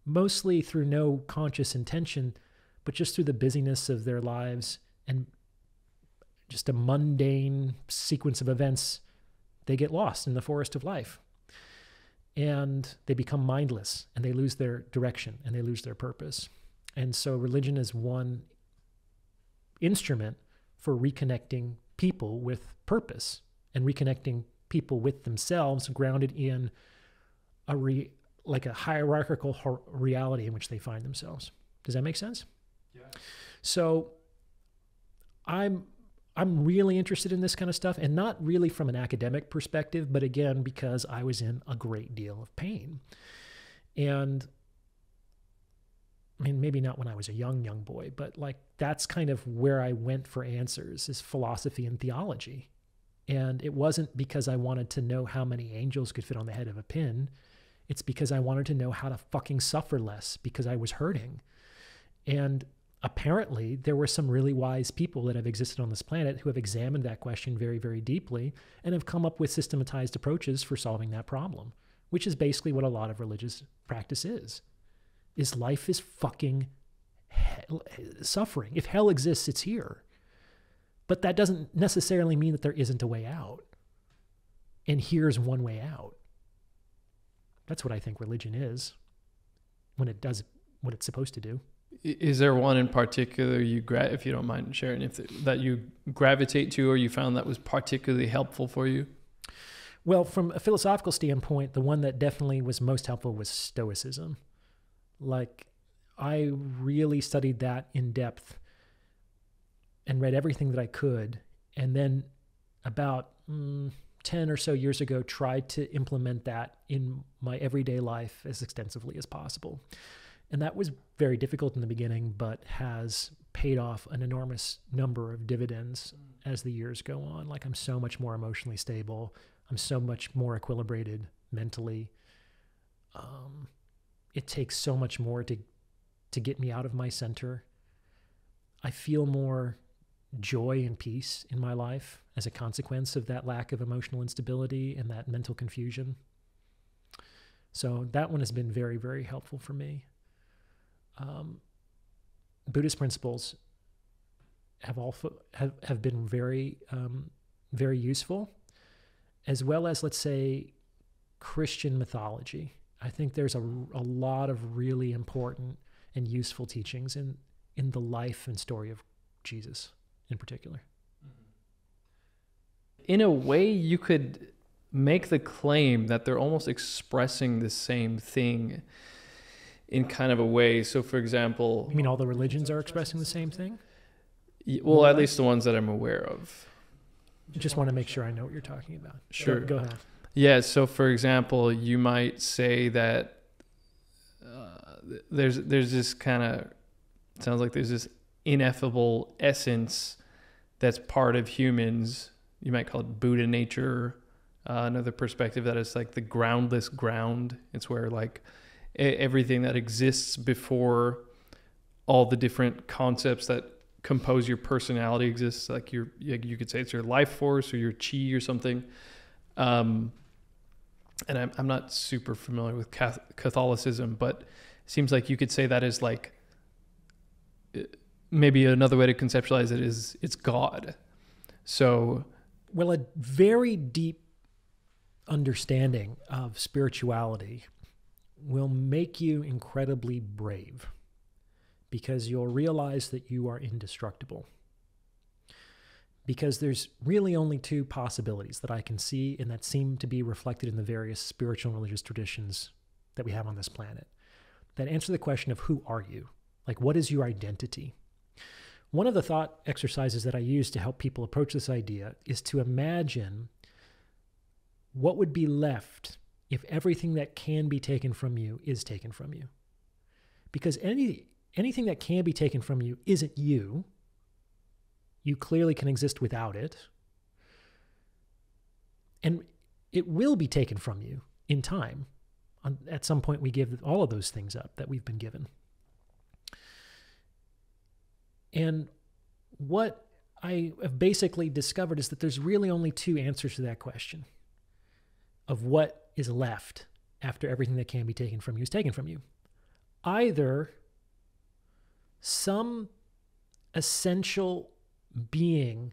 mostly through no conscious intention, but just through the busyness of their lives and just a mundane sequence of events, they get lost in the forest of life. And they become mindless and they lose their direction and they lose their purpose. And so religion is one instrument for reconnecting people with purpose and reconnecting people with themselves grounded in a re, like a hierarchical reality in which they find themselves. Does that make sense? Yeah. So I'm I'm really interested in this kind of stuff and not really from an academic perspective, but again because I was in a great deal of pain. And I mean maybe not when I was a young young boy, but like that's kind of where I went for answers is philosophy and theology. And it wasn't because I wanted to know how many angels could fit on the head of a pin. It's because I wanted to know how to fucking suffer less because I was hurting. And apparently, there were some really wise people that have existed on this planet who have examined that question very, very deeply and have come up with systematized approaches for solving that problem, which is basically what a lot of religious practice is. Is life is fucking hell, suffering. If hell exists, it's here. But that doesn't necessarily mean that there isn't a way out. And here's one way out. That's what I think religion is when it does what it's supposed to do. Is there one in particular you gra- if you don't mind sharing if the, that you gravitate to or you found that was particularly helpful for you? Well, from a philosophical standpoint, the one that definitely was most helpful was stoicism. Like I really studied that in depth and read everything that I could and then about mm, 10 or so years ago tried to implement that in my everyday life as extensively as possible. And that was very difficult in the beginning, but has paid off an enormous number of dividends as the years go on. Like I'm so much more emotionally stable. I'm so much more equilibrated mentally. Um, it takes so much more to to get me out of my center. I feel more joy and peace in my life as a consequence of that lack of emotional instability and that mental confusion. So that one has been very, very helpful for me. Um, Buddhist principles have also have, have been very um, very useful, as well as, let's say, Christian mythology. I think there's a, a lot of really important and useful teachings in, in the life and story of Jesus in particular. In a way, you could make the claim that they're almost expressing the same thing in kind of a way. So, for example, You mean all the religions are expressing the same thing? well, at least the ones that I'm aware of. Just want to make sure I know what you're talking about. Sure. Go, ahead. Yeah. So, for example, you might say that uh, there's there's this kind of sounds like there's this ineffable essence that's part of humans. You might call it Buddha nature. Uh, another perspective that is like the groundless ground. It's where like everything that exists before all the different concepts that compose your personality exists. Like your, you could say it's your life force or your chi or something. Um, and I'm, I'm not super familiar with Catholicism, but it seems like you could say that is like maybe another way to conceptualize it is it's God. So Well, a very deep understanding of spirituality will make you incredibly brave because you'll realize that you are indestructible. Because there's really only two possibilities that I can see and that seem to be reflected in the various spiritual and religious traditions that we have on this planet that answer the question of who are you? Like, what is your identity? One of the thought exercises that I use to help people approach this idea is to imagine what would be left if everything that can be taken from you is taken from you. Because any anything that can be taken from you isn't you. You clearly can exist without it. And it will be taken from you in time. At some point, we give all of those things up that we've been given. And what I have basically discovered is that there's really only two answers to that question of what is left after everything that can be taken from you is taken from you. Either some essential being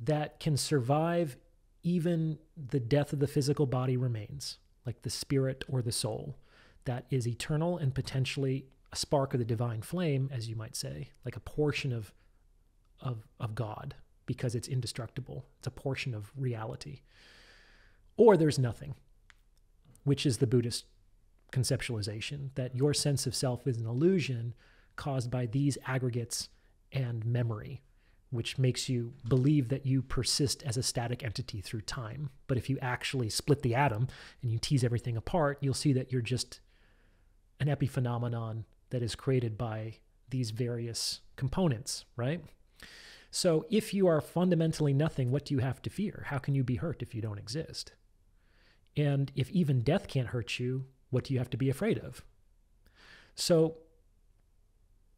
that can survive even the death of the physical body remains, like the spirit or the soul, that is eternal and potentially a spark of the divine flame, as you might say, like a portion of of of God because it's indestructible. It's a portion of reality. Or there's nothing, which is the Buddhist conceptualization that your sense of self is an illusion caused by these aggregates and memory, which makes you believe that you persist as a static entity through time. But if you actually split the atom and you tease everything apart, you'll see that you're just an epiphenomenon that is created by these various components, right? So if you are fundamentally nothing, what do you have to fear? How can you be hurt if you don't exist? And if even death can't hurt you, what do you have to be afraid of? So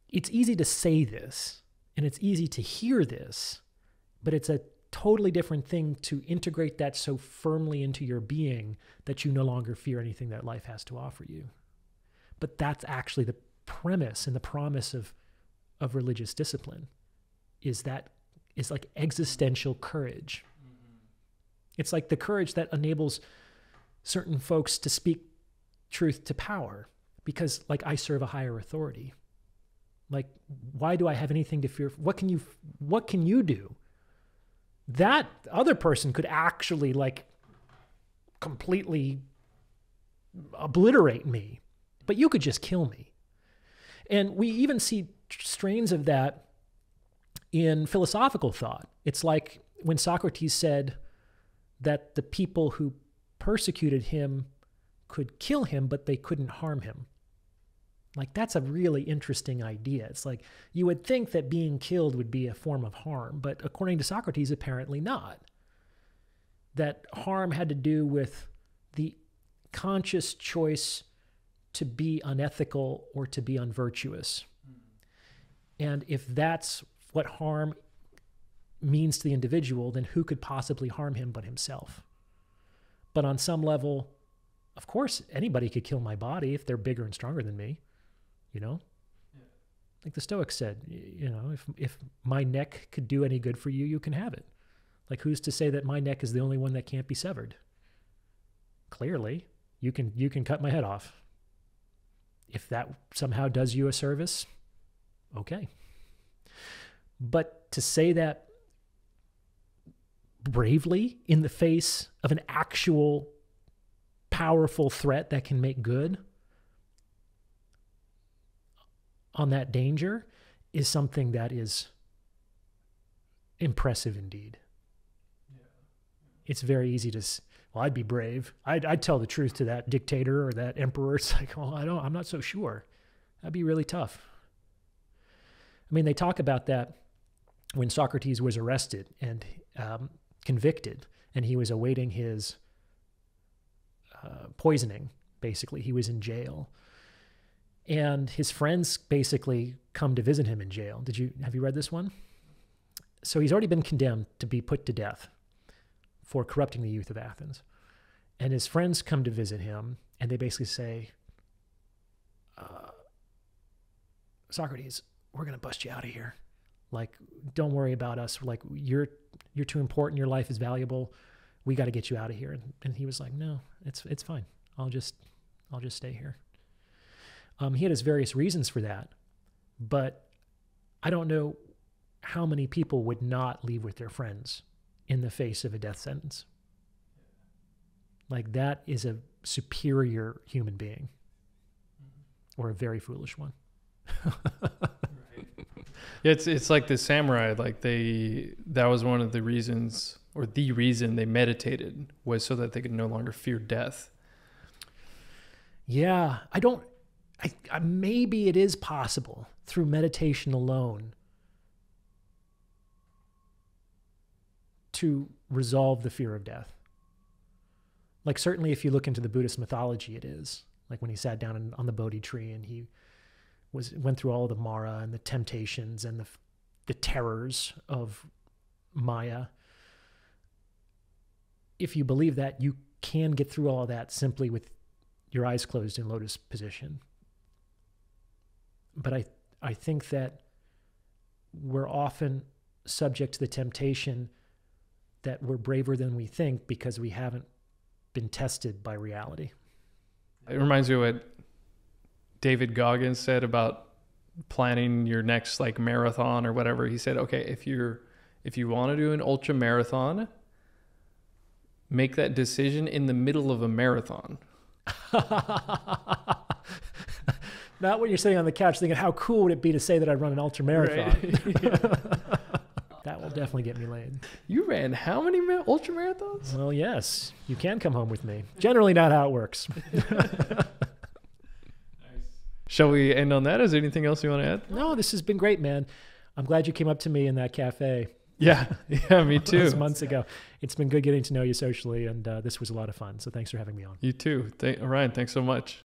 it's easy to say this and it's easy to hear this, but it's a totally different thing to integrate that so firmly into your being that you no longer fear anything that life has to offer you. But that's actually the premise and the promise of, of religious discipline is that is like existential courage. It's like the courage that enables certain folks to speak truth to power because like I serve a higher authority. Like why do I have anything to fear? What can you what can you do? That other person could actually like completely obliterate me, but you could just kill me. And we even see strains of that in philosophical thought. It's like when Socrates said that the people who persecuted him could kill him, but they couldn't harm him. Like, that's a really interesting idea. It's like you would think that being killed would be a form of harm, but according to Socrates, apparently not. That harm had to do with the conscious choice to be unethical or to be unvirtuous. And if that's what harm means to the individual, then who could possibly harm him but himself? But on some level, of course, anybody could kill my body if they're bigger and stronger than me, you know? Like the Stoics said, you know, if, if my neck could do any good for you, you can have it. Like, who's to say that my neck is the only one that can't be severed? Clearly, you can you can cut my head off. If that somehow does you a service, okay. But to say that bravely in the face of an actual powerful threat that can make good on that danger is something that is impressive indeed. It's very easy to, well, I'd be brave. I'd, I'd tell the truth to that dictator or that emperor. It's like, well, I don't, I'm not so sure. That'd be really tough. I mean, they talk about that when Socrates was arrested and um, convicted, and he was awaiting his uh, poisoning. Basically, he was in jail, and his friends basically come to visit him in jail. Did you have you read this one? So he's already been condemned to be put to death for corrupting the youth of Athens, and his friends come to visit him, and they basically say, uh, "Socrates, we're gonna bust you out of here." like don't worry about us. Like you're you're too important. Your life is valuable. We got to get you out of here. And, and he was like no it's it's fine. I'll just i'll just stay here. Um, he had his various reasons for that but i don't know how many people would not leave with their friends in the face of a death sentence like that is a superior human being or a very foolish one Yeah, it's it's like the samurai. Like they, that was one of the reasons, or the reason they meditated was so that they could no longer fear death. Yeah, I don't. I, I maybe it is possible through meditation alone to resolve the fear of death. Like certainly, if you look into the Buddhist mythology, it is like when he sat down in, on the Bodhi tree and he was went through all the Mara and the temptations and the the terrors of Maya. If you believe that, you can get through all that simply with your eyes closed in lotus position. But I I think that we're often subject to the temptation that we're braver than we think because we haven't been tested by reality. It reminds me of what David Goggins said about planning your next like marathon or whatever. He said, okay, if you're if you want to do an ultra marathon, make that decision in the middle of a marathon. Not when you're sitting on the couch thinking, how cool would it be to say that I run an ultra marathon? that will definitely get me laid. You ran how many ma- ultra marathons? Well, yes, you can come home with me. Generally, not how it works. nice. Shall we end on that? Is there anything else you want to add? No, this has been great, man. I'm glad you came up to me in that cafe. Yeah, yeah, me Those too. months ago. It's been good getting to know you socially, and uh, this was a lot of fun. So thanks for having me on. You too. Th- Ryan, thanks so much.